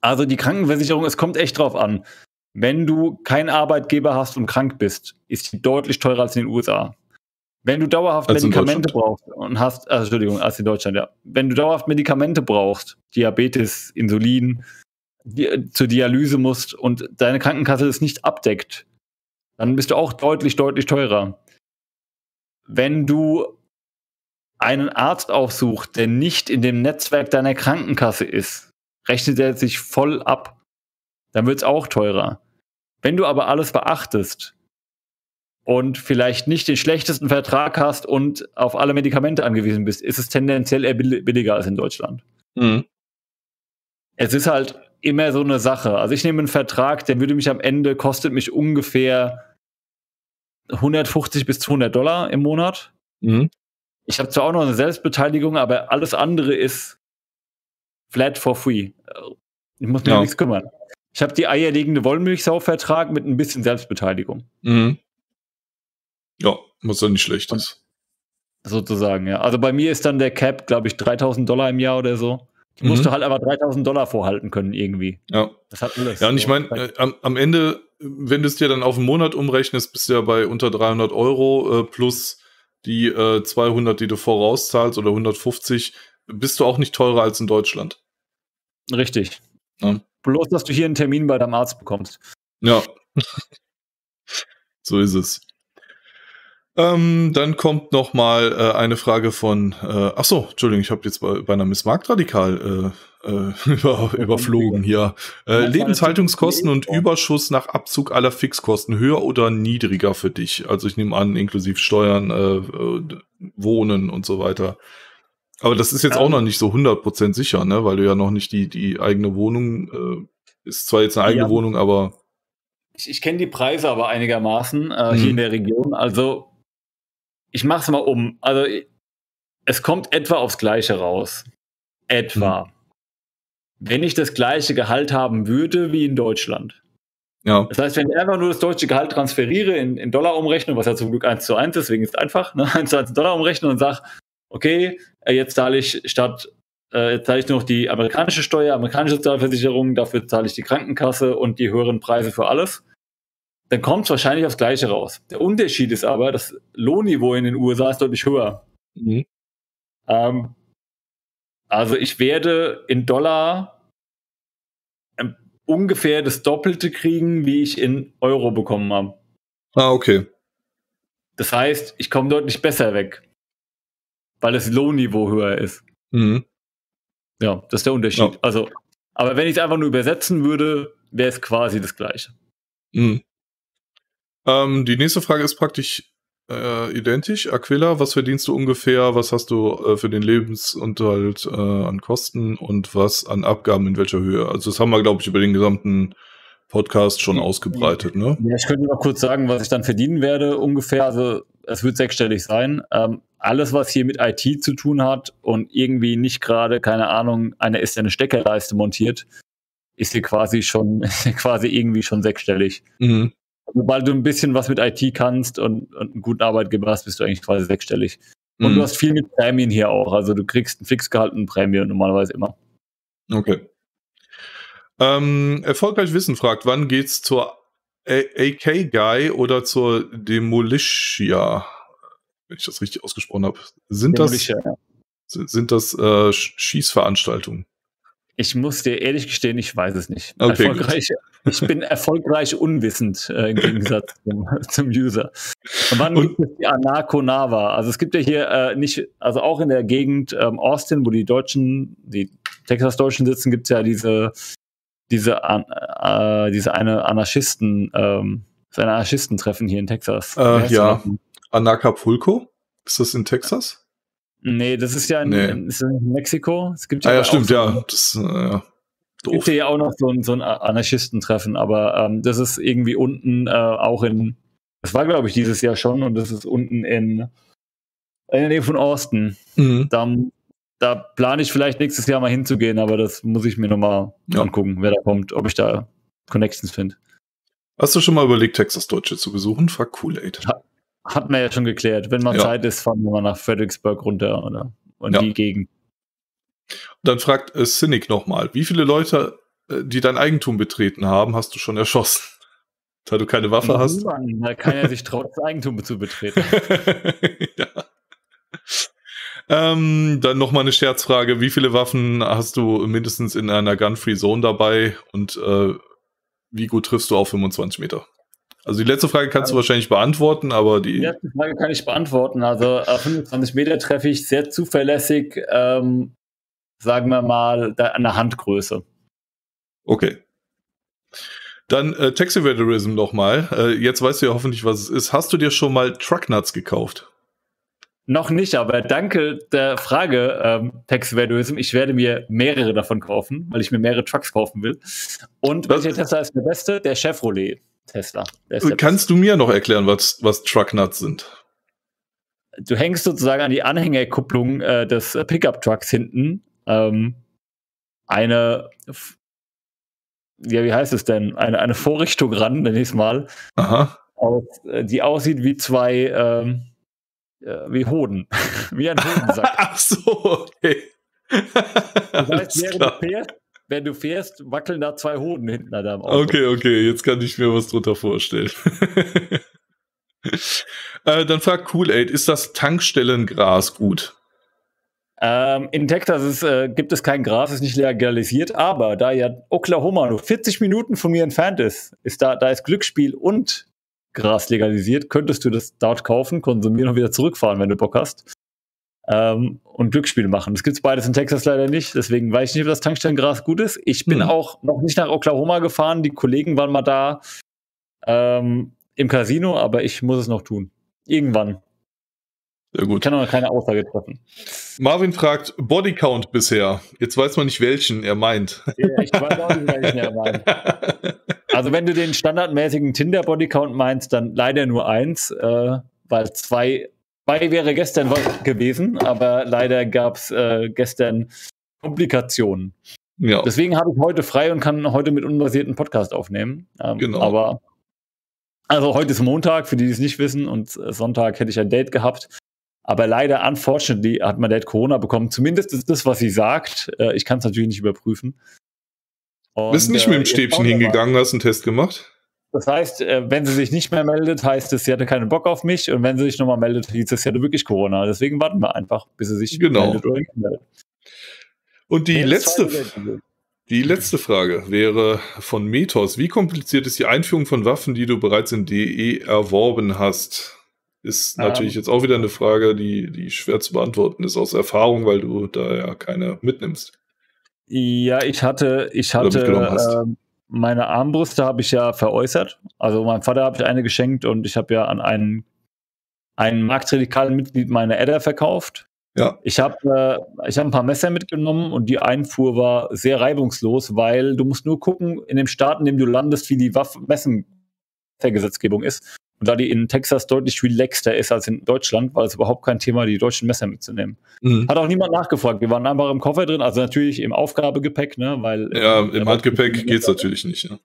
Also die Krankenversicherung, es kommt echt drauf an. Wenn du keinen Arbeitgeber hast und krank bist, ist die deutlich teurer als in den USA. Wenn du dauerhaft als Medikamente brauchst und hast, also Entschuldigung, als in Deutschland, ja. Wenn du dauerhaft Medikamente brauchst, Diabetes, Insulin, die, zur Dialyse musst und deine Krankenkasse es nicht abdeckt, dann bist du auch deutlich, deutlich teurer. Wenn du einen Arzt aufsucht, der nicht in dem Netzwerk deiner Krankenkasse ist, rechnet er sich voll ab. Dann wird es auch teurer. Wenn du aber alles beachtest und vielleicht nicht den schlechtesten Vertrag hast und auf alle Medikamente angewiesen bist, ist es tendenziell eher billiger als in Deutschland. Mhm. Es ist halt immer so eine Sache. Also ich nehme einen Vertrag, der würde mich am Ende, kostet mich ungefähr 150 bis 200 Dollar im Monat. Mhm. Ich habe zwar auch noch eine Selbstbeteiligung, aber alles andere ist flat for free. Ich muss mir ja. nichts kümmern. Ich habe die eierlegende Wollmilchsau-Vertrag mit ein bisschen Selbstbeteiligung. Mhm. Ja, was dann nicht schlecht ist. Sozusagen, ja. Also bei mir ist dann der Cap, glaube ich, 3000 Dollar im Jahr oder so. Du musst mhm. halt aber 3000 Dollar vorhalten können irgendwie. Ja. Das hat alles. Ja, und ich meine, äh, am, am, Ende, wenn du es dir dann auf einen Monat umrechnest, bist du ja bei unter 300 Euro äh, plus die äh, 200, die du vorauszahlst oder 150, bist du auch nicht teurer als in Deutschland. Richtig. Ja. Bloß, dass du hier einen Termin bei deinem Arzt bekommst. Ja. <laughs> so ist es. Ähm, dann kommt noch mal äh, eine Frage von, äh, ach so, Entschuldigung, ich habe jetzt bei, bei einer Miss Markt radikal äh, äh, <laughs> über, überflogen hier. Äh, Lebenshaltungskosten und Überschuss nach Abzug aller Fixkosten höher oder niedriger für dich? Also ich nehme an, inklusive Steuern, äh, Wohnen und so weiter. Aber das ist jetzt auch noch nicht so 100% sicher, ne? weil du ja noch nicht die, die eigene Wohnung, äh, ist zwar jetzt eine eigene ja. Wohnung, aber ich, ich kenne die Preise aber einigermaßen äh, hier in der Region. Also ich mache es mal um. Also es kommt etwa aufs Gleiche raus. Etwa. Mhm. Wenn ich das gleiche Gehalt haben würde wie in Deutschland. Ja. Das heißt, wenn ich einfach nur das deutsche Gehalt transferiere in, in Dollar umrechne, was ja zum Glück 1 zu 1 ist, deswegen ist es einfach, ne, <laughs> 1 zu 1 Dollar umrechne und sage, okay, äh, jetzt zahle ich statt, äh, jetzt zahle ich nur noch die amerikanische Steuer, amerikanische Sozialversicherung, dafür zahle ich die Krankenkasse und die höheren Preise für alles dann kommt es wahrscheinlich aufs Gleiche raus. Der Unterschied ist aber, das Lohnniveau in den USA ist deutlich höher. Mhm. Ähm, also ich werde in Dollar ähm, ungefähr das Doppelte kriegen, wie ich in Euro bekommen habe. Ah, okay. Das heißt, ich komme deutlich besser weg, weil das Lohnniveau höher ist. Mhm. Ja, das ist der Unterschied. Ja. Also, aber wenn ich es einfach nur übersetzen würde, wäre es quasi das Gleiche. Mhm. Ähm, die nächste Frage ist praktisch äh, identisch. Aquila, was verdienst du ungefähr? Was hast du äh, für den Lebensunterhalt äh, an Kosten und was an Abgaben in welcher Höhe? Also das haben wir, glaube ich, über den gesamten Podcast schon ausgebreitet, ne? Ja, ich könnte noch kurz sagen, was ich dann verdienen werde ungefähr. Also es wird sechsstellig sein. Ähm, alles, was hier mit IT zu tun hat und irgendwie nicht gerade, keine Ahnung, eine ist eine Steckerleiste montiert, ist hier quasi schon, <laughs> quasi irgendwie schon sechsstellig. Mhm. Sobald du ein bisschen was mit IT kannst und, und einen guten Arbeitgeber hast, bist du eigentlich quasi sechsstellig. Und mhm. du hast viel mit Prämien hier auch. Also du kriegst ein Fixgehalt und Prämie normalerweise immer. Okay. Ähm, erfolgreich Wissen fragt, wann geht's zur AK Guy oder zur Demolitia? Wenn ich das richtig ausgesprochen habe. Sind Demolitia, das, ja. sind das äh, Schießveranstaltungen? Ich muss dir ehrlich gestehen, ich weiß es nicht. Okay, erfolgreich, Ich bin erfolgreich unwissend äh, im Gegensatz <laughs> zum, zum, User. Und wann und, gibt es die Anaconava? Also es gibt ja hier äh, nicht, also auch in der Gegend ähm, Austin, wo die Deutschen, die Texas-Deutschen sitzen, gibt es ja diese, diese, äh, diese eine Anarchisten, ähm, ein Anarchistentreffen hier in Texas. Äh, ja, Anacapulco? Ist das in Texas? Nee, das ist ja in, nee. in, in Mexiko. Es gibt ja, ah, ja stimmt, so ja. Das, äh, ja. Doof. Gibt ja auch noch so ein, so ein Anarchistentreffen, aber ähm, das ist irgendwie unten äh, auch in, das war glaube ich dieses Jahr schon und das ist unten in, in der Nähe von Austin. Mhm. Da, da plane ich vielleicht nächstes Jahr mal hinzugehen, aber das muss ich mir nochmal ja. angucken, wer da kommt, ob ich da Connections finde. Hast du schon mal überlegt, Texas Deutsche zu besuchen? Fuck Kool-Aid. Ha hat man ja schon geklärt. Wenn man ja. Zeit ist, fahren wir mal nach Fredericksburg runter oder in ja. die Gegend. Dann fragt äh, Cynic nochmal, wie viele Leute, äh, die dein Eigentum betreten haben, hast du schon erschossen? <laughs> Da du keine Waffe Mann, hast. Da kann er sich traut, das Eigentum zu betreten. <laughs> ja. Ähm, dann nochmal eine Scherzfrage. Wie viele Waffen hast du mindestens in einer Gun-Free Zone dabei und äh, wie gut triffst du auf 25 Meter? Also die letzte Frage kannst also, du wahrscheinlich beantworten, aber die. Die letzte Frage kann ich beantworten. Also auf 25 Meter treffe ich sehr zuverlässig ähm, sagen wir mal, an der Handgröße. Okay. Dann äh, Taxiveterism nochmal. Äh, jetzt weißt du ja hoffentlich, was es ist. Hast du dir schon mal Trucknuts gekauft? Noch nicht, aber danke der Frage, ähm, Taxiveterism. Ich werde mir mehrere davon kaufen, weil ich mir mehrere Trucks kaufen will. Und welcher Tesla ist der beste? Der Chevrolet Tesla. Der Kannst beste. du mir noch erklären, was, was Trucknuts sind? Du hängst sozusagen an die Anhängerkupplung äh, des Pickup-Trucks hinten ähm, eine, ja, wie heißt es denn? Eine, eine Vorrichtung ran, nenne ich es mal. Aha. Aus, äh, die aussieht wie zwei, ähm, äh, wie Hoden. <laughs> wie ein Hodensack. <laughs> Ach so, okay. <laughs> das heißt, während du, fährst, wenn du fährst, wackeln da zwei Hoden hinten an deinem Auto. Okay, okay, jetzt kann ich mir was drunter vorstellen. äh, dann fragt Kool-Aid, ist das Tankstellengras gut? Ähm, in Texas ist, äh, gibt es kein Gras, ist nicht legalisiert, aber da ja Oklahoma nur 40 Minuten von mir entfernt ist, ist da, da ist Glücksspiel und Gras legalisiert, könntest du das dort kaufen, konsumieren und wieder zurückfahren, wenn du Bock hast. Ähm, und Glücksspiel machen. Das gibt es beides in Texas leider nicht, deswegen weiß ich nicht, ob das Tankstellengras gut ist. Ich bin mhm. auch noch nicht nach Oklahoma gefahren, die Kollegen waren mal da ähm, im Casino, aber ich muss es noch tun. Irgendwann. Sehr gut. Ich kann noch keine Aussage treffen. Marvin fragt Bodycount bisher. Jetzt weiß man nicht, welchen er meint. Ja, ich weiß auch nicht, welchen er meint. <laughs> Also wenn du den standardmäßigen Tinder-Bodycount meinst, dann leider nur eins, äh, weil zwei, zwei wäre gestern gewesen, aber leider gab es äh, gestern Komplikationen. Ja. Deswegen habe ich heute frei und kann heute mit unbasierten Podcast aufnehmen. Ähm, genau. Aber also heute ist Montag, für die, die es nicht wissen, und Sonntag hätte ich ein Date gehabt. Aber leider, unfortunately, hat mein Dad Corona bekommen. Zumindest ist das, was sie sagt. Äh, ich kann es natürlich nicht überprüfen. Und, Bist nicht mit dem äh, Stäbchen hingegangen, hast einen Test gemacht? Das heißt, äh, wenn sie sich nicht mehr meldet, heißt es, sie hatte keinen Bock auf mich. Und wenn sie sich nochmal meldet, hieß es, sie hatte wirklich Corona. Deswegen warten wir einfach, bis sie sich genau. meldet oder nicht meldet. Und die letzte, die letzte Frage wäre von Methos. Wie kompliziert ist die Einführung von Waffen, die du bereits in DE erworben hast? Ist natürlich jetzt auch wieder eine Frage, die, die schwer zu beantworten ist aus Erfahrung, weil du da ja keine mitnimmst. Ja, ich hatte, ich hatte äh, meine Armbrüste habe ich ja veräußert. Also meinem Vater habe ich eine geschenkt und ich habe ja an einen, einen marktradikalen Mitglied meine Adder verkauft. Ja. Ich habe äh, ich hab ein paar Messer mitgenommen und die Einfuhr war sehr reibungslos, weil du musst nur gucken, in dem Staat, in dem du landest, wie die Waffen Messengesetzgebung ist. Und da die in Texas deutlich relaxter ist als in Deutschland, war es überhaupt kein Thema, die deutschen Messer mitzunehmen. Mhm. Hat auch niemand nachgefragt. Wir waren einfach im Koffer drin, also natürlich im Aufgabegepäck, ne, weil. Ja, im Handgepäck geht's natürlich nicht, ne?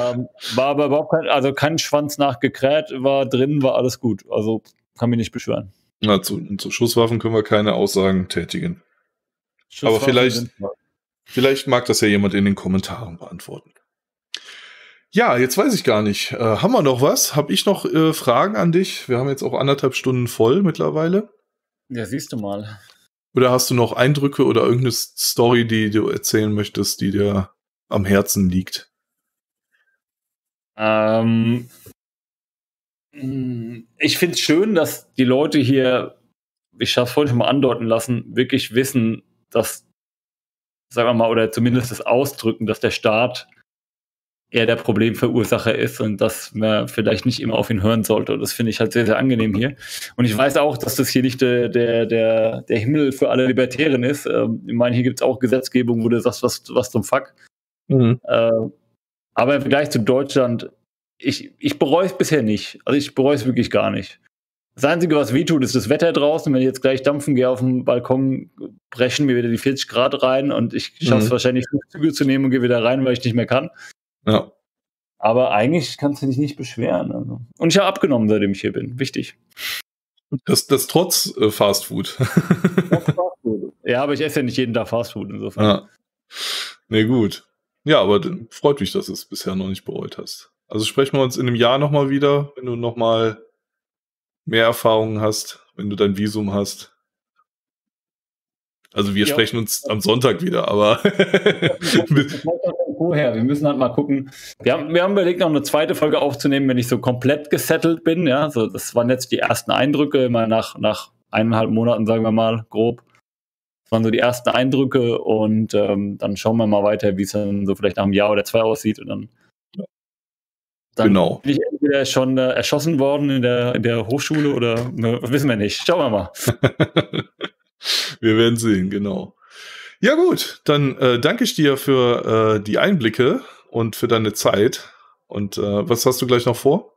ähm, war aber überhaupt kein, also kein Schwanz nachgekräht, war drin, war alles gut. Also kann mich nicht beschweren. Na, zu, zu Schusswaffen können wir keine Aussagen tätigen. Aber vielleicht, vielleicht mag das ja jemand in den Kommentaren beantworten. Ja, jetzt weiß ich gar nicht. Äh, haben wir noch was? Hab ich noch äh, Fragen an dich? Wir haben jetzt auch anderthalb Stunden voll mittlerweile. Ja, siehst du mal. Oder hast du noch Eindrücke oder irgendeine Story, die du erzählen möchtest, die dir am Herzen liegt? Ähm, ich finde es schön, dass die Leute hier, ich habe es vorhin schon mal andeuten lassen, wirklich wissen, dass, sagen wir mal, oder zumindest das Ausdrücken, dass der Staat er der Problemverursacher ist und dass man vielleicht nicht immer auf ihn hören sollte. Und das finde ich halt sehr, sehr angenehm hier. Und ich weiß auch, dass das hier nicht der, der, der, der Himmel für alle Libertären ist. Ähm, ich meine, hier gibt es auch Gesetzgebung, wo du sagst, was, was zum Fuck. Mhm. Äh, aber im Vergleich zu Deutschland, ich, ich bereue es bisher nicht. Also ich bereue es wirklich gar nicht. Das Einzige, was wehtut, ist das Wetter draußen. Wenn ich jetzt gleich dampfen gehe auf dem Balkon, brechen mir wieder die 40 Grad rein und ich schaffe es mhm. wahrscheinlich, fünf Züge zu nehmen und gehe wieder rein, weil ich nicht mehr kann. Ja. Aber eigentlich kannst du dich nicht beschweren. Also. Und ich habe abgenommen, seitdem ich hier bin. Wichtig. Das, das trotz äh, Fast Food. ja, aber ich esse ja nicht jeden Tag Fast Food insofern. Ja. Nee, gut. Ja, aber freut mich, dass du es bisher noch nicht bereut hast. Also sprechen wir uns in einem Jahr nochmal wieder, wenn du nochmal mehr Erfahrungen hast, wenn du dein Visum hast. Also wir ja. sprechen uns am Sonntag wieder, aber. <laughs> Vorher, wir müssen halt mal gucken. Wir haben, wir haben überlegt, noch eine zweite Folge aufzunehmen, wenn ich so komplett gesettelt bin. Ja, so das waren jetzt die ersten Eindrücke, mal nach, nach eineinhalb Monaten, sagen wir mal, grob. Das waren so die ersten Eindrücke und ähm, dann schauen wir mal weiter, wie es dann so vielleicht nach einem Jahr oder zwei aussieht und dann dann genau. bin ich entweder schon äh, erschossen worden in der, in der Hochschule oder ne, wissen wir nicht. Schauen wir mal. <laughs> wir werden sehen, genau. Ja gut, dann äh, danke ich dir für äh, die Einblicke und für deine Zeit. Und äh, was hast du gleich noch vor?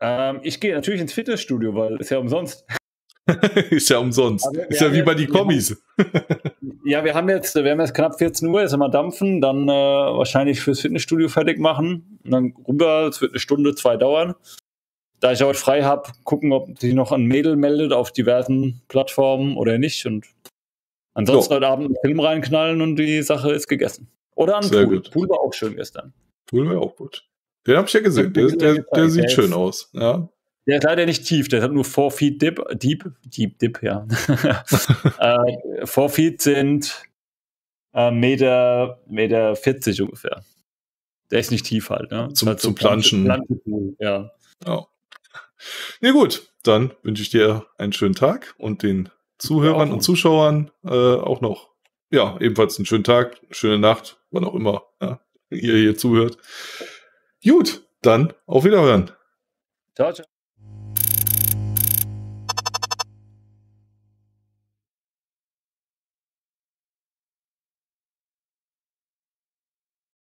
Ähm, ich gehe natürlich ins Fitnessstudio, weil ist ja umsonst. <laughs> ist ja umsonst. Ist ja wie bei die Kommis. ja, wir haben jetzt, wir haben jetzt knapp 14 Uhr, jetzt mal dampfen, dann äh, wahrscheinlich fürs Fitnessstudio fertig machen und dann rüber. Es wird eine Stunde, zwei dauern. Da ich heute frei habe, gucken, ob sich noch ein Mädel meldet auf diversen Plattformen oder nicht. Und ansonsten so. heute Abend einen Film reinknallen und die Sache ist gegessen. Oder ein Sehr Pool. Gut. Pool war auch schön gestern. Pool war auch gut. Den habe ich ja gesehen. Der, der, der sieht schön aus. Ja. Der ist leider nicht tief, der hat nur 4 Feet Dip, Deep, Deep Dip, ja. <laughs> äh, 4 Feet sind äh, Meter, Meter 40 ungefähr. Der ist nicht tief halt, ne? Zum, halt zum Planschen. Planschen ja. ja. Ja gut, dann wünsche ich dir einen schönen Tag und den Zuhörern und Zuschauern äh, auch noch, ja, ebenfalls einen schönen Tag, eine schöne Nacht, wann auch immer ja, ihr hier zuhört. Gut, dann auf Wiederhören. Ciao, ciao.